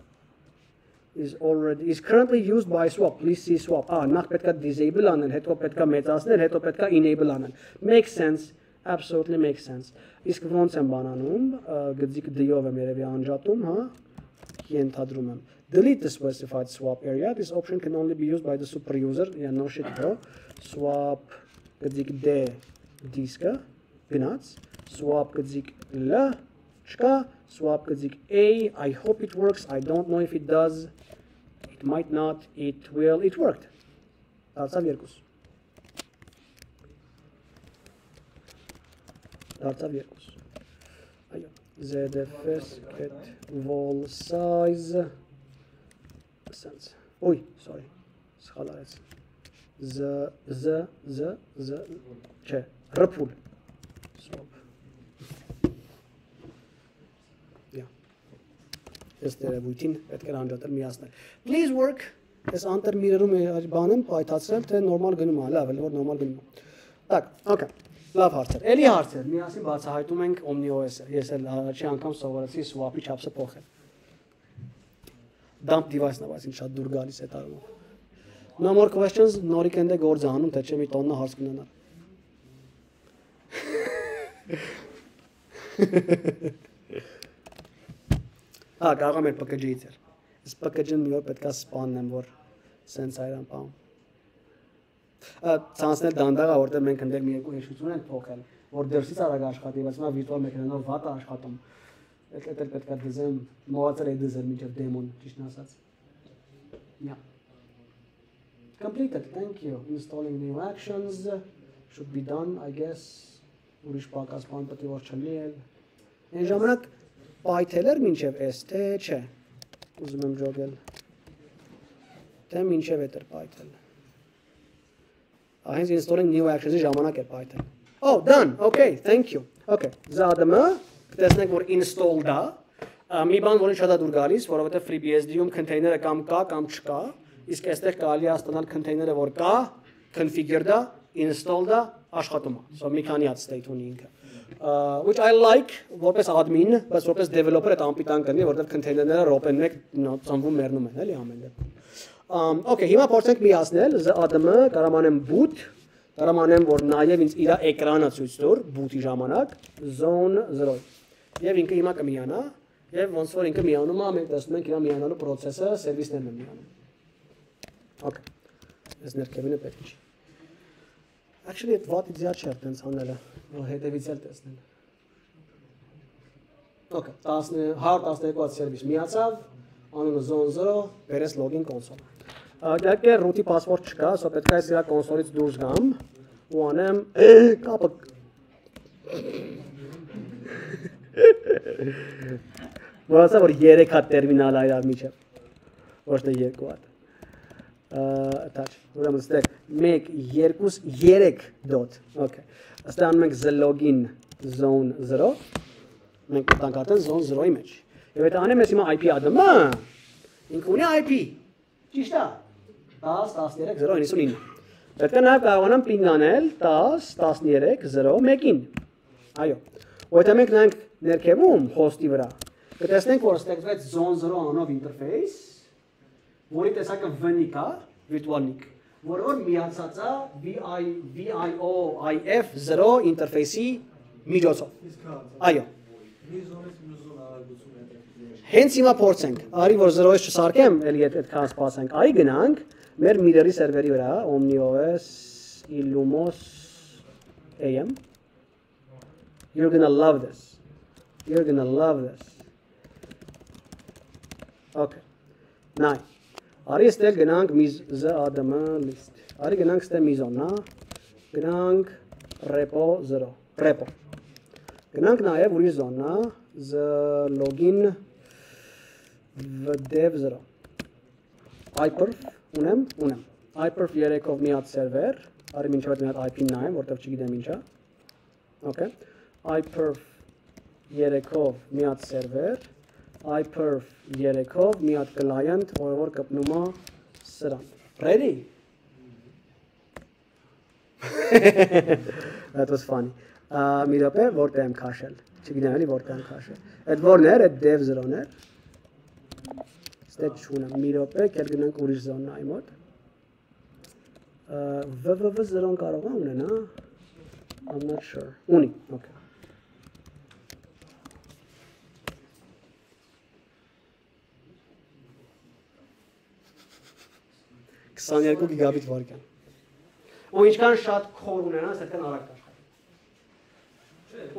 Is already is currently used by swap please see swap. Ah նախ պետքա disable անել հետո պետքա մեծացնել հետո պետքա enable անել makes sense absolutely makes sense. Իսկ ոնց եմ բանանում գծիկ d-ով եմ երևի անջատում հա ենթադրում եմ. Delete the specified swap area. This option can only be used by the super user. Yeah no shit bro. Swap գծիկ d disk-ը գնաց. Swap գծիկ l Шка, swap Kazik A. I hope it works. I don't know if it does. It might not. It will. It worked. Dartsal Virkus. Dartsal Virkus. ZFS get wall size. Sense. Oi, sorry. Schala Z, Z, Z, Z, Ç. Rapul. այս դերևույթին պետք է անջատել միացնել։ Please work Այս անտեր միրերում է բանեմ պայթացրել, թե նորմալ գնում է, լավ, էլի որ նորմալ գնում է։ Так, okay։ Լավ հարցեր։ Էլի հարցեր։ Միասին բացահայտում ենք OmniOS-ը։ Ես էլ առաջի անգամ սովորեցի swap-ի չափսը փոխել։ Dump device-ն է, բայց ինձ շատ դուր գալիս է տարում։ No more questions, նորիկ ընդ է գործ անում, թե չէ մի տոննա հարց կունենալ։ Հա, կարող եմ PKG-ից էր։ Այս PKG-ն մի օր պետքա սպաննեմ, որ սենց այրան բան։ ցանցնել դանդաղ է, որտեղ մենք ընդեղ մի երկու հեշտություն ենք փոխել, որ դրսից արագ աշխատի, բայց հիմա վիրտուալ մեքենանով վատ է աշխատում։ Այդ էլ պետք է դզեմ, մոռացել էի դզել միջև դեմոն, ճիշտն ասած։ Yeah. Completed. Thank you. Installing new actions should be done, I guess. Ուրիշ պակաս բան պետք է որ չլինի էլ։ Այն ժամանակ Python-եր մինչև S թե չէ։ Ուզում եմ ջոգել։ Թե մինչև էտեր Python։ Ahens installing new actions-ի ժամանակ է Python։ Oh, done. Okay, thank you. Okay. Զադմը տեսնենք որ installed է։ Ա, Մի բան, որին շատ է դուր գալիս, որովհետև FreeBSD-ում container-ը կամ կա կամ չկա, իսկ այստեղ կարելի է ստանալ container-ը, որ կա, configured-ը, installed-ը, աշխատում է։ So մի քանի հատ state ունի ինքը։ which I like որպես admin, բայց որպես developer այդ ամպիտան կնի, որովհետև container-ները րոպեն մեկ ծնվում մեռնում են, էլի ամեն դեպքում։ Um, okay, հիմա փորձենք միացնել ZADM-ը, կարամանեմ boot, կարամանեմ որ նաև ինձ իր էկրանը ցույց տուր boot-ի ժամանակ zone 0։ Եվ ինքը հիմա կմիանա, եւ ոնց որ ինքը միանում է, մենք տեսնում ենք իր միանալու process-ը, սերվիսներն են միանում։ Okay։ Այս ներքևինը պետք չի։ Actually, այդ վատի ձյա չէ տենց անելը, որ հետևից էլ տեսնել։ Okay, 10 112 հատ սերվիս միացավ, անունը zone 0, բերես login console։ Դեռ root-ի password չկա, սա պետք է այս իր կոնսոլից դուրս գամ ու անեմ կապը Որսա որ 3 հատ տերմինալ այր առ միջև։ Ոչ թե 2 հատ։ Ահա, ուրեմն ստեղ 1 2 3 dot։ Okay։ Աստեղ անում ենք the login zone 0։ Մենք է կատեն zone 0-ի մեջ։ Եվ այդ անեմ ես հիմա IP ադմը։ Ինքը ունի IP։ Ճիշտ է։ 10 13 099։ Պետք է նաև կարողանամ ping անել 10 13 0 1-ին։ Այո։ Որտեղ մենք նայենք ներքևում host-ի վրա, կտեսնենք, որ ստեղծվեց zone 0 անով ինտերֆեյս, որի տեսակը VNIC է, NIC, որը որ միացած է VI VIO IF 0 ինտերֆեյսի միջոցով։ Այո։ մի զոնից մյուս զոն արագություն հետաքրքիր։ Հենց հիմա փորձենք։ Արի որ 0-ից չսարքեմ, էլի այդ այդքան սպասենք։ Արի գնանք մեր Mirror-ի սերվերի վրա, OmniOS Illumos AM You're going to love this. You're going to love this. Okay. Նայ։ Արի ստեղ գնանք մի ZADM list։ Արի գնանք ստեղ մի զոնա։ Գնանք repo 0, repo։ Գնանք նաև ուրիշ զոնա, z login vdev 0։ iperf ունեմ, ունեմ։ iperf 3-ով մի հատ սերվեր, արի մինչև այդ մի հատ IP-ն նայեմ, որտեղ չգիտեմ ինչա։ Okay։ iperf 3-ով մի հատ սերվեր, iperf 3-ով մի հատ client, որը որ կպնում է սրան։ Ready? That was funny։ մի րոպե որտեղ եմ քաշել։ Չգիտեմ էլի որտեղ եմ քաշել։ Այդ որն էր, այդ dev 0-ն էր։ Ստեղ չունեմ։ Մի րոպե, կեր գնանք ուրիշ զոնայի մոտ։ VVV 0-ն կարող է ունենա։ I'm not sure։ Ունի, okay։ Քսաներկու գիգաբիտ վարկյան։ Ու ինչքան շատ քոր ունենաս, այդքան արագ կաշխատի։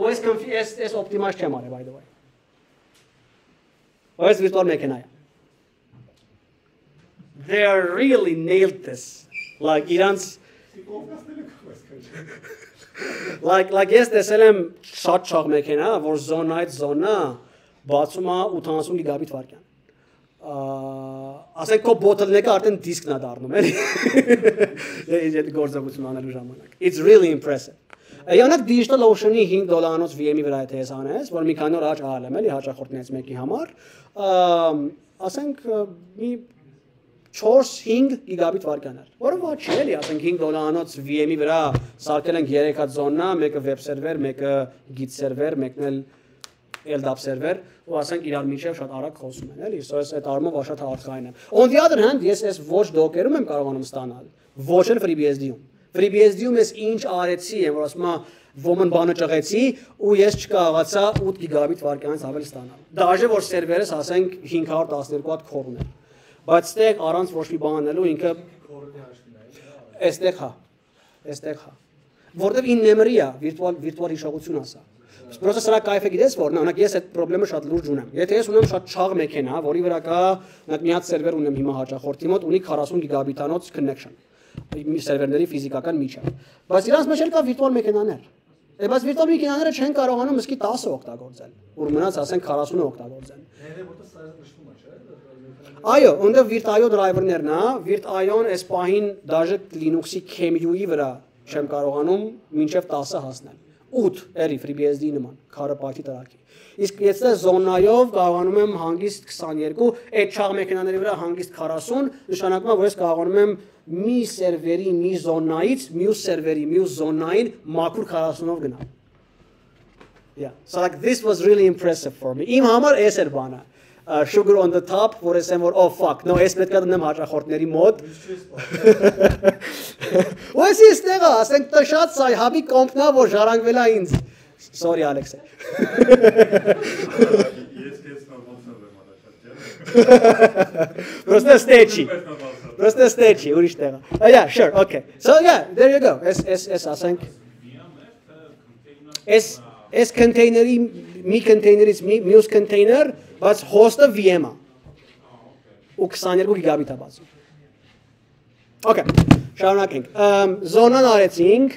Ու ես կնֆի ես ես օպտիմայզ չեմ արել by the way։ Ու ես վիրտուալ մեքենա է։ They are really nailed this. Like իրանց like like ես տեսել եմ շատ չաղ մեքենա, որ զոնայից զոնա բացում է 80 գիգաբիտ վարկյան։ Ա ասենք քո bottleneck-ը արդեն դիսկն է դառնում, էլի։ այդ գործողություն անելու ժամանակ։ It's really impressive։ Երանակ Digital Ocean-ի 5 դոլարանոց VM-ի վրա եթե ես անես, որ մի քանի օր առաջ ահալ եմ, էլի հաճախորդներից մեկի համար, ամ, ասենք մի 4-5 գիգաբիտ վարկանար։ Որը ոչ չէ, էլի, ասենք 5 դոլարանոց VM-ի վրա սարքել ենք 3 հատ զոնա, մեկը web server, մեկը git server, մեկն էլ LDAP server, ու ասենք իրար միջև շատ արագ խոսում են, էլի, so ես այդ առումով շատ հարցային եմ։ On the other hand, ես այս ոչ docker-ում եմ կարողանում ստանալ, ոչ էլ FreeBSD-ում։ FreeBSD-ում ես ինչ արեցի, եմ որ ասում եմ ոմն բանը ճղեցի ու ես չկարողացա 8 գիգաբիտ վարկանից ավել ստանալ։ Դաժե որ սերվերս ասենք 512 հատ քոր ուներ։ Բայց ստեղ առանց ոչ մի բան անելու ինքը Կորոնի հաշվին է։ այստեղ հա։ Այստեղ հա։ Որտեվ in memory է, վիրտուալ վիրտուալ հիշողություն ասա։ Պրոստը սրա կայֆը գիտես որ օրինակ ես այդ խնդրեմը շատ լուրջ ունեմ։ Եթե ես ունեմ շատ չաղ մեքենա, որի վրա կա օրինակ մի հատ սերվեր ունեմ հիմա հաճախորդի մոտ, ունի 40 գիգաբիտանոց connection մի սերվերների ֆիզիկական միջավ։ Բայց իրանց մեջ էլ կա վիրտուալ մեքենաներ։ Է բայց վիրտուալ մեքենաները չեն կարողանում ըսկի 10 օգտագործել, որ մնաց ասենք 40-ը օգտագործեն։ Ներե որտեղ սայզը նշվում է, չէ՞։ Այո, ունդ Virt.io driver-ներն է, Virt.io-ն այս պահին դաժե Linux-ի QEMU-ի վրա չեմ կարողանում մինչև 10-ը հասնել։ 8 էլի FreeBSD նման, քարը պայթի տարակի։ Իսկ եթե զոնայով կարողանում եմ հանգիստ 22, այդ չաղ մեքենաների վրա հանգիստ 40, նշանակում է, որ ես կարողանում եմ մի սերվերի, մի զոնայից մյուս սերվերի, մյուս զոնային մաքուր 40-ով գնալ։ Yeah. So like this was really impressive for me. Իմ համար էս էր բանը sugar on the top, որ ասեմ որ oh fuck, no, ես պետք է դնեմ հաճախորդների մոտ։ Ու ես էստեղա, ասենք տշած սայ հաբի կոմպնա, որ ժառանգվել է ինձ։ Sorry Alex։ Ես ես նորմալ եմ առաջացել։ Просто стечи. Պես նորմալ սա։ Просто стечи, ուրիշ տեղը։ Oh yeah, sure, okay. So yeah, there you go. Էս էս էս ասենք Էս էս container-ի մի container-ից մի մյուս container, բայց host-ը VM-ը։ Ու 22 գիգաբիտ է բացում։ Okay, շարունակենք։ Ամ զոնան արեցինք,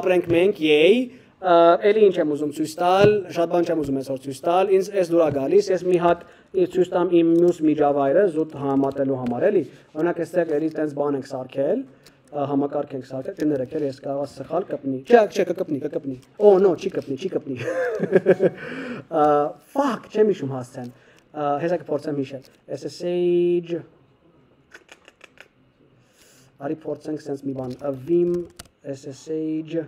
ապրենք մենք, yay։ Էլի ինչ եմ ուզում ցույց տալ, շատ բան չեմ ուզում այսօր ցույց տալ։ Ինձ էս դուրա գալիս, ես մի հատ ցույց տամ իմ մյուս միջավայրը զուտ համատելու համար էլի։ Օրինակ այստեղ էլի տենց բան ենք սարքել, համակարգ ենք սարքել, կներեք ես կարող սխալ կպնի։ Չէ, չէ, կկպնի, կկպնի։ Օ, no, չի կպնի, չի կպնի։ fuck, չեմ հիշում հասցեն։ Հեսա կփորձեմ հիշել։ SSH Արի փորձենք sense մի բան։ Vim SSH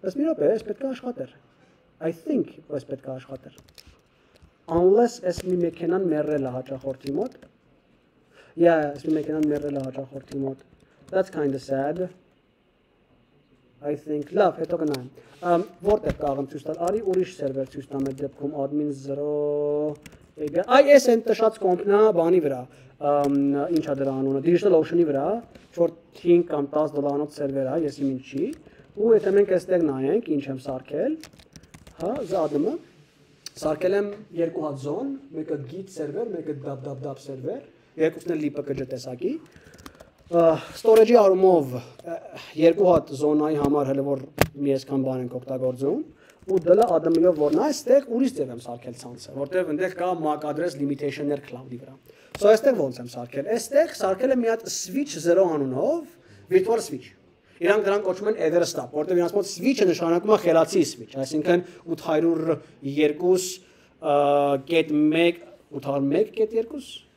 Ըստ մի րոպե, ես պետք է աշխատեր։ I think ես պետք է աշխատեր։ Unless ես մի մեքենան մեռել է հաճախորդի մոտ։ Yeah, ես մի մեքենան մեռել է հաճախորդի մոտ։ That's kind of sad. I think լավ, հետո գնայեմ։ Ամ որտեղ կարող եմ ցույց տալ։ Արի ուրիշ սերվեր ցույց տամ այդ դեպքում admin 0 API։ Այ էս են տշած կոմպնա բանի վրա։ Ամ ինչա դրա անունը։ Digital Ocean-ի վրա 4 կամ 10 դոլարանոց սերվեր է, ես իմ ինչի։ Ու եթե մենք այստեղ նայենք, ինչ եմ սարքել, հա, ZADM-ը Սարքել եմ երկու հատ զոն, մեկը git սերվեր, մեկը www սերվեր, երկուսն էլ LPKG տեսակի։ Առումով ը, երկու հատ զոնայի համար հələ որ մի այսքան բան ենք օգտագործում, ու դլը ADM-ով որն է, այստեղ ուրիշ ձև եմ սարքել ցանցը, որտեղ այնտեղ կա MAC address limitation-ներ cloud-ի վրա։ So այստեղ ոնց եմ սարքել։ Այստեղ սարքել եմ մի հատ switch 0 անունով virtual switch։ Իրանք դրան կոչում են ether stop, որտեղ իրանց մոտ switch-ը նշանակում է խելացի switch, այսինքն 802.1 801.2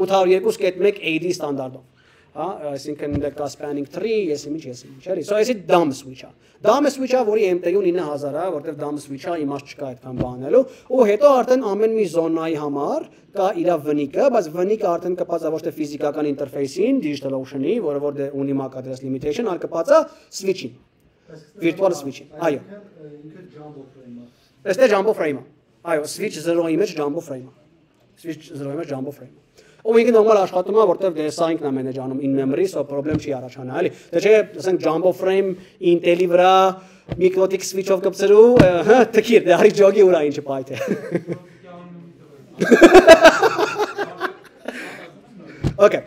802.1 AD ստանդարտով հա, այսինքն կա spanning tree, ես ինչ ես ինչ, էլի։ So այսի dumb switch-ա։ Dumb switch-ա, որի MTU 9000-ա, որտեղ dumb switch-ա իմաստ չկա այդքան բանելու, ու հետո արդեն ամեն մի զոնայի համար կա իր վնիկը, բայց վնիկը արդեն կպած է ոչ թե ֆիզիկական ինտերֆեյսին, digital ocean-ի, որը որ դե ունի MAC address limitation, այլ կպած է switch-ին։ Virtual switch-ին, այո։ Ինքը jumbo frame-ը։ Այստեղ jumbo frame-ը։ Այո, switch 0-ի մեջ jumbo frame-ը։ Switch 0-ի մեջ jumbo frame-ը։ Ու ինքը նորմալ աշխատում է, որտեղ դե սա ինքն է մենեջանում in memory, so problem չի առաջանա, էլի։ Դե չէ, ասենք jumbo frame Intel-ի վրա Mikrotik switch-ով կպցրու, հա, թքիր, դե արի ջոգի ուրա ինչը է։ Okay։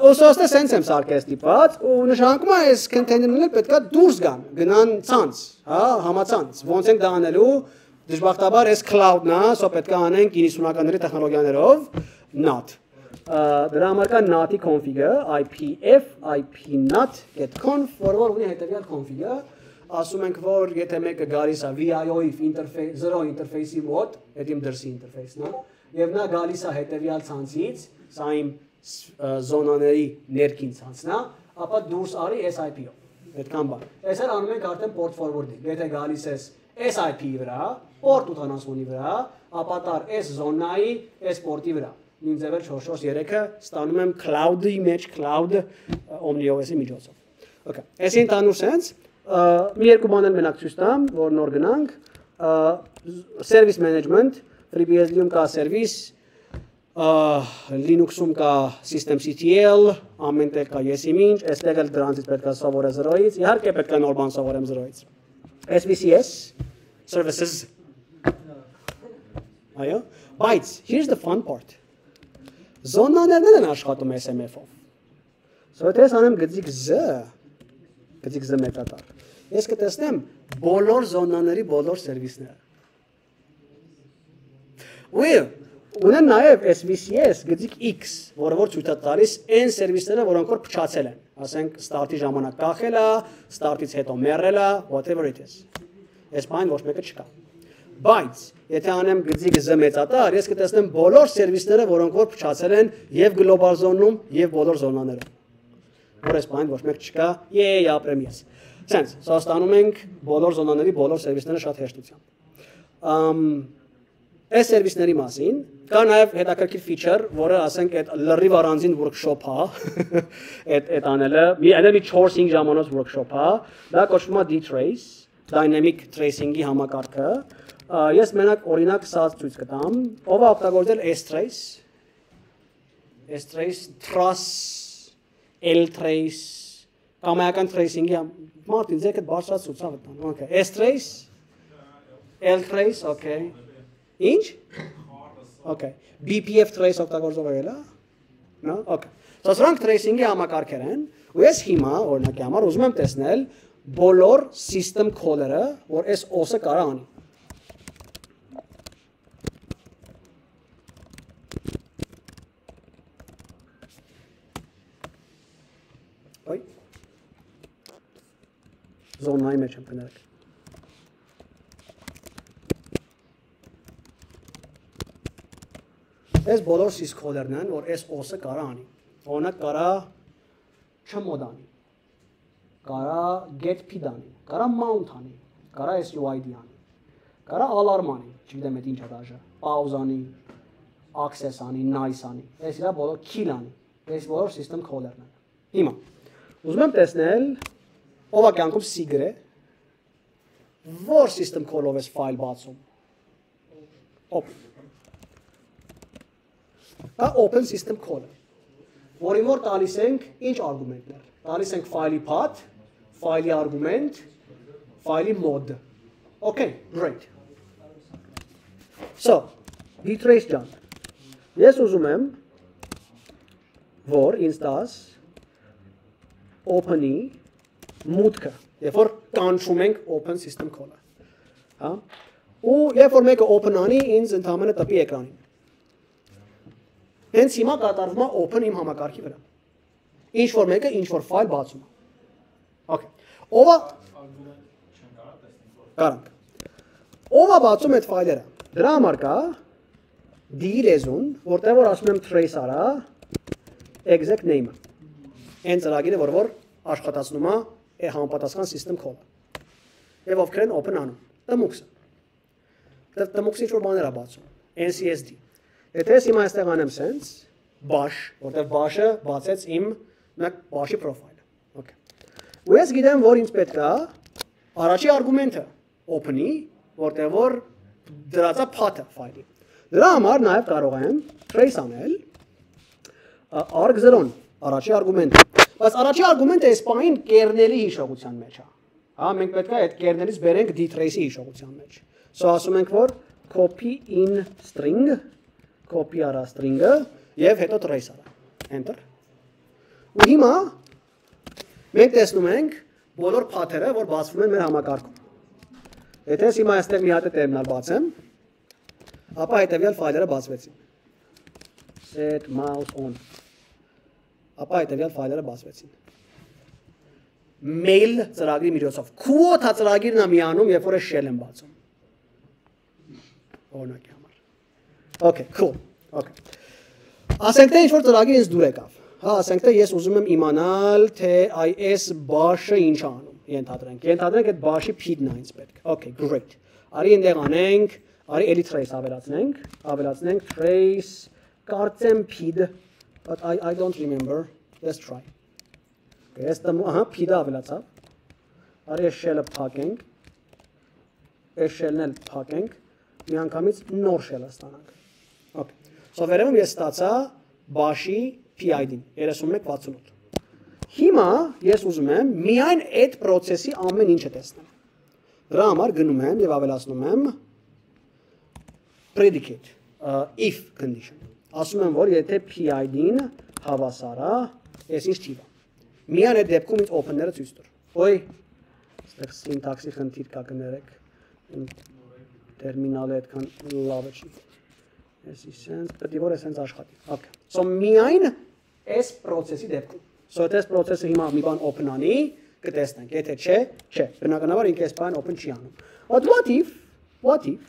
Ոսոստը sense եմ սարքել ստիպած ու նշանակում է այս container-ները պետքա դուրս գան, գնան ցանց, հա, համացանց։ Ոնց ենք դա անելու։ Դժբախտաբար այս cloud-ն է, so պետքա անենք 90-ականների տեխնոլոգիաներով NAT։ Ա, Դրա համար կա NAT-ի config-ը, IPF, IPNAT get-conf, որը որ ունի հետևյալ config-ը, ասում ենք, որ եթե մեկը գալիս է VIO-ի interface 0 interface-ի մոտ, այդ իմ դրսի interface-ն է, եւ նա գալիս է հետևյալ ցանցից, սա իմ զոնաների ներքին ցանցն է, ապա դուրս արի SIP-ով։ Այդքան բան։ Այսօր անում ենք արդեն port forwarding։ Եթե գալիս ես SIP-ի վրա, port 80-ի վրա, ապա տար S զոնայի S port-ի վրա։ Ձևեր 443-ը ստանում եմ cloud-ի մեջ, cloud OmniOS-ի միջոցով։ Okay։ Այսին տանուր sense, մի երկու բան էլ մենակ ցույց տամ, որ նոր գնանք։ Service management, FreeBSD-ում կա service Linux-ում կա systemctl, ամենտեղ կա եսիմինչ, այստեղ էլ դրանից պետք է սովորե 0-ից, իհարկե պետք է նոր բան սովորեմ 0-ից։ SVCS services Այո, բայց here's the fun part։ Զոնաներն են աշխատում SMF-ով։ եթե ես անեմ գծիկ Z, գծիկ Z մետատար։ Ես կտեսնեմ բոլոր զոնաների բոլոր սերվիսները։ Ու ունեն նաև SVCS գծիկ X, որը որ ցույց է տալիս այն սերվիսները, որոնք որ փչացել են։ Ասենք ստարտի ժամանակ կախել է, ստարտից հետո մեռել է, whatever it is։ Այս բան ոչ մեկը չկա։ Բայց եթե անեմ գծիկ Z մեծատար, ես կտեսնեմ բոլոր սերվիսները, որոնք որ փչացել են եւ գլոբալ զոնում եւ բոլոր զոնաներում։ Որ այս բան ոչ մեկ չկա, եյ ապրեմ ես։ Sense, սա ստանում ենք բոլոր զոնաների բոլոր սերվիսները շատ հեշտությամբ։ Ամ այս սերվիսների մասին կա նաև հետաքրքիր feature, որը ասենք այդ լրիվ առանձին workshop է, այդ այդ անելը, մի այլ մի 4-5 ժամանոց workshop է, դա կոչվում է D-Trace, dynamic tracing-ի համակարգը։ Ես մենակ օրինակ սա ցույց կտամ, ով է օգտագործել S-Trace, S-Trace, Trace, L-Trace, կամայական tracing-ի համ- Մարտին ձեկ այդ բարձրացուց ա վտան։ Okay, S-Trace, L-Trace, okay։ Ինչ։ Okay։ BPF trace օգտագործող եղել է։ No, okay։ So սրանք tracing-ի համակարգեր են, ու ես հիմա օրինակի համար ուզում եմ տեսնել բոլոր system call-երը, որ այս OS-ը կարա անի։ Ոյ։ Զոնայի մեջ եմ կներեք։ Այս բոլոր սիսկոլերն են, որ այս OS-ը կարա անի։ Օրինակ կարա չմոդանի։ Կարա get p դանի, կարա mount անի, կարա SUID անի։ Կարա alarm անի, չգիտեմ այդ ինչ է դաժը։ Pause անի, access անի, nice անի։ Այս իրա բոլոր kill անի։ Այս բոլոր system call-երն են։ Հիմա ուզում եմ տեսնել ով է կյանքում secret է որ system call-ով էս ֆայլ բացում։ Open Դա open system call-ը։ Որին որ տալիս ենք ինչ արգումենտներ։ Տալիս ենք ֆայլի path, ֆայլի արգումենտ, ֆայլի mode։ Okay, great։ So, Bitrace ջան։ Ես ուզում եմ որ ինձ տաս open-ի մուտքը, երբ որ կանչում ենք open system call-ը։ Հա? Ու երբ որ մեկը open անի, ինձ ընդհանրապես տպի էկրանին։ Հենց հիմա կատարվում է open իմ համակարգի վրա։ Ինչ որ մեկը ինչ որ ֆայլ բացում է։ Okay։ Ո՞վ է Կարանք։ Ո՞վ է բացում այդ ֆայլերը։ Դրա համար կա D լեզուն, որտեղ որ ասում եմ trace արա exec name-ը։ Այն ծրագիրը, որ որ աշխատացնում է է համապատասխան system call-ը։ Եվ ովքեր են open անում։ Տմուքսը։ Դե տմուքսը ինչ որ բաներ է բացում։ NCSD։ Եթե ես հիմա այստեղ անեմ sense bash, որտեղ bash-ը բացեց իմ մեկ bash-ի profile-ը։ Okay։ Ու ես գիտեմ, որ ինձ պետք է առաջի արգումենտը open-ի, որտեղ որ դրածա path-ը ֆայլի։ Դրա համար նաև կարող եմ trace անել arg0-ն, առաջի արգումենտը։ Բայց առաջի արգումենտը այս պահին կերնելի հիշողության մեջ է։ Հա, մենք պետք է այդ կերնելից բերենք dtrace-ի հիշողության մեջ։ So ասում ենք, որ copy in string, copy արա string-ը եւ հետո trace արա։ Enter։ Ու հիմա մենք տեսնում ենք բոլոր path-երը, որ բացվում են մեր համակարգում։ Եթե ես հիմա այստեղ մի հատ տերմինալ բացեմ, ապա հետեւյալ ֆայլերը բացվեցին։ Set mouse on ապա հետեւյալ ֆայլերը բացվեցին։ Mail ծրագրի միջոցով quota ծրագիրն է միանում, երբ որ shell եմ բացում։ Օրինակի համար։ Okay, cool. Okay։ Ասենք թե ինչ որ ծրագիր ինձ դուր եկավ։ Հա, ասենք թե ես ուզում եմ իմանալ, թե այս bash-ը ինչ է անում։ Ենթադրենք։ Ենթադրենք այդ bash-ի feed-ն է ինձ պետք։ Okay, great։ Արի այնտեղ անենք, արի էլի trace ավելացնենք, avելացնենք trace կարծեմ feed but I I don't remember. Let's try. Okay, ես տամ, ահա, փիդա ավելացավ։ Արի shell-ը փակենք։ Այս shell-ն էլ փակենք։ Մի անգամից նոր shell-ը ստանանք։ Okay։ So վերևում ես ստացա բաշի PID-ին 3168։ Հիմա ես ուզում եմ միայն այդ process-ի ամեն ինչը տեսնեմ։ Դրա համար գնում եմ եւ ավելացնում եմ predicate uh, if condition։ Ասում եմ, որ եթե PID-ին հավասար է, ես ինչ թիվ է։ Միայն այդ դեպքում ինձ open-ները ցույց տուր։ Ոյ, այստեղ syntax-ի խնդիր կա կներեք։ տերմինալը այդքան լավը չի։ Ես իսենց, պետք է որ էսենց աշխատի։ Okay։ So միայն այս process-ի դեպքում։ So այս process-ը հիմա մի բան open անի, կտեսնենք։ Եթե չէ, չէ։ Բնականաբար ինքը այս բան open չի անում։ what if, what if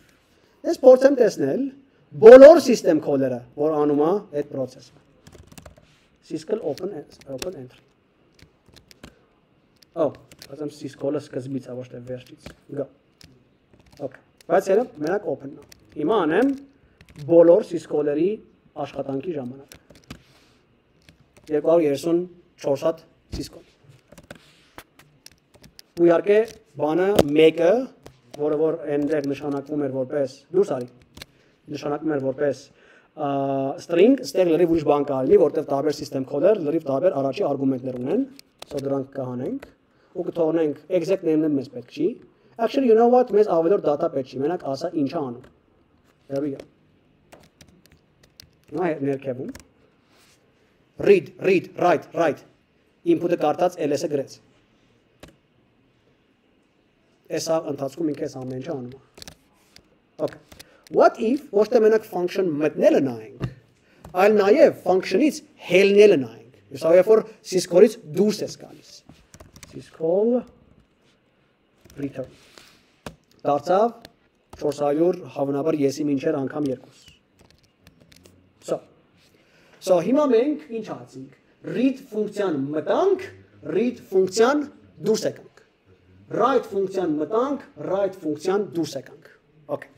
ես փորձեմ տեսնել բոլոր system call-երը, որ անում է այդ process-ը։ Syscall open open entry։ Oh, ասեմ syscall-ը սկզբից է ոչ թե վերջից։ Գա։ Okay։ Բայց երբ մենակ open-ն է։ Հիմա անեմ բոլոր syscall-երի աշխատանքի ժամանակ։ 234 հատ syscall։ Ու իհարկե բանը մեկը, որը որ այնտեղ նշանակվում էր որպես դուրս արի նշանակում էր որպես string, ստեղ լրիվ ուրիշ բան կարելի, որտեղ տարբեր system code-եր լրիվ տարբեր առաջի արգումենտներ ունեն, so դրանք կհանենք ու կթողնենք exact name-ը մեզ պետք չի։ Actually, you know what, մեզ ավելորդ data պետք չի, մենակ ասա ինչա անում։ There we go։ Նա ներքևում read, read, write, write։ Input-ը կարդաց ls-ը գրեց։ Էսա ընթացքում ինքը այս ամեն ինչը անում է։ Okay։ What if ոչ թե մենակ function մտնելը նայենք, այլ նաև function-ից հելնելը նայենք։ Իսկ այո, որ syscall-ից դուրս ես գալիս։ Syscall return։ Դարձավ 400 հավանաբար եսի մինչեր անգամ 2։ So հիմա մենք ինչ ասենք։ Read ֆունկցիան մտանք, read ֆունկցիան դուրս եկանք։ Write ֆունկցիան մտանք, write ֆունկցիան դուրս եկանք։ Okay.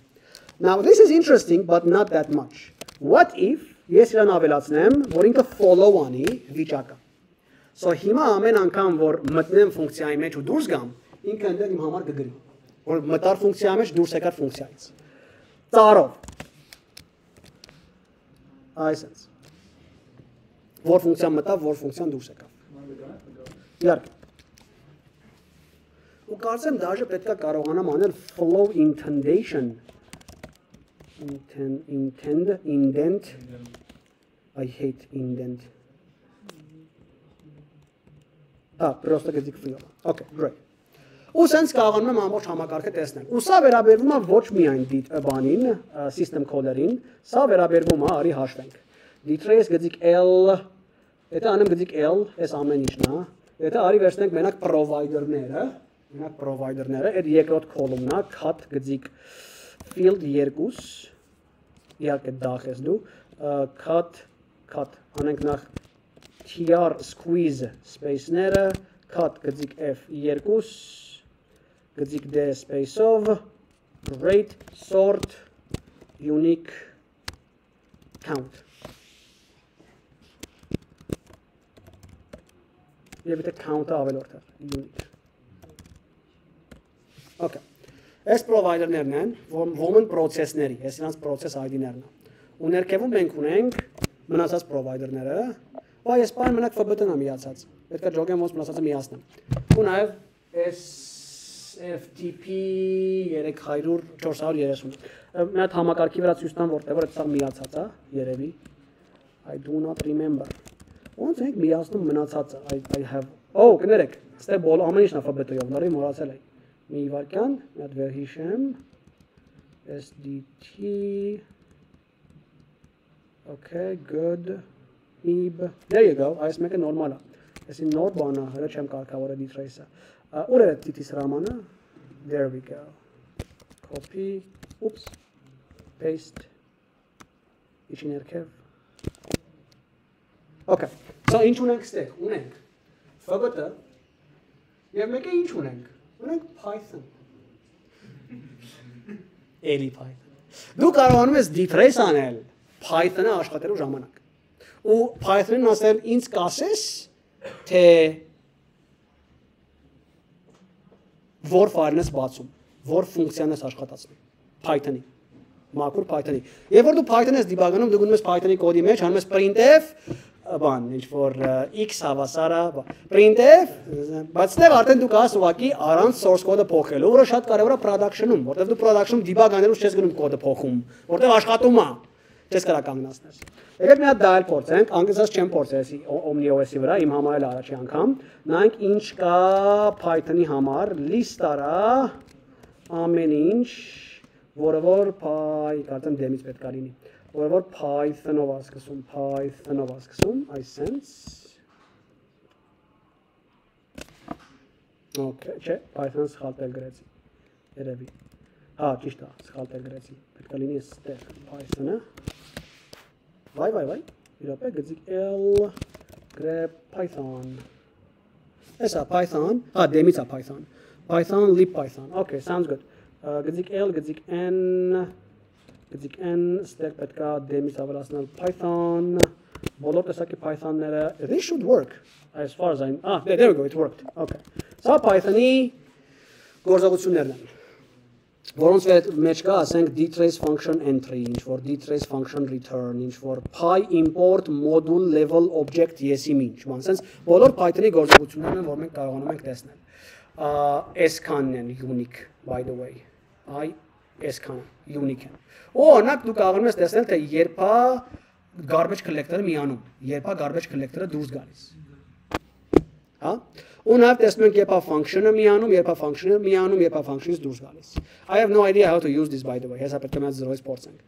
Now this is interesting but not that much. What if ես իրան ավելացնեմ, որ ինքը follow անի վիճակը։ So հիմա ամեն անգամ որ մտնեմ ֆունկցիայի մեջ ու դուրս գամ, ինքը այնտեղ իմ համար կգրի, որ մտար ֆունկցիայի մեջ դուրս եկար ֆունկցիայից։ Ծառով։ Այսպես։ Որ ֆունկցիան մտավ, որ ֆունկցիան դուրս եկավ։ Իհարկե։ Ու կարծեմ դաժե պետքա կարողանամ անել flow indentation intend intend indent. I hate indent. Ա, պրոստը գծիկ ֆիլմ։ Okay, great։ Ու սենց կարողանում եմ ամբողջ համակարգը տեսնել։ Ու սա վերաբերվում է ոչ միայն բանին, system caller-ին, սա վերաբերվում է արի հաշվենք։ Dtrace գծիկ L, եթե անեմ գծիկ L, այս ամեն ինչն է։ Եթե արի վերցնենք մենակ provider-ները, մենակ provider-ները, այդ երկրորդ column-ն է, cut գծիկ L field 2 իհարկե դախ ես դու cut cut անենք նախ tr squeeze space-ները cut գծիկ f2 գծիկ d space-ով rate sort unique count Եվ դա count-ը ավելորդ է unique Okay Այս provider-ներն են, որ woman process-ների, այս իրանց process ID-ներն է։ Ու ներքևում մենք ունենք մնացած provider-ները, ու այս բանը մենակ FBT-ն է միացած։ Պետք է ջոգեմ ոնց մնացածը միացնեմ։ Ու նաև SFTP 300 430։ Մի հատ համակարգի վրա ցույց տամ, որտեղ որ դա միացած է, երևի։ I do not remember։ Ոնց ենք միացնում մնացածը։ I, I have Oh, կներեք, ստե բոլ ամեն ինչն է FBT-ով, նորի մոռացել եմ մի վարքյան, մի հատ վեր հիշեմ, SDT, okay, good, ib, there you go, այս մեկը նորմալ է, այսի նոր բան է, հրը չեմ կարգավորը դիտրեյսը, ուր է տիտիս հրամանը, there we go, copy, oops, paste, իչի ներքև, Okay, so ինչ ունենք ստեղ, ունենք FBT, և մեկը ինչ ունենք, Ունենք Python։ Էլի Python։ Դու կարողանում ես detrace անել Python-ը աշխատելու ժամանակ։ Ու Python-ն ասել ինձ կասես, թե որ ֆայլն ես բացում, որ ֆունկցիան ես աշխատացնում Python-ի։ մաքուր Python-ի։ Երբ որ դու Python ես դիբագանում, դու գնում ես Python-ի կոդի մեջ, անում ես printf բան, ինչ որ x հավասարա, printf, բայց դեռ արդեն դու կաս ուղակի առանց source code-ը փոխելու, որը շատ կարևոր է production-ում, որտեղ դու production-ում debug անելուց չես գնում կոդը փոխում, որտեղ աշխատում է չես կարա կանգնացնել։ Եկեք մի հատ դա էլ փորձենք, անգլիզած չեմ փորձել OmniOS-ի վրա, իմ համար էլ առաջի անգամ։ Նայենք ինչ կա Python-ի համար, list արա ամեն ինչ, որը որ py, կարծեմ դեմից պետք է լինի, որը որ Python-ով է սկսում, Python-ով է սկսում, այսպես Okay, չէ, Python-ը սխալ տեղ գրեցի։ Երևի։ Հա, ճիշտ է, սխալ տեղ գրեցի։ Պետք է լինի ստեղ Python-ը։ Վայ, վայ, վայ։ Իրոպե գծիկ L grep Python։ Էսա Python, հա, դեմից է Python։ Python lib Python։ Okay, sounds good։ Գծիկ L, գծիկ N, գծիկ N, ստեղ պետք է դեմից ավելացնել Python։ Բոլոր տեսակի Python-ները, this should work. As far as I Ah, there, there we go, it worked. Okay։ Սա Python-ի գործողություններն են որոնց մեջ կա, ասենք dtrace function entry, ինչ որ dtrace function return, ինչ որ py import module level object yes-ի ինչ, բան, sense բոլոր Python-ի գործողություններն են, որ մենք կարողանում ենք տեսնել։ S-քանն են unique by the way։ I S-քանը unique են։ օրինակ դու կարողանում ես տեսնել, թե երբ է garbage collector-ը միանում, երբ է garbage collector-ը դուրս գալիս։ Հա? Ու նաև տեսնում ենք երբ է function-ը միանում, երբ է function-ը միանում, երբ է function-ից դուրս գալիս։ I have no idea how to use this by the way, հեսա պետք է միած 0-ից փորձենք։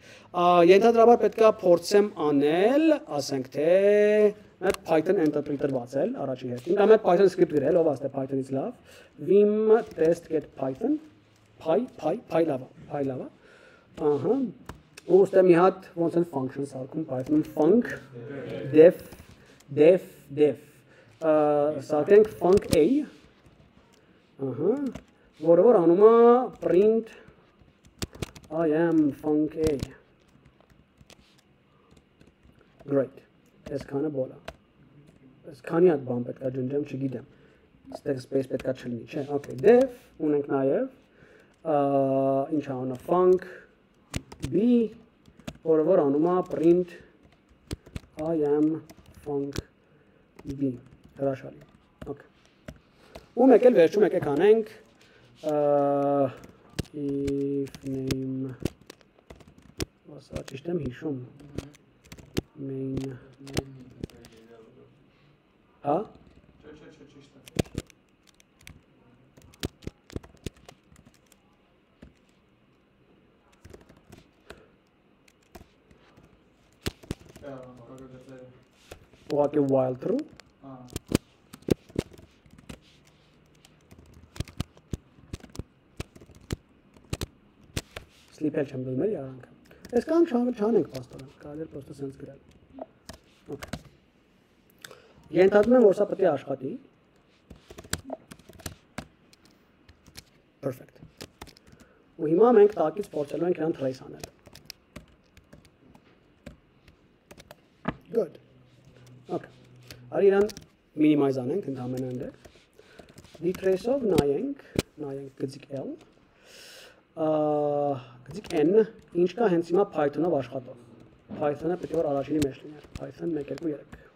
Ենթադրաբար պետքա փորձեմ անել, ասենք թե այդ Python interpreter բացել առաջի հերթին, կամ այդ Python script գրել, ով աստ է Python-ից լավ, vim test get python py py py լավ, py լավ։ Ահա։ ստե մի հատ ոնց են function սարքում Python-ում func def def def սարքենք func a ահա որը որ անում է print I am func a great այսքանը բոլա այս քանի հատ բան պետք է ջնջեմ չգիտեմ ստեղ space պետք է չլինի չէ okay def ունենք նաև ինչ անում func b որը որ անում է print I am func b հրաշալի ու մեկ էլ վերջում եկեք անենք if name ասա ճիշտ եմ հիշում main հա Չէ, չէ, չէ, ճիշտ է։ Ահա, կողոպտել։ ուղղակի while true Ահա։ sleep-ել չեմ դնում էլի արանքը այս չան չանենք պաստորեն կարելի է պրոստը sense գրել okay ենթադրում եմ որ սա պետք է աշխատի perfect ու հիմա մենք տակից փորձելու ենք իրան trace անել good okay արի իրան minimize անենք ընդհանրեն այնտեղ detrace-ով նայենք նայենք գծիկ L գծիկ n ինչ կա հենց հիմա Python-ով աշխատող Python-ը պետք է որ առաջինի մեջ լիներ Python 1 2 3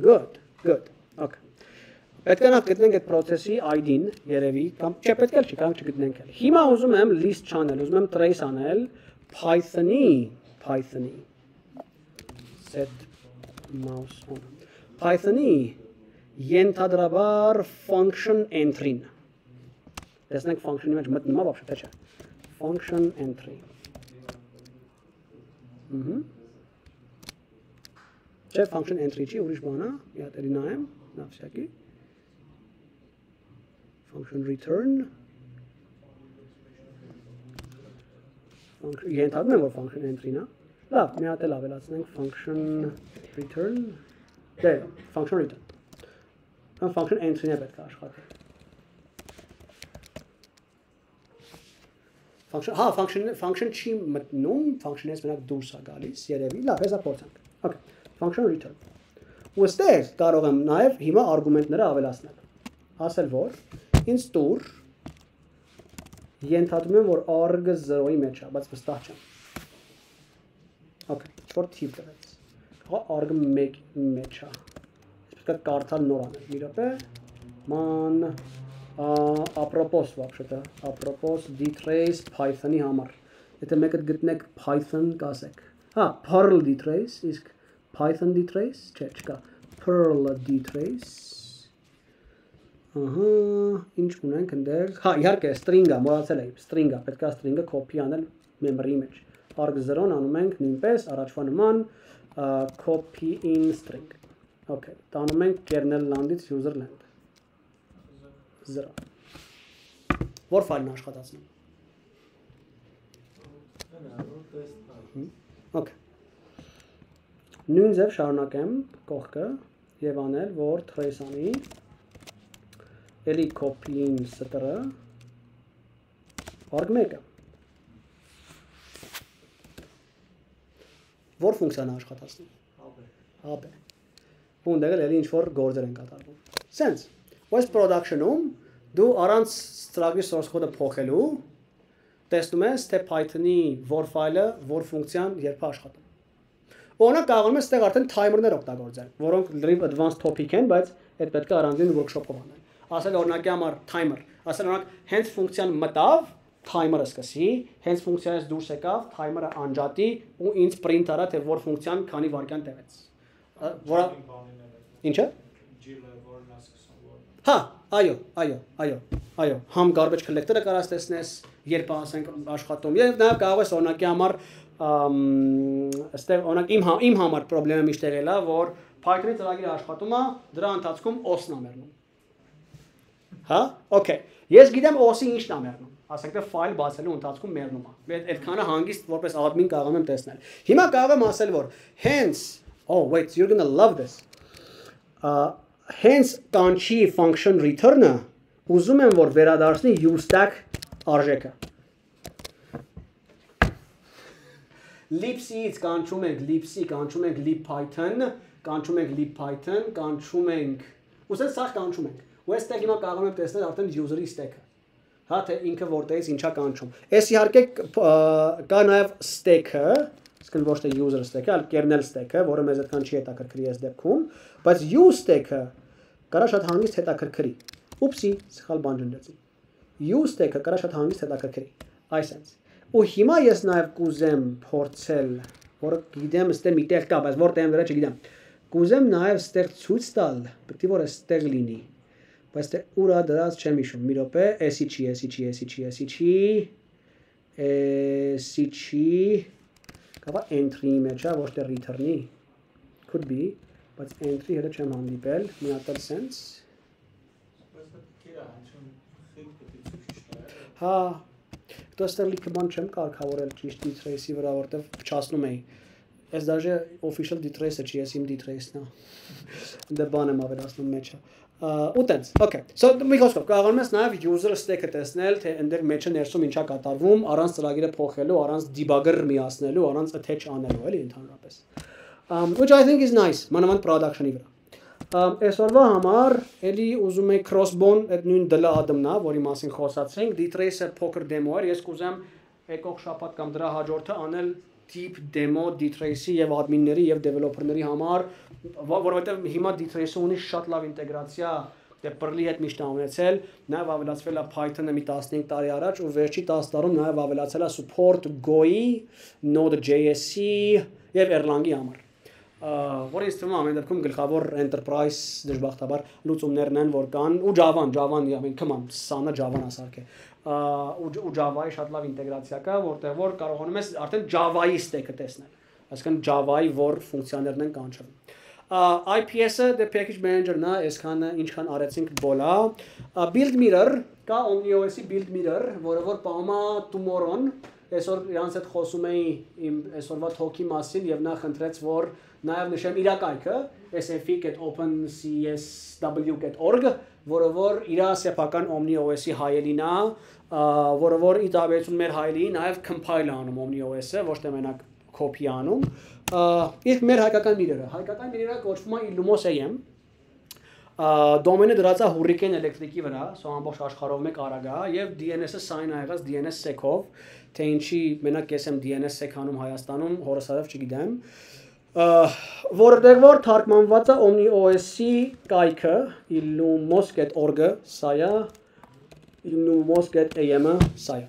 Good, good. Okay. Պետք է նախ գտնենք այդ process-ի ID-ն, երևի, կամ չէ, պետք է չի, կամ չգտնենք էլ։ Հիմա ուզում եմ list channel, ուզում եմ trace անել Python-ի, Python-ի set mouse on։ Python-ի ենթադրաբար function entry-ն։ Տեսնենք function-ի մեջ մտնում է բավական թե չէ։ Function entry։ Ահա։ Չէ function entry չի, ուրիշ բան է, մի հատ էլի նայեմ, նավսյակի։ Function return function ենթադրում եմ որ function entry-ն է։ Լավ, մի հատ էլ ավելացնենք function return Դե, function return։ Կամ function entry-ն է պետք է աշխատի։ Function, հա, function function չի մտնում, function-ից մենակ դուրս է գալիս, երևի։ Լավ, հեսա փորձենք։ Okay function return։ Ու այստեղ կարող եմ նաև հիմա արգումենտները ավելացնել։ Ասել որ ինձ տուր Ենթադրում եմ, որ arg-ը 0-ի մեջ է, բայց վստահ չեմ։ Okay, ինչ-որ թիվ տվեց Հա arg-ը 1-ի մեջ է։ Իսկ պետք է կարդալ նոր անել։ Մի րոպե։ Man a apropos вообще-то, apropos dtrace Python-ի համար։ Եթե մեկը գտնեք Python կասեք։ Հա, Perl dtrace, իսկ Python dtrace, չէ, չկա։ Perl dtrace Ահա, ինչ ունենք այնտեղ։ Հա, իհարկե, string-ը, մոռացել էի, string-ը, պետք է string-ը copy անել memory-ի մեջ։ arg 0-ն անում ենք նույնպես առաջվա նման ա, copy in string։ Okay, տանում ենք kernel land-ից user land։ 0։ Որ ֆայլն աշխատացնում։ Okay։ Նույն ձև շարունակեմ կողքը եւ անել, որ trace անի էլի copy-ին ստրը arg 1-ը որ ֆունկցիան աշխատացնում հապ է ու ընդեղ էլի ինչ որ գործեր են կատարվում sense. Voice production-ում դու առանց ծրագրի source code-ը փոխելու տեսնում ես թե Python-ի որ ֆայլը որ ֆունկցիան երբ է աշխատում Օրինակ կարողանում ես այդտեղ արդեն timer-ներ օգտագործել, որոնք լրիվ advanced topic են, բայց այդ պետք է առանձին workshop-ով անել ասել օրինակի համար timer, ասել օրինակ հենց ֆունկցիան մտավ, timer-ը սկսի, հենց ֆունկցիայից դուրս եկավ, timer-ը անջատի ու ինձ print արա թե որ ֆունկցիան քանի վայրկյան տևեց։ Որը ինչը։ Ջիլը որն է սկսում որ Հա, այո, այո, այո, այո, համ garbage collector-ը կարաս տեսնես, երբ ասենք աշխատում։ Եվ նաև կարող ես օրինակի համար այստեղ օրինակ իմ հա- իմ համար խնդրեմը միշտ եղել է, որ Python-ի ծրագիրը աշխատում է, դրա ընթացքում OS-ն է մեռնում։ Հա? Okay։ Ես գիտեմ OS-ի ինչն է մեռնում։ Ասենք թե ֆայլ բացելու ընթացքում մեռնում է։ Այդ այդքանը հանգիստ որպես admin կարող եմ տեսնել։ Հիմա կարող եմ ասել, որ hence oh wait, you're going to love this. Uh hence կանչի function return-ը ուզում եմ որ վերադարձնի ustack արժեքը։ libc-ից կանչում ենք libc, կանչում ենք libpython, կանչում ենք libpython, կանչում ենք ուսած սա կանչում ենք։ Ու այստեղ հիմա կարող եմ տեսնել արդեն user-ի stack-ը։ Հա թե ինքը որտեղից ինչա կանչում։ Այս իհարկե կա նաև stack-ը, իսկն ոչ թե user stack-ը, այլ kernel stack-ը, որը մեզ այդքան չի հետաքրքրի այս դեպքում, բայց u stack-ը կարա շատ հանգիստ հետաքրքրի։ Ուպսի, սխալ բան ջնջեցի։ u stack-ը կարա շատ հանգիստ հետաքրքրի։ Այսպես։ Ու հիմա ես նաև կուզեմ փորձել, որը գիտեմ, ստե միտեղ կա, բայց որտեղ դրա չգիտեմ։ Կուզեմ նաև ստեղ ցույց տալ, պետք է որ ստեղ լինի։ Բայց դե ուրա դրած չեմ հիշում։ Մի րոպե, էսի չի, էսի չի, էսի չի, էսի չի։ Էսի չի։ Կապա entry-ի մեջ է, ոչ թե return-ի։ Could be, բայց entry հետը չեմ հանդիպել, մի հատ էլ sense։ բայց քիրա անցում խիտ պետք է Հա, դու ստեղ լիքը բան չեմ կարգավորել ճիշտ detrace-ի վրա, որտեվ փչացնում էի։ Ես դաժե official detrace-ը չի, ես իմ detrace-ն է։ Դե բան եմ ավելացնում մեջը։ ու տենց։ Okay։ So մի խոսքով կարողանում ես նաև user stack-ը տեսնել, թե այնտեղ մեջը ներսում ինչա կատարվում, առանց ծրագիրը փոխելու, առանց debugger միացնելու, առանց attach անելու, էլի ընդհանրապես։ Um which I think is nice, մանավանդ production-ի վրա։ Ամ, Այսօրվա համար էլի ուզում եք crossbone այդ նույն դլա ադմն է, որի մասին խոսացինք, D-Tracer փոքր դեմո էր, ես կուզեմ եկող շաբաթ կամ դրա հաջորդը անել tip demo D-Trace-ի եւ admin-ների եւ developer-ների համար, որովհետեւ հիմա D-Trace-ը ունի շատ լավ ինտեգրացիա դե Perl-ի հետ միշտ ունեցել, նաև ավելացվել է Python-ը մի 15 տարի առաջ ու վերջի 10 տարում նաև ավելացել է support Go-ի, Node.js-ի եւ Erlang-ի համար որ ինձ թվում է ամեն դեպքում գլխավոր enterprise դժբախտաբար լուծումներն են որ կան ու Java-ն, Java-ն, I mean, come on, սանը Java-ն ասարկե։ ու ու Java-ի շատ լավ ինտեգրացիա կա, որտեղ որ կարողանում ես արդեն Java-ի stack-ը տեսնել։ Այսինքն Java-ի որ ֆունկցիաներն են կանչվում։ IPS-ը the package manager-ն է, այսքանը ինչքան արեցինք բոլա։ Build mirror կա OmniOS-ի build mirror, որը որ պահում է tomorrow-ն այսօր իրանց հետ խոսում էի իմ այսօրվա talk-ի մասին եւ նա խնդրեց որ նաեւ նշեմ իր կայքը sfe.opencsw.org որը որ իր սեփական OmniOS-ի հայելին է որը որ ի տարբերություն մեր հայելի նաեւ compile անում OmniOS-ը ոչ թե մենակ copy անում իսկ մեր հայկական mirror-ը հայկական mirror-ը կոչվում է Illumos AM դոմենը դրած է Hurricane Electric-ի վրա, սա ամբողջ աշխարհով մեկ արագ է եւ DNS-ը sign ա եղած DNS sec-ով, թե ինչի մենակ ես եմ DNS sec-անում Հայաստանում, հորս արավ չգիտեմ։ Որտեղ որ թարգմանված է OmniOS-ի կայքը illumos.org-ը, սա է illumos.am-ը, սա է։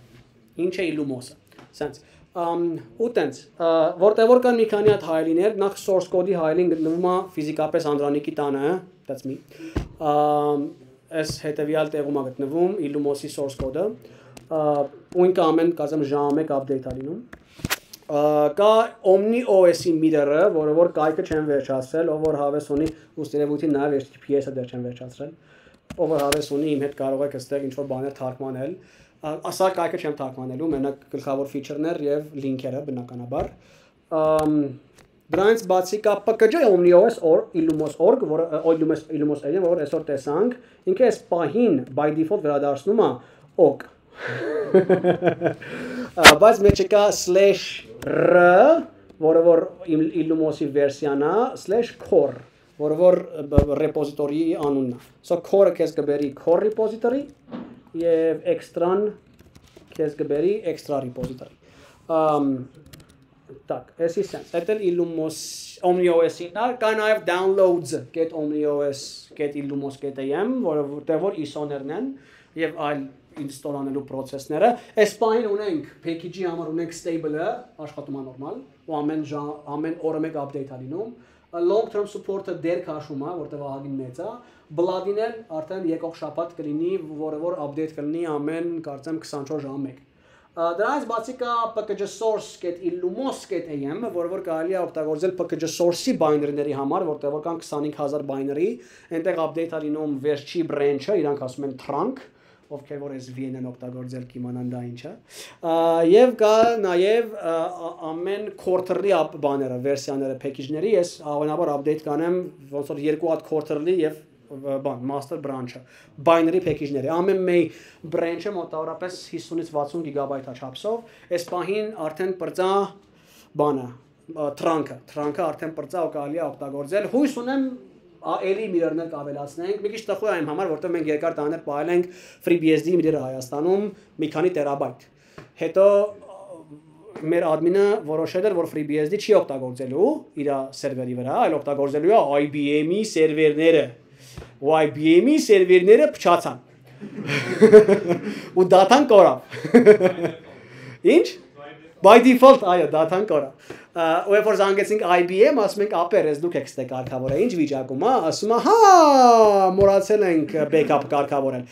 Ինչ է illumos-ը։ Սենց um ու տենց որտեղ որ կան մի քանի հատ հայլիներ նախ source code-ի հայլին գտնվում է ֆիզիկապես Անդրանիկի տանը that's me um այս հետեւյալ տեղում է գտնվում Illumos-ի source code-ը ու ինքը ամեն կազմեմ ժամ 1 update ա լինում կա Omni OS-ի mirror-ը, որը որ կայքը չեն վերջացրել, ով որ հավես ունի, ու ստերևույթին նաև HTTPS-ը դեռ չեն վերջացրել։ Ով որ հավես ունի, իմ հետ կարող եք այստեղ ինչ որ բաներ թարգմանել ասա կայքը չեմ թարգմանելու, մենակ գլխավոր ֆիչերներ եւ լինքերը բնականաբար։ Դրանից բացի կա PKG OmniOS or Illumos.org, որը Illumos Illumos-ը, որը այսօր տեսանք, ինքը այս պահին by default վերադառնում է OK։ Բայց մեջը կա /r, որը որ Illumos-ի վերսիան է, /core, որը որ repository-ի անունն է։ So core-ը քեզ կբերի core repository եւ extra-ն քեզ կբերի extra repository։ Ամ так, էսի sense։ Դա Illumos OmniOS-ին է, կա նաև downloads.omnios.illumos.am, որը որտեղ որ ISO-ներն են եւ այլ install անելու process-ները։ Այս բանը ունենք package-ի համար ունենք stable-ը, աշխատում է նորմալ, ու ամեն ամեն օրը մեկ update-ա լինում long term support-ը դեր քաշում է, որտեղ ահագին մեծ է, Blood-ին էլ արդեն եկող շաբաթ կլինի, որը որ update կլինի ամեն, կարծեմ 24 ժամ 1։ Դրանից բացի կա pkg source.illumos.am, որը որ կարելի է օգտագործել pkg source-ի binary-ների համար, որտեղ որ կան 25000 binary, այնտեղ update-ա լինում վերջի branch-ը, իրանք ասում են trunk, ովքեր որ SVN են օգտագործել կիմանան դա ինչ է։ Եվ կա նաև ամեն quarterly բաները, վերսիաները, package-ների, ես հավանաբար update կանեմ ոնց որ երկու հատ quarterly եւ բան master branch-ը binary package-ների ամեն մի branch-ը մոտավորապես 50-ից 60 GB-ա չափսով այս պահին արդեն բրծա բանը trunk-ը trunk-ը արդեն բրծա ու կարելի է օգտագործել հույս ունեմ էլի mirror-ներ կավելացնենք մի քիչ տխուր այն համար որտեղ մենք երկար տարիներ ողել ենք FreeBSD mirror-ը Հայաստանում մի քանի տերաբայթ հետո մեր admin-ը որոշել էր, որ FreeBSD չի օգտագործելու իր սերվերի վրա, այլ օգտագործելու է IBM-ի սերվերները ու IBM-ի սերվերները փչացան։ ու դատան կորավ։ Ինչ by default այո դաթան կորա ով որ զանգեցինք IBM ասում ենք ապեր ես դուք եք ստե կարգավորը ինչ վիճակում է ասում է հա մոռացել ենք բեքափ կարգավորել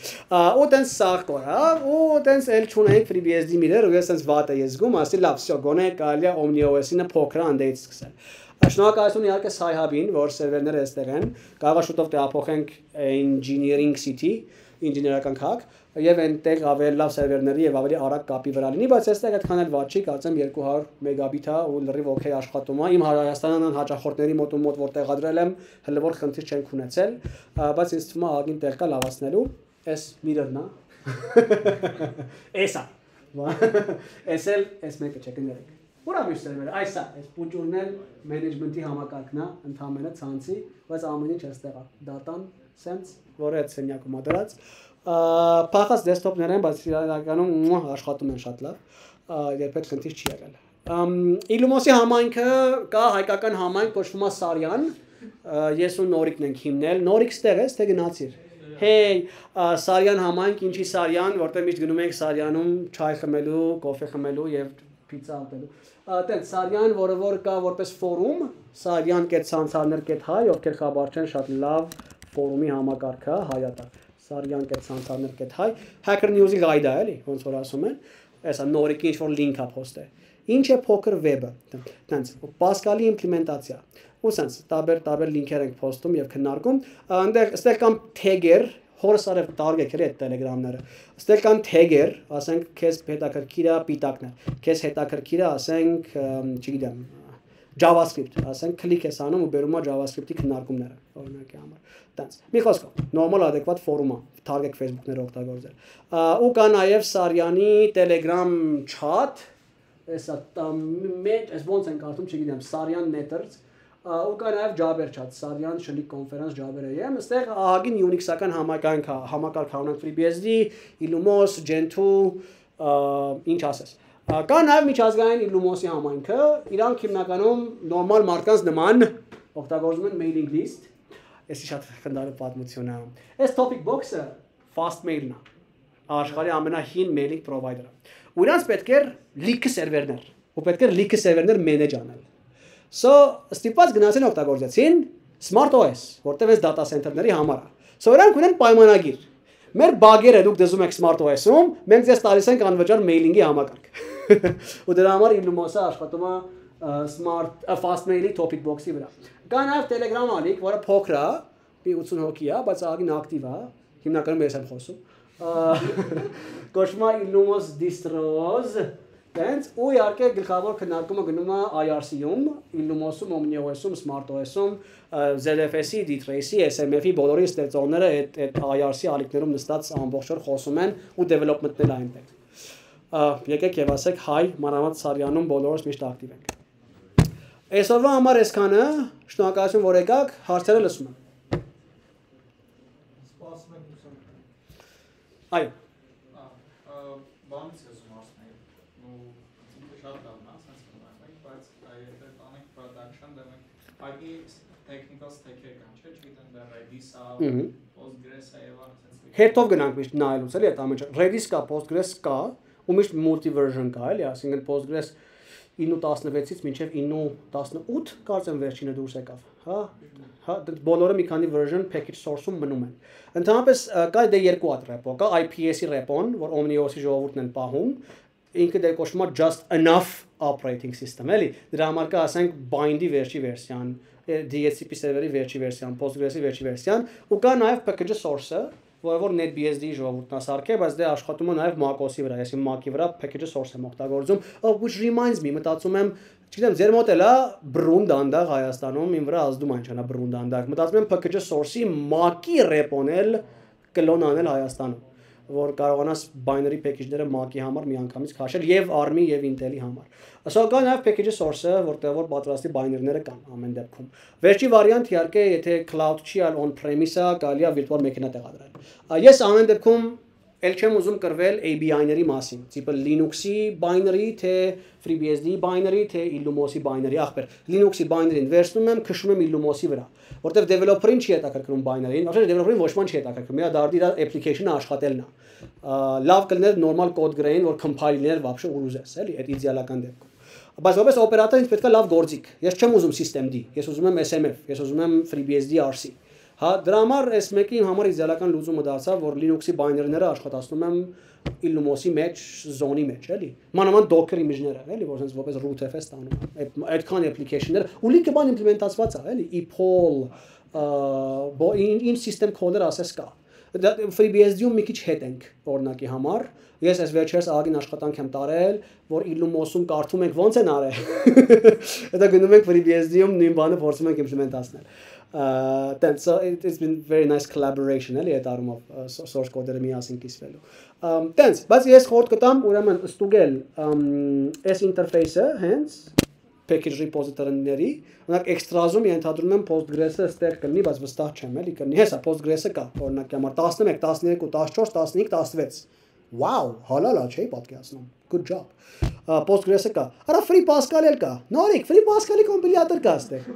ու տենց սաղ կորա ու տենց էլ չունենք FreeBSD միլեր ու ես տենց վատ է ես զգում ասի լավ վсё գոնե կարելի է OmniOS-ին փոքր անդեից սկսել Շնորհակալություն իհարկե Sci Hub-ին, որ սերվերները այստեղ են։ Կարող է շուտով տեղափոխենք Engineering City, ինժեներական քաղաք, եւ այնտեղ ավելի լավ սերվերների եւ ավելի արագ կապի վրա լինի, բայց այստեղ այդքան էլ վատ չի, կարծեմ 200 մեգաբիտ է ու լրիվ օքեյ աշխատում է։ Իմ Հայաստանյան հաճախորդների մոտ ու մոտ որ տեղադրել եմ, հələ որ խնդիր չենք ունեցել, բայց ինձ թվում է ագին տեղ կա լավացնելու։ Էս է։ Էսա։ Էս էլ էս մեկը չեք ներեք։ Ուրա միշտ սերվերը, այս է, այս փուճուրն էլ մենեջմենթի համակարգն է, ընդհանրապես ցանցի, բայց ամեն ինչ այստեղ է։ Դատան, sense, որը այդ սենյակում է դրած։ Փախած դեսկտոպներ են, բայց իրականում աշխատում են շատ լավ։ Երբեք խնդիր չի եղել։ Իլումոսի համայնքը կա հայկական համայնք կոչվում է Սարյան։ Ես ու Նորիկն ենք հիմնել։ Նորիկ ստեղ է, թե գնացիր։ Հեյ, Սարյան համայնք, ինչի Սարյան, որտեղ միշտ գնում ենք Սարյանում չայ խմելու, կոֆե խմելու եւ պիցա ատելու այդտեղ Սարյան, որը որ կա որպես ֆորում, Սարյան կետ ցանցարներ կետ հայ, ովքեր խաբար չեն շատ լավ ֆորումի համակարգը հայատա։ Սարյան կետ ցանցարներ կետ հայ, Hacker News-ի գայդ է, էլի, ոնց որ ասում են, այսա նորիկի ինչ որ link-ա post-է։ Ինչ է poker web-ը։ Տենց Pascal-ի իմպլեմենտացիա։ Ու sense տաբեր տաբեր լինքեր ենք post-ում եւ քննարկում։ Այնտեղ այստեղ կամ tag-եր, հորս արև տարգեք էլի այդ տելեգրամները։ Ստեղ կան թեգեր, ասենք քեզ հետաքրքիր է պիտակներ։ Քեզ հետաքրքիր է, ասենք, չգիտեմ, JavaScript, ասենք կլիկ ես անում ու բերում է JavaScript-ի քննարկումները, օրինակի համար։ Տենց։ Մի խոսքով, նորմալ adekvat ֆորում է, target Facebook-ները օգտագործել։ Ու կա նաև Սարյանի Telegram chat, էսա մեջ, այս ոնց են կարդում, չգիտեմ, Սարյան ա, ու կա նաև Jabber chat, Sadian շլիկ կոնֆերանս Jabber-ը այստեղ ահագին Unix-ական համակարգ կա, համակարգ ունենք FreeBSD, Illumos, Gentoo, ինչ ասես։ Կա նաև միջազգային Illumos-ի համայնքը, իրանք հիմնականում նորմալ մարդկանց նման օգտագործում են mailing list։ Էսի շատ խնդալու պատմություն է։ Այս topic box-ը Fastmail-ն է աշխարհի ամենահին mailing provider-ը։ Ու իրանց պետք էր լիքը սերվերներ, ու պետք էր լիքը սերվերներ manage անել։ So ստիպված գնացին օգտագործեցին Smart OS, որտեղ էս data center-ների համար է։ So իրանք ունեն պայմանագիր։ Մեր բագերը դուք դզում եք Smart OS-ում, մենք ձեզ տալիս ենք անվճար mail-ինգի համակարգ։ Ու դրա համար Illumos-ը աշխատում է Smart Fastmail-ի topic box-ի վրա։ Կա նաև Telegram ալիք, որը փոքր է, մի 80 հոգի է, բայց ագին ակտիվ է, հիմնականում ես եմ խոսում։ Կոչվում է Illumos Distros Տենց ու իհարկե գլխավոր քննարկումը գնում է IRC-ում, Illumos-ում, OmniOS-ում, SmartOS-ում, ZFS-ի, D-Trace-ի, SMF-ի բոլորի ստեղծողները այդ այդ IRC ալիքներում նստած ամբողջ օր խոսում են ու development-նել այնտեղ։ Ա, Եկեք եւ ասեք հայ Մանավանդ Սարյանում բոլորս միշտ ակտիվ ենք։ Այսօրվա համար այսքանը, շնորհակալություն որ եկաք, հարցերը լսում եմ։ Սպասում ենք ուսանող։ Այո։ բանից ասում ասնել ու ինքը շատ լավն է ասած կնայենք բայց եթե տանենք production դե մենք այդի technical stack-եր կան չէ չգիտեմ դա Redis-ա Postgres-ա եւ այլն Հերթով գնանք միշտ նայելուց էլի այդ ամենը։ Redis կա, Postgres կա, ու միշտ multi version կա, էլի, ասինքն Postgres 9.16-ից մինչև 9.18 կարծեմ վերջինը դուրս եկավ, հա։ Հա, դե բոլորը մի քանի version package source-ում մնում են։ Ընդհանրապես կա դե երկու հատ repo, կա IPS-ի repo-ն, որ OmniOS-ի ժողովուրդն են պահում, ինքը դե կոչվում է just enough operating system, էլի։ Դրա համար կա ասենք bind-ի վերջի վերսիան, DHCP server-ի վերջի վերսիան, Postgres-ի վերջի վերսիան, ու կա նաև package source-ը, որը որ NetBSD-ի ժողովուրդն է բայց դե աշխատում է նաև Mac-OS-ի վրա, այսինքն Mac-ի վրա package source եմ օգտագործում։ which reminds me, մտածում եմ, չգիտեմ, ձեր մոտ էլա Brun դանդաղ Հայաստանում, իմ վրա ազդում այն չանա Brun դանդաղ։ Մտածում եմ package source-ի Mac-ի ռեպոնել կլոն անել Հայաստանում որ կարողանաս binary package-ները Mac-ի համար միանգամից քաշել եւ ARM-ի եւ Intel-ի համար։ Ասա կա նաեւ package source-ը, որտեղ որ պատրաստի binary-ները կան ամեն դեպքում։ Վերջի վարիանտ իհարկե, եթե cloud չի, այլ on-premise-ը, կարելի է virtual մեքենա տեղադրել։ Ես ամեն դեպքում ել չեմ ուզում կրվել ABI-ների մասին, տիպը Linux-ի binary, թե FreeBSD binary, թե Illumos-ի binary, ախպեր։ Linux-ի binary-ին վերցնում եմ, քշում եմ Illumos-ի վրա, որտեվ developer-ին չի հետաքրքրում binary-ին, ոչ developer-ին ոչ ման չի հետաքրքրում, իրա դարդի դա application-ը աշխատելն է Լավ կլներ նորմալ կոդ գրեին, որ compile-ներ вообще ուզես, էլի, այդ իդեալական դեպքում։ Բայց որպես օպերատոր ինձ պետք է լավ գործիք։ Ես չեմ ուզում system D, ես ուզում եմ SMF, ես ուզում եմ FreeBSD RC։ Հա, դրա համար այս մեկի իմ համար իդեալական լուծումը դարձավ, որ Linux-ի binary-ները աշխատացնում եմ Illumos-ի մեջ, zone-ի մեջ, էլի։ Մանավանդ Docker image-ները, էլի, որ sense որպես root FS տանում եմ։ Այդ այդքան application-ներ ու լիքը բան իմպլեմենտացված է, էլի, ePol, ա, in system code-ը ասես կա։ Դա FreeBSD-ում մի քիչ հետ ենք օրինակի համար։ Ես այս վերջերս ագին աշխատանք եմ տարել, որ Illumos-ում կարդում ենք ոնց են արել։ Դա գնում ենք FreeBSD-ում նույն բանը փորձում ենք Uh, then so it, it's been very nice collaboration էլի այդ առումով so- source code-երը միասին կիսվելու։ thanks, բայց ես խորտ կտամ ուրեմն ստուգել այս interface-ը հենց package repository-ների, օրինակ extras-ում ենթադրում եմ Postgres-ը ստեղ կլինի, բայց վստահ չեմ, էլի կլինի։ Հեսա Postgres-ը կա, օրինակ համար 11, 12, 14, 15, 16։ Wow, հալալա չէի պատկերացնում։ Good job։ Postgres-ը կա։ Արա Free Pascal էլ կա։ Նորիկ Free Pascal-ի կոմպիլյատոր կա ստեղ։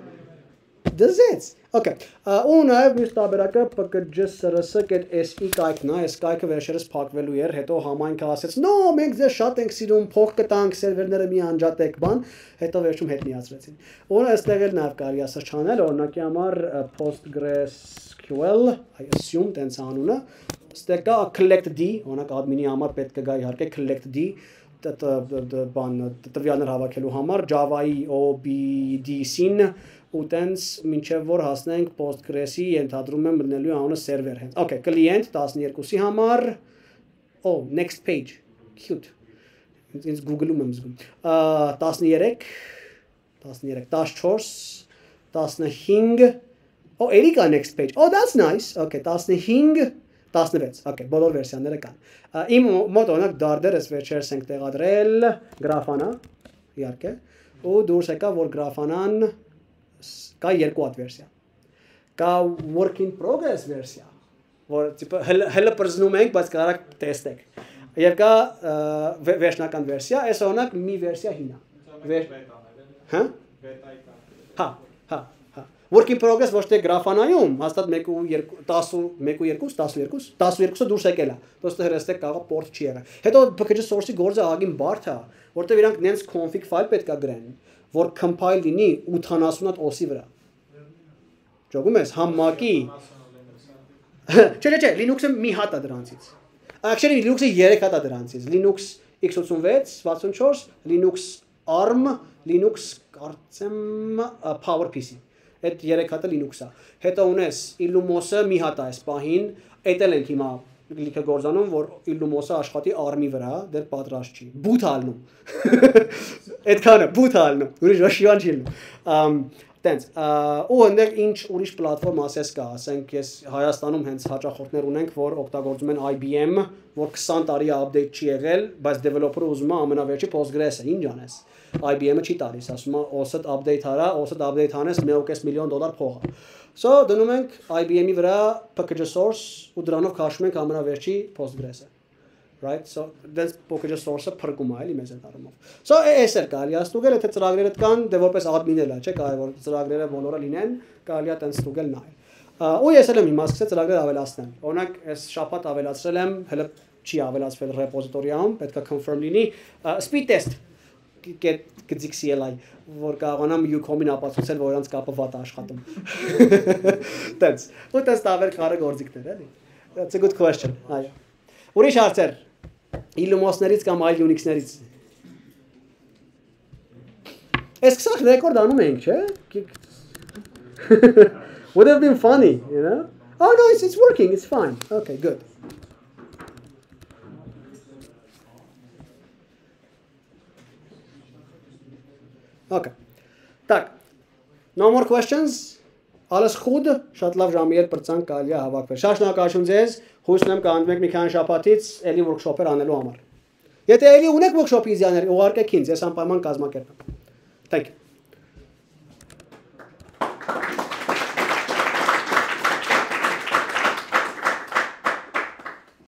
Դզեց։ Okay։ Ու նաև մյուս տարբերակը PKG-SRS-ը կետ SE կայքն է, այս կայքը վերջերս փակվելու էր, հետո համայնքը ասեց՝ «No, մենք ձեզ շատ ենք սիրում, փող կտանք, սերվերները մի անջատեք, բան»։ Հետո վերջում հետ միացրեցին։ Ու այստեղ էլ նաև կարելի է սրճանել, օրինակի համար PostgreSQL, I assume տենց անունը, ստեղ կա collect d, օրինակ admin-ի համար պետք է գա իհարկե collect d բան տվյալներ հավաքելու համար Java-ի OBDC-ին ու տենց մինչև որ հասնենք Postgres-ի ենթադրում եմ մտնելու անունը server հենց։ Okay, client 12-ի համար oh, next page. Cute։ Ինձ Google-ում եմ զգում։ Ա 13 13 14 15 Oh, կա next page. Oh, that's nice. Okay, 15 16, okay, բոլոր վերսիաները կան։ Իմ մոտ օրինակ դարդերս վերջերս ենք տեղադրել գրաֆանա, իհարկե, ու դուրս եկա որ գրաֆանան կա երկու հատ վերսիա։ Կա work in progress վերսիա, որ տիպը հələ բրզնում ենք, բայց կարա տեսնեք։ Եվ կա վերջնական վերսիա, այս օրինակ մի վերսիա հինա։ Հա։ Հա, հա, հա։ Work in progress ոչ թե գրաֆանայում, հաստատ 1 ու 2 10 1 ու 2 12 12-ը դուրս եկել է։ Դոստը հրեստեք կարող պորտ չի եղել։ Հետո package source-ի գործը ագին բարդ է, որտեղ իրանք նենց config file պետք է գրեն, որ compile լինի 80 հատ OS-ի վրա։ Ճոգում ես համակի Չէ, չէ, չէ, Linux-ը մի հատ է դրանցից։ Actually Linux-ը 3 հատ է դրանցից։ Linux x86, 64, Linux ARM, Linux կարծեմ PowerPC։ Այդ 3 հատը Linux-ա։ Հետո ունես Illumos-ը մի հատ է այս պահին, էտել ենք հիմա լիքը գործանում, որ Illumos-ը աշխատի ARM-ի վրա, դեռ պատրաստ չի։ Boot ալնում։ Այդքանը boot ալնում։ Ուրիշ ոչ չի ալնում։ Ամ տենց ու այնտեղ ինչ ուրիշ պլատֆորմ ասես կա, ասենք ես Հայաստանում հենց հաճախորդներ ունենք, որ օգտագործում են IBM, որ 20 տարի update չի եղել, բայց developer-ը ուզում է ամենավերջի Postgres-ը, ինչ անես։ IBM-ը չի տալիս, ասում է OS-ը update արա, OS-ը update անես 1.5 միլիոն դոլար փող է։ So դնում ենք IBM-ի վրա package source ու դրանով քաշում ենք ամենավերջի Postgres-ը right? So that's package source-ը փրկում է էլի մեզ այդ առումով so էս էր կարելի է ստուգել եթե ծրագրերը կան դե որպես admin էլ է չէ կարևոր ծրագրերը բոլորը լինեն կարելի է տենց ստուգել նայել ու ես էլ եմ հիմա սկսել ծրագրեր ավելացնել օրինակ այս շաբաթ ավելացրել եմ հələ չի ավելացվել ռեպոզիտորիայում պետքա confirm լինի speed test get գծիկ CLI որ կարողանամ Ucom-ին ապացուցել որ նրանց կապը վատ է աշխատում տենց ու տես տավեր քարը գործիքներ էլի that's a good question այո ուրիշ հարցեր Illumos-ներից կամ այլ Unix-ներից Այս քսախ ռեկորդ անում ենք, չէ՞։ Would have been funny, you know? Oh no, it's, it's working. It's fine. Okay, good. Okay. Так. No more questions? Alles goed? Շատ լավ ժամի էր բրցանք կարելի է հավաքվել։ Շատ շնորհակալություն ձեզ։ Հույսն եմ կհանդիպենք մի քանի շաբաթից էլի workshop-եր անելու համար։ Եթե էլի ունեք workshop իզյաներ, ուղարկեք ինձ, ես անպայման կազմակերպեմ։ Thank you.